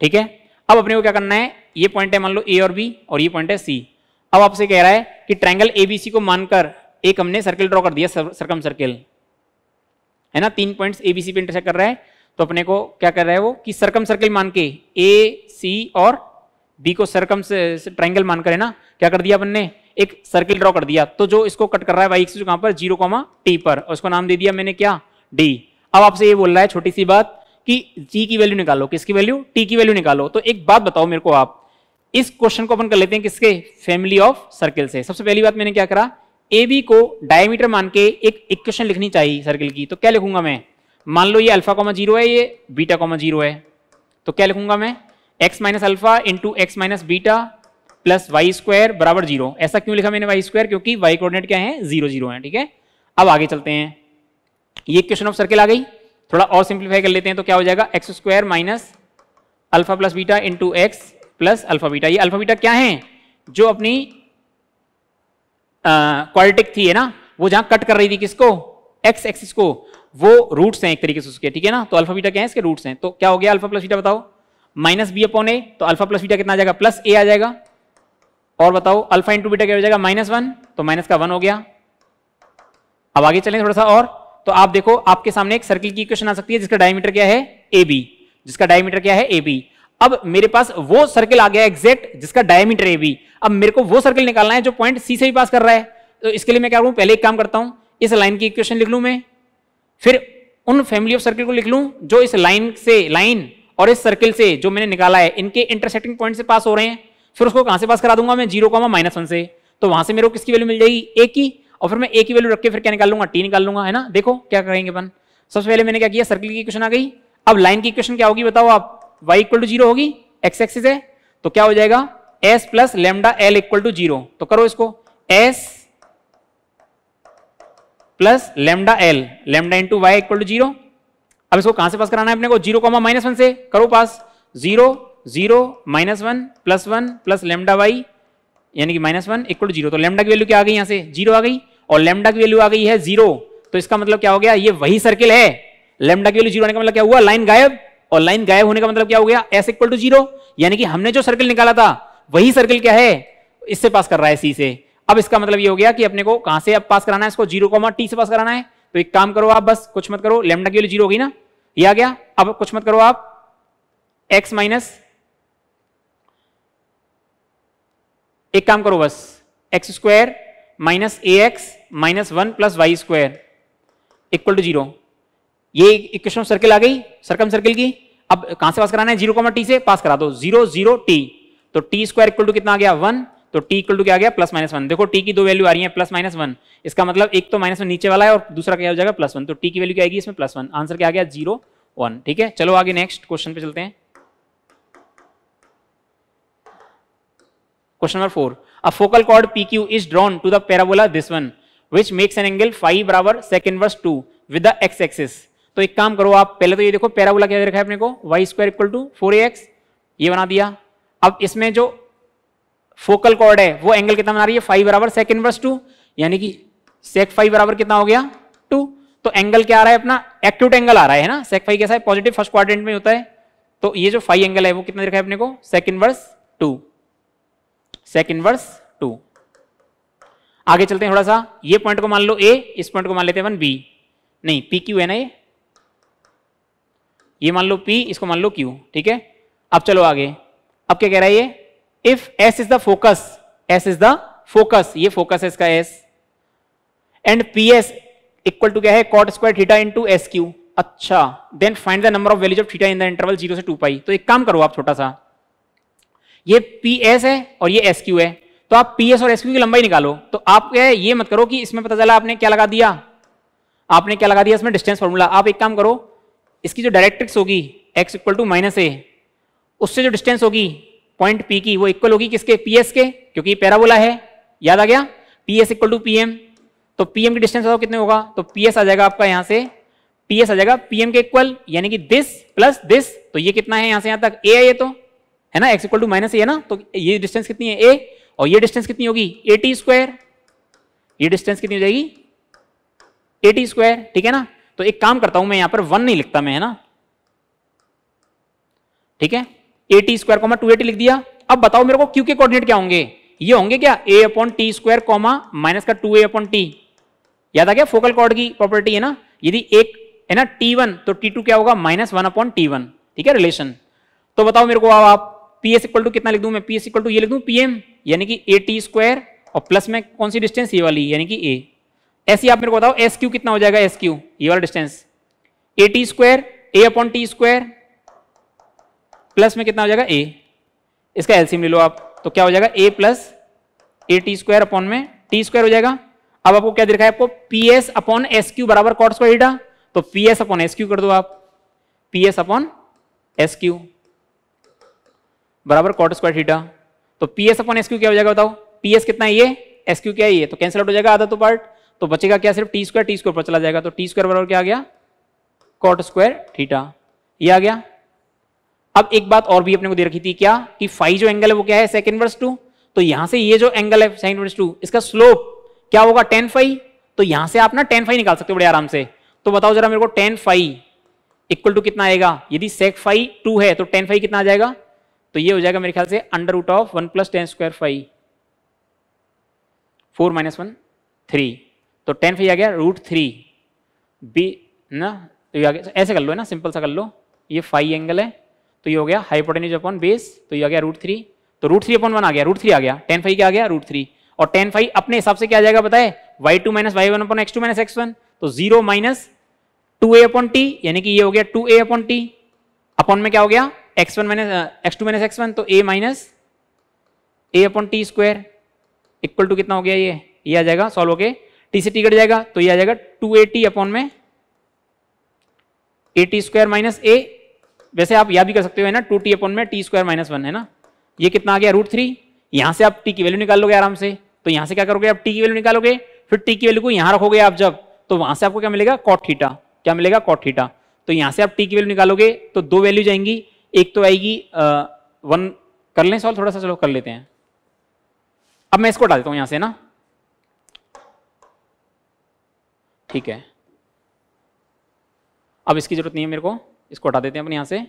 ठीक है? अब अपने को क्या करना है? ये पॉइंट है मान लो ए और बी और ये पॉइंट है सी अब आपसे कह रहा है कि ट्रायंगल एबीसी को मानकर एक हमने सर्किल ड्रॉ कर दिया सरकम सर्किल है ना? तीन पॉइंट्स एबीसी पे इंटरसेक्ट कर रहा है। तो अपने को क्या कर रहा है वो? कि सरकम सर्किल मान के ए सी और बी को सरकम से ट्राइंगल मानकर है ना, क्या कर दिया अपन ने? एक सर्किल ड्रॉ कर दिया। तो जो इसको कट कर रहा है वाई एक्सिस कहाँ पर ज़ीरो कॉमा टी पर उसको नाम दे दिया मैंने क्या? डी अब आपसे ये बोल रहा है, छोटी सी बात कि जी की वैल्यू निकालो। किसकी वैल्यू टी की वैल्यू निकालो। तो एक बात बताओ मेरे को आप। इस क्वेश्चन को अपन कर लेते हैं किसके? फैमिली ऑफ़ सर्किल से। सबसे पहली बात मैंने क्या करा? ए बी को डायमीटर मान के एक इक्वेशन लिखनी चाहिए सर्किल की। तो क्या लिखूँगा मैं? मान लो ये अल्फ़ा कॉमा ज़ीरो है, ये बीटा कॉमा ज़ीरो है। तो क्या लिखूँगा मैं? X minus alpha into x minus beta plus y square बराबर ज़ीरो ऐसा क्यों लिखा मैंने वाई स्क्वायर क्योंकि वाई कोऑर्डिनेट क्या है? ज़ीरो ज़ीरो है, ठीक है? अब आगे चलते हैं। ये क्वेश्चन ऑफ़ सर्किल आ गई। थोड़ा और सिंप्लीफाई कर लेते हैं तो क्या हो जाएगा? X square minus alpha plus beta into x plus alpha beta ये अल्फ़ा बीटा क्या है? जो अपनी क्वालिटिक थी, है ना? वो जहाँ कट कर रही थी किसको? एक्स एक्सिस को। वो रूट्स हैं एक तरीके से उसके, ठीक है ना? तो अल्फ़ा बीटा क्या है? इसके रूट्स हैं। तो क्या हो गया अल्फ़ा प्लस बीटा बताओ? माइनस बी अपॉन ए तो अल्फ़ा प्लस बीटा कितना आ जाएगा? प्लस ए आ जाएगा। और बताओ, अल्फ़ा इंटू बीटा क्या हो जाएगा? माइनस वन तो माइनस का वन हो गया। अब आगे चलें थोड़ा सा और। तो आप देखो, आपके सामने एक सर्किल की इक्वेशन आ सकती है, जिसका डायमीटर क्या है? ए बी जिसका डायमीटर क्या है? ए बी अब मेरे पास वो सर्किल आ गया एग्जैक्ट जिसका डायमीटर ए बी अब मेरे को वो सर्किल निकालना है जो पॉइंट सी से भी पास कर रहा है। तो इसके लिए मैं क्या करूँ? पहले एक काम करता हूँ, इस लाइन की इक्वेशन लिख लूँ मैं। फिर उन फैमिली ऑफ़ सर्किल को लिख लूँ, जो इस लाइन से लाइन और इस सर्किल से जो मैंने निकाला है, इनके इंटरसेक्टिंग पॉइंट से पास हो रहे हैं। फिर उसको कहाँ से पास करा दूँगा मैं? ज़ीरो कॉमा माइनस वन से। तो वहाँ से मेरे को किसकी वैल्यू मिल जाएगी? ए की। और फिर मैं ए की वैल्यू रख के फिर क्या निकाल लूँगा? टी निकाल लूँगा, है ना? देखो क्या करेंगे अपन। सबसे पहले मैंने क्या किया? सर्किल की इक्वेशन आ गई। अब लाइन की इक्वेशन क्या होगी बताओ आप? Y इक्वल टू ज़ीरो होगी। एक्स एक्सिस है। तो क्या हो जाएगा? S plus lambda L equal to zero तो करो इसको। S plus lambda L lambda into y equal to zero अब इसको कहाँ से पास कराना है अपने को? ज़ीरो कॉमा माइनस वन से। करो pass. Zero zero, minus one, plus one, plus lambda y, यानी कि माइनस वन इक्वल ज़ीरो। तो लेमडा की वैल्यू क्या आ गई यहाँ से? ज़ीरो आ गई। और लेमडा की वैल्यू आ गई है ज़ीरो। तो इसका मतलब क्या हो गया? ये वही सर्किल है। लेमडा की वैल्यू ज़ीरो का मतलब क्या हुआ? लाइन गायब। और लाइन गायब होने का मतलब क्या हो गया? एस इक्वल टू ज़ीरो यानी कि हमने जो सर्किल निकाला था, वही सर्किल क्या है? इससे पास कर रहा है सी से। अब इसका मतलब ये हो गया कि अपने को कहाँ से अब पास कराना है? इसको ज़ीरो कॉमा टी से पास कराना है। तो एक काम करो आप बस, कुछ मत करो लेमडा की वैल्यू ज़ीरो होगी ना? ये आ गया, अब कुछ मत करो आप। एक्स माइनस एक काम करो बस x square minus a x minus one plus y square equal to zero ये इक्वेशन सर्किल आ गई सरकम सर्किल की। अब कहाँ से पास कराना है? ज़ीरो कॉमा टी से पास करा दो। ज़ीरो ज़ीरो टी तो टी स्क्वायर इक्वल टू कितना आ गया? वन तो टी इक्वल टू क्या गया? प्लस माइनस वन देखो टी की दो वैल्यू आ रही है प्लस माइनस वन इसका मतलब एक तो माइनस वन नीचे वाला है और दूसरा क्या हो जाएगा? प्लस वन तो टी की वैल्यू क्या आएगी इसमें? प्लस वन आंसर क्या आ गया? ज़ीरो वन ठीक है? चलो आगे नेक्स्ट क्वेश्चन पे चलते हैं। Question number four a focal chord P Q is drawn to the parabola this one which makes an angle five बराबर second verse two with the x axis तो एक काम करो आप, पहले तो ये देखो पैराबोला क्या दे रखा है अपने को? Y square equal to four a x ये बना दिया। अब इसमें जो फोकल कॉर्ड है, वो एंगल कितना बना रही है? फाइव बराबर सेकेंड वर्स टू यानी कि सेक फाइव बराबर कितना हो गया? टू तो एंगल क्या आ रहा है अपना? एक्यूट एंगल आ रहा है ना? सेक फाइव कैसा है? पॉजिटिव फ़र्स्ट क्वाड्रेंट में होता है। तो ये जो फाइव एंगल है, वो कितना रखा है अपने को? Second verse two second verse two आगे चलते हैं थोड़ा सा। ये पॉइंट को मान लो ए इस पॉइंट को मान लेते हैं वन बी नहीं पी क्यू है ना ये? ये मान लो पी इसको मान लो क्यू ठीक है? अब चलो आगे। अब क्या कह रहा है ये? If S is the focus S is the focus ये फोकस है इसका S and P S equal to क्या है? Cot square theta into S Q अच्छा. Then find the number of values of theta in the interval zero से two pi तो एक काम करो आप छोटा सा. ये पी एस है और ये एस क्यू है. तो आप पी एस और एस क्यू की लंबाई निकालो. तो आप क्या ये मत करो कि इसमें पता चला आपने क्या लगा दिया. आपने क्या लगा दिया इसमें? डिस्टेंस फॉर्मूला आप एक काम करो. इसकी जो डायरेक्ट्रिक्स होगी x equal to minus a उससे जो डिस्टेंस होगी पॉइंट पी की, वो इक्वल होगी किसके? पीएस के, क्योंकि पैराबोला है। याद आ गया? P S equal to PM तो पीएम की डिस्टेंस बताओ कितने होगा? तो पीएस आ जाएगा आपका यहाँ से पीएस आ जाएगा पीएम के इक्वल यानी कि दिस प्लस दिस तो ये कितना है यहाँ से यहाँ तक? ए है ये तो है ना? X equal to minus a है ना? तो ये डिस्टेंस कितनी है? ए और ये डिस्टेंस कितनी होगी? ए टी स्क्वायर ये डिस्टेंस कितनी हो जाएगी? ए टी स्क्वायर ठीक है ना? तो एक काम करता हूँ मैं यहाँ पर वन नहीं लिखता मैं, है ना? ठीक है? A t square comma two a t लिख दिया। अब बताओ मेरे को क्यू के कोऑर्डिनेट क्या होंगे? ये होंगे क्या? A upon t square comma minus का टू ए अपॉन टी याद आ गया? फोकल कॉर्ड की प्रॉपर्टी है ना? यदि एक है ना टी वन तो टी टू क्या होगा? Minus one upon t one ठीक है? रिलेशन तो बताओ मेरे को अब आप पी एस इक्वल टू कितना लिख दूँ मैं? पी एस इक्वल टू ये लिख दूँ पी एम यानी कि ए टी स्क्वायर और प्लस में कौन सी डिस्टेंस ये वाली? यानी कि ए ऐसी आप मेरे को बताओ एस क्यू कितना हो जाएगा? एस क्यू ये वाला distance a t square a upon t square plus में कितना हो जाएगा ए? इसका एलसीएम ले लो आप। तो क्या हो जाएगा? A plus a t square upon में टी स्क्वायर हो जाएगा। अब आपको क्या दिखा है आपको? P S upon S Q बराबर कॉट स्क्वायर ईटा तो P S upon S Q कर दो आप। P S upon S Q बराबर कॉट स्क्वायर थीटा तो P S upon S Q क्या हो जाएगा बताओ? पी एस कितना है ये? एस क्यू क्या है ये? तो कैंसिल आउट हो जाएगा आधा तो पार्ट तो बचेगा क्या? सिर्फ़ टी स्क्वायर टी स्क्वायर पर चला जाएगा। तो टी स्क्वायर बराबर क्या आ गया? कॉट स्क्वायर थीटा ये आ गया। अब एक बात और भी अपने को दे रखी थी क्या? कि फाइव जो एंगल है वो क्या है? सेकंड वर्स टू तो यहाँ से ये जो एंगल है सेकंड वर्स टू इसका स्लोप क्या होगा? टेन फाइव तो यहाँ से आप ना टेन फाइव निकाल सकते हो बड़े आराम से। तो बताओ जरा मेरे को टेन फाइव इक्वल टू कितना आएगा? यदि सेक फाइव टू है तो टेन फाइव कितना आ जाएगा? तो ये हो जाएगा मेरे ख्याल से under root of one plus tan square five four minus one three तो टेन फाइव आ गया रूट थ्री बी ना ऐसे कर लो, है ना सिंपल सा कर लो। ये फाइव एंगल है। तो ये हो गया हाइपोटेनिज अपॉन बेस तो ये आ गया रूट थ्री तो रूट थ्री अपॉन वन आ गया रूट थ्री आ गया टेन फाइव क्या आ गया रूट थ्री और टेन फाइव अपने हिसाब से क्या जाएगा बताए? Y two minus y one upon x two minus x one तो zero minus two a upon t यानी कि ये हो गया two a upon t upon में क्या हो गया? X one minus x two minus x one तो a minus a upon t square equal to कितना हो गया ये? ये आ जाएगा सॉल्व होके टी से टी कट जाएगा तो ये आ जाएगा टू ए टी अपॉन में a t square minus a वैसे आप यह भी कर सकते हो ना? टू टी अपॉन में टी स्क्वायर माइनस वन, है ना? ये कितना आ गया? Root three. यहाँ से आप टी की वैल्यू निकाल लोगे आराम से। तो यहाँ से क्या करोगे? आप टी की वैल्यू निकालोगे। फिर टी की वैल्यू को यहाँ रखोगे आप जब तो वहाँ से आपको क्या मिलेगा? कॉट थीटा क्या मिलेगा? कॉट थीटा तो यहाँ से आप टी की वैल्यू निकालोगे तो दो वैल्यू जाएँगी। एक तो आएगी वन। कर लें सॉल्व थोड़ा सा, चलो, कर लेते हैं। अब मैं इसको डाल देता हूँ यहाँ से ना? ठीक है। अब इसकी ज़रूरत नहीं है मेरे को। इसको हटा देते हैं अपने यहाँ से।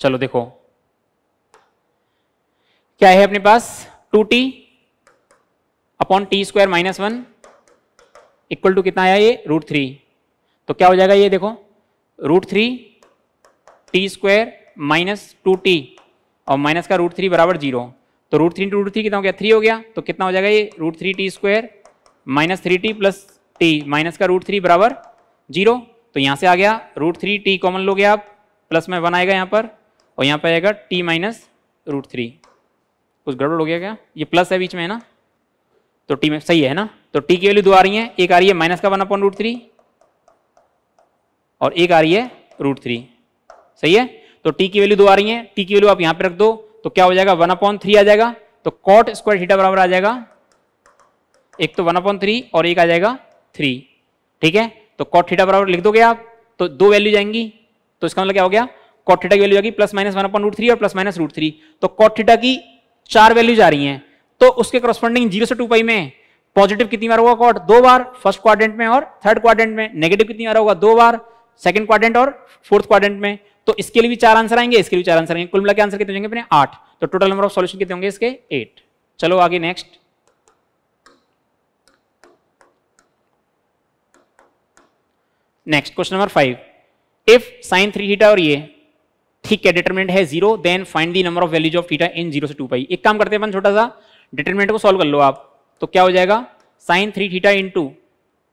चलो देखो। क्या है अपने पास? Two t upon t square minus one equal to कितना आया ये? Root three. तो क्या हो जाएगा ये देखो? Root three t square minus two t और माइनस का रूट थ्री बराबर ज़ीरो। तो root three two root three कितना हो गया? थ्री हो गया। तो कितना हो जाएगा ये? Root three t square minus three t plus t minus का रूट थ्री बराबर ज़ीरो। तो यहाँ से आ गया, रूट थ्री टी कॉमन लोगे आप, प्लस में वन आएगा यहाँ पर, और यहाँ पर आएगा टी माइनस रूट थ्री। कुछ गड़बड़ हो गया क्या? ये प्लस है बीच में, है ना? तो टी में सही है ना? तो टी की वैल्यू दो आ रही है, एक आ रही है माइनस का वन अपॉन रूट थ्री, और एक आ रही है रूट थ्री। सही है? तो टी की वैल्यू दो आ रही है, टी की वैल्यू आप यहाँ पे रख दो तो क्या हो जाएगा? वन अपॉन थ्री आ जाएगा तो कॉट स्क्वायर थीटा बराबर आ जाएगा एक तो वन अपॉन थ्री और एक आ जाएगा थ्री ठीक है? तो कॉट थीटा बराबर लिख दोगे आप तो दो वैल्यू जाएँगी। तो इसका मतलब क्या हो गया? कॉट थीटा की वैल्यू जाएगी plus minus one upon root three और प्लस माइनस रूट थ्री तो कॉट थीटा की चार वैल्यू जा रही हैं। तो उसके करस्पॉन्डिंग ज़ीरो से टू पाई में पॉजिटिव कितनी बार होगा कॉट दो बार। फ़र्स्ट क्वाड्रेंट में और थर्ड क्वाड्रेंट में नेगेटिव कितनी बार होगा? दो बार। सेकंड क्वाड्रेंट और फोर्थ क्वाड्रेंट में। तो इसके लिए भी चार आंसर आएँगे, इसके लिए चार आंसर आएँगे। कुल मिला के आंसर कितने होंगे अपने आठ। तो टोटल नंबर ऑफ़ सॉल्यूशन कितने होंगे इसके? एट चलो आगे next next question number five if sine three theta और ये ठीक है डिटरमिनेंट है zero then find the number of values of theta in zero से टू पाई एक काम करते हैं अपन छोटा सा डिटरमिनेंट को सॉल्व कर लो आप। तो क्या हो जाएगा? Sine three theta into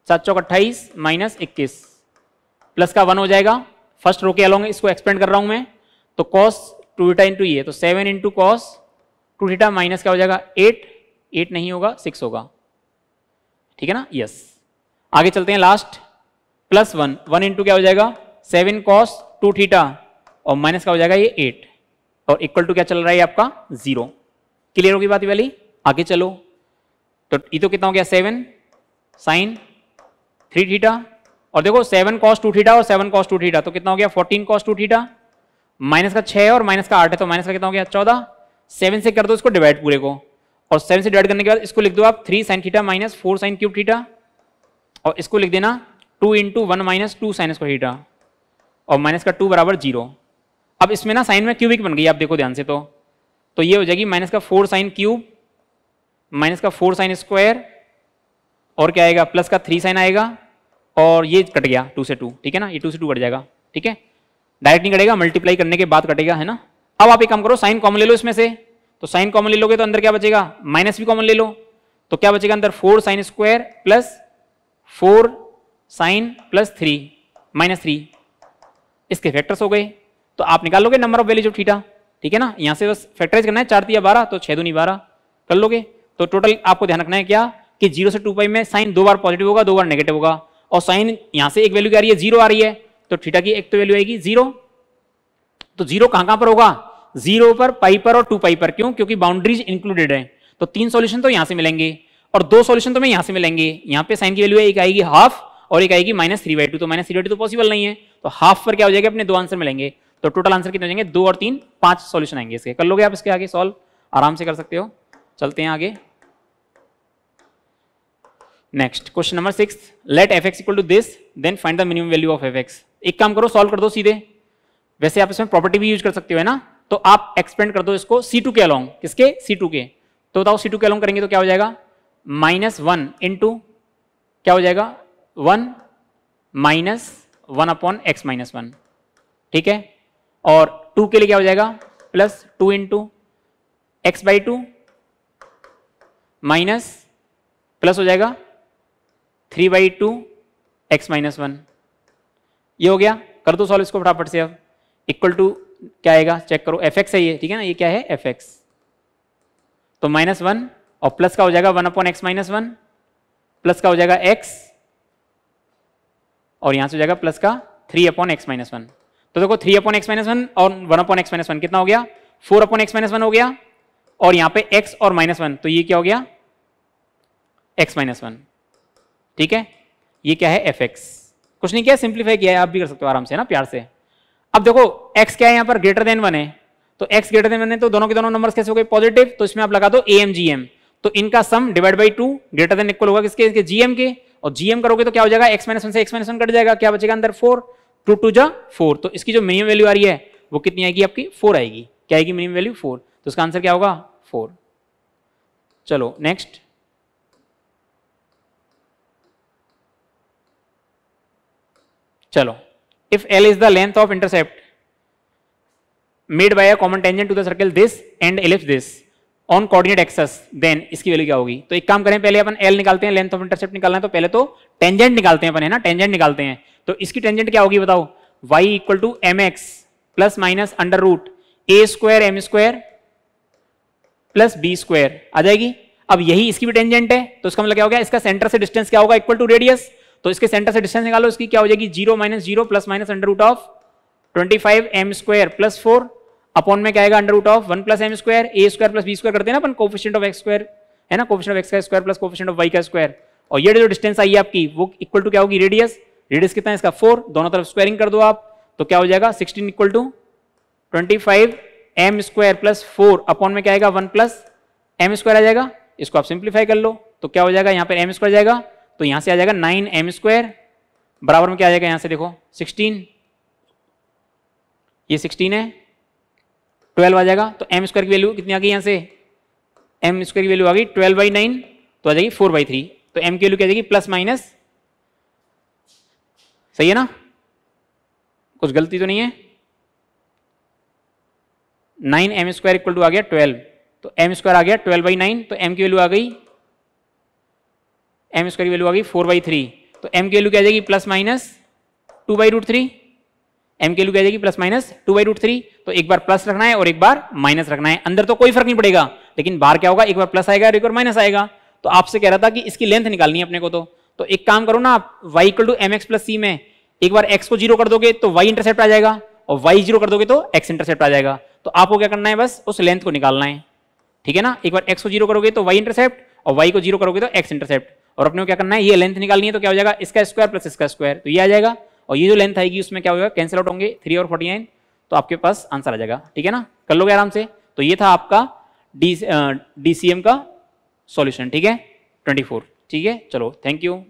सात चौक अट्ठाईस माइनस इक्कीस प्लस का वन हो जाएगा। फ़र्स्ट रो के अलोंग इसको एक्सपेंड कर रहा हूँ मैं। तो कॉस टू थीटा इंटू ये तो seven into cos two theta minus क्या हो जाएगा? एट एट नहीं होगा सिक्स होगा। ठीक है ना? यस आगे चलते हैं last plus one one into क्या हो जाएगा? सेवन कॉस टू थीटा और माइनस का हो जाएगा? ये एट और इक्वल टू क्या चल रहा है आपका? ज़ीरो क्लियर होगी बात वाली? आगे चलो। तो ये तो कितना हो गया? सेवन साइन थ्री थीटा और देखो, सेवन कॉस टू थीटा और सेवन कॉस टू थीटा तो कितना हो गया? Fourteen cos two theta minus का छह और माइनस का आठ है तो माइनस का कितना हो गया? चौदह. सेवन से कर दो इसको डिवाइड पूरे को. और सेवन से डिवाइड करने के बाद इसको लिख दो आप three sine theta minus four sine cube theta और इसको लिख देना two into one minus two sine square theta और माइनस का टू बराबर ज़ीरो अब इसमें ना साइन में क्यूबिक बन गई आप देखो ध्यान से तो। तो ये हो जाएगी माइनस का फोर साइन क्यूब माइनस का फोर साइन स्क्वायर और क्या आएगा? प्लस का थ्री साइन आएगा और ये कट गया टू से टू ठीक है ना? ये टू से टू कट जाएगा, ठीक है? डायरेक्ट नहीं कटेगा मल्टीप्लाई करने के बाद कटेगा, है ना? अब आप एक काम करो साइन कॉमन ले लो इसमें से। तो साइन कॉमन ले लोगे तो अंदर क्या बचेगा? माइनस भी कॉमन ले लो। तो क्या बचेगा अंदर? Four sine square plus four sine plus three minus three, इसके फैक्टर्स हो गए। तो आप निकाल लोगे number of values of theta ठीक है ना? यहाँ से बस फैक्टराइज करना है, चार दिया बारह तो छह दो नहीं बारह कर लोगे। तो टोटल आपको ध्यान रखना है क्या? कि ज़ीरो से टू पाई में साइन दो बार पॉजिटिव होगा, दो बार नेगेटिव होगा। और साइन यहाँ से एक वैल्यू क्या आ रही है ज़ीरो आ रही है। तो थीटा की एक तो वैल्यू आएगी ज़ीरो तो ज़ीरो कहाँ कहाँ पर होगा? ज़ीरो पर पाई पर और टू पाई पर। क्यों? क्योंकि बाउंड्रीज इंक्लूडेड है। तो तीन सॉल्यूशन तो यहाँ से मिलेंगे। और दो सॉल्यूशन तो मैं यहाँ से मिलेंगे। यहाँ पे साइन की वैल्यू एक आएगी हाफ़ और एक आएगी माइनस थ्री बाई टू तो माइनस थ्री बाई टू तो पॉसिबल नहीं है। तो हाफ़ पर क्या हो जाएगा? अपने दो आंसर मिलेंगे। तो टोटल आंसर कितने हो जाएँगे? दो और तीन, पाँच सॉल्यूशन आएँगे इसके। कर लोगे आप इसके आगे सॉल्व आराम से कर सकते हो। चलते हैं आगे। Next question number six let f x equal to this then find the minimum value of f x एक काम करो सॉल्व कर दो सीधे। वैसे आप इसमें प्रॉपर्टी भी यूज़ कर सकते हो, है ना? तो आप एक्सपेंड कर दो इसको सी टू के अलोंग किसके? सी टू के। तो बताओ सी टू के अलोंग करेंगे तो क्या हो जाएगा? माइनस वन इंटू क्या हो जाएगा? One minus one upon x minus one, ठीक है? और टू के लिए क्या हो जाएगा? Plus two into x by two minus plus हो जाएगा three by two x minus one. ये हो गया। कर दो सॉल्व इसको फटाफट से अब। इक्वल टू क्या आएगा? चेक करो। एफ़ एक्स है ये, ठीक है ना? ये क्या है? F x. तो माइनस वन और प्लस का हो जाएगा one upon x minus one, plus का हो जाएगा एक्स और यहाँ से हो जाएगा प्लस का three upon x minus one तो देखो three upon x minus one और one upon x minus one कितना हो गया? Four upon x minus one हो गया। और यहाँ पे एक्स और माइनस वन तो ये क्या हो गया? एक्स माइनस वन ठीक है? ये क्या है? एफ़ एक्स कुछ नहीं किया सिंप्लीफाई किया है, आप भी कर सकते हो आराम से ना, प्यार से। अब देखो, x क्या है यहाँ पर? ग्रेटर देन वन है। तो x ग्रेटर देन वन है तो दोनों के दोनों नंबर्स कैसे हो गए? पॉजिटिव तो इसमें आप लगा दो ए तो इनका sum divide by two greater than equal होगा किसके? इसके जीएम के। और जीएम करोगे तो क्या हो जाएगा? एक्स माइनस वन से एक्स माइनस वन कट जाएगा। क्या बचेगा अंदर? फोर टू टू जा फोर तो इसकी जो मिनिमम वैल्यू आ रही है, वो कितनी आएगी आपकी? फोर आएगी। क्या आएगी मिनिमम वैल्यू फोर तो उसका आंसर क्या होगा? फोर चलो नेक्स्ट चलो, if L is the length of intercept made by a common tangent to the circle, this and ellipse this on coordinate axis, then इसकी वैल्यू क्या होगी? तो एक काम करें, पहले अपन एल निकालते हैं लेंथ ऑफ़ इंटरसेप्ट निकालना है तो पहले तो टेंजेंट निकालते हैं अपन, है ना? टेंजेंट निकालते हैं। तो इसकी टेंजेंट क्या होगी बताओ? Y equal to m x plus minus under root a square m square plus b square आ जाएगी? अब यही इसकी भी टेंजेंट है तो उसका मतलब क्या हो गया? इसका सेंटर से डिस्टेंस क्या होगा? इक्वल टू रेडियस तो इसके सेंटर से डिस्टेंस निकालो, इसकी क्या हो जाएगी? Zero minus zero plus minus under root of twenty five m square plus four upon में क्या आएगा? Under root of one plus m square a square plus b square करते हैं ना अपन कोफिशियंट ऑफ़ एक्स स्क्वायर है ना? Coefficient of x का square plus coefficient of y का स्क्वायर और ये जो डिस्टेंस आई है आपकी, वो इक्वल टू क्या होगी? रेडियस रेडियस कितना है इसका? फोर दोनों तरफ़ स्क्वायरिंग कर दो आप तो क्या हो जाएगा? Sixteen equal to twenty five m square plus four upon में क्या आएगा? वन प्लस एम स्क्वायर आ जाएगा। इसको आप सिंप्लीफाई कर लो तो क्या हो जाएगा? यहाँ पर एम स्क्वायर जाएगा तो यहाँ से आ जाएगा नाइन एम स्क्वायर बराबर में क्या आ जाएगा? यहाँ से देखो 16 ये 16 है। 12 आ जाएगा तो एम स्क्वायर की वैल्यू कितनी आ गई यहाँ से? एम स्क्वायर की वैल्यू आ गई 12 बाई नाइन तो आ जाएगी 4 बाई थ्री। तो एम की वैल्यू क्या जाएगी? Plus minus. सही है ना? कुछ गलती तो नहीं है? Nine m square equal to आ गया ट्वेल्व। तो एम स्क्वायर आ गया ट्वेल्व बाई नाइन तो एम की वैल्यू आ गई एम स्क्वायर की वैल्यू आ गई फोर बाई थ्री। तो एम की वैल्यू क्या जाएगी? Plus minus two by root three. M की वैल्यू क्या जाएगी plus minus two by root three तो एक बार प्लस रखना है और एक बार माइनस रखना है। अंदर तो कोई फ़र्क नहीं पड़ेगा, लेकिन बाहर क्या होगा? एक बार प्लस आएगा और एक बार माइनस आएगा। तो आपसे कह रहा था कि इसकी लेंथ निकालनी है अपने को तो। तो एक काम करो ना, आप y equal to m x plus c में एक बार एक्स को ज़ीरो कर दोगे तो वाई इंटरसेप्ट आ जाएगा और वाई ज़ीरो कर दोगे तो एक्स इंटरसेप्ट आ जाएगा। तो आपको क्या करना है बस, उस लेंथ को निकालना है। ठीक है ना? एक बार एक्स को ज़ीरो करोगे तो वाई इंटरसेप्ट और वाई को ज़ीरो करोगे तो एक्स इंटरसेप्ट और अपने को क्या करना है? ये लेंथ निकालनी है तो क्या हो जाएगा? इसका स्क्वायर प्लस इसका स्क्वायर तो ये आ जाएगा। और ये जो लेंथ आएगी, उसमें क्या होगा? कैंसिल आउट होंगे थ्री और फोर्टी नाइन तो आपके पास आंसर आ जाएगा। ठीक है ना? कर लोगे आराम से? तो ये था आपका डी डी का सॉल्यूशन ठीक है? ट्वेंटी फोर ठीक है? चलो थैंक यू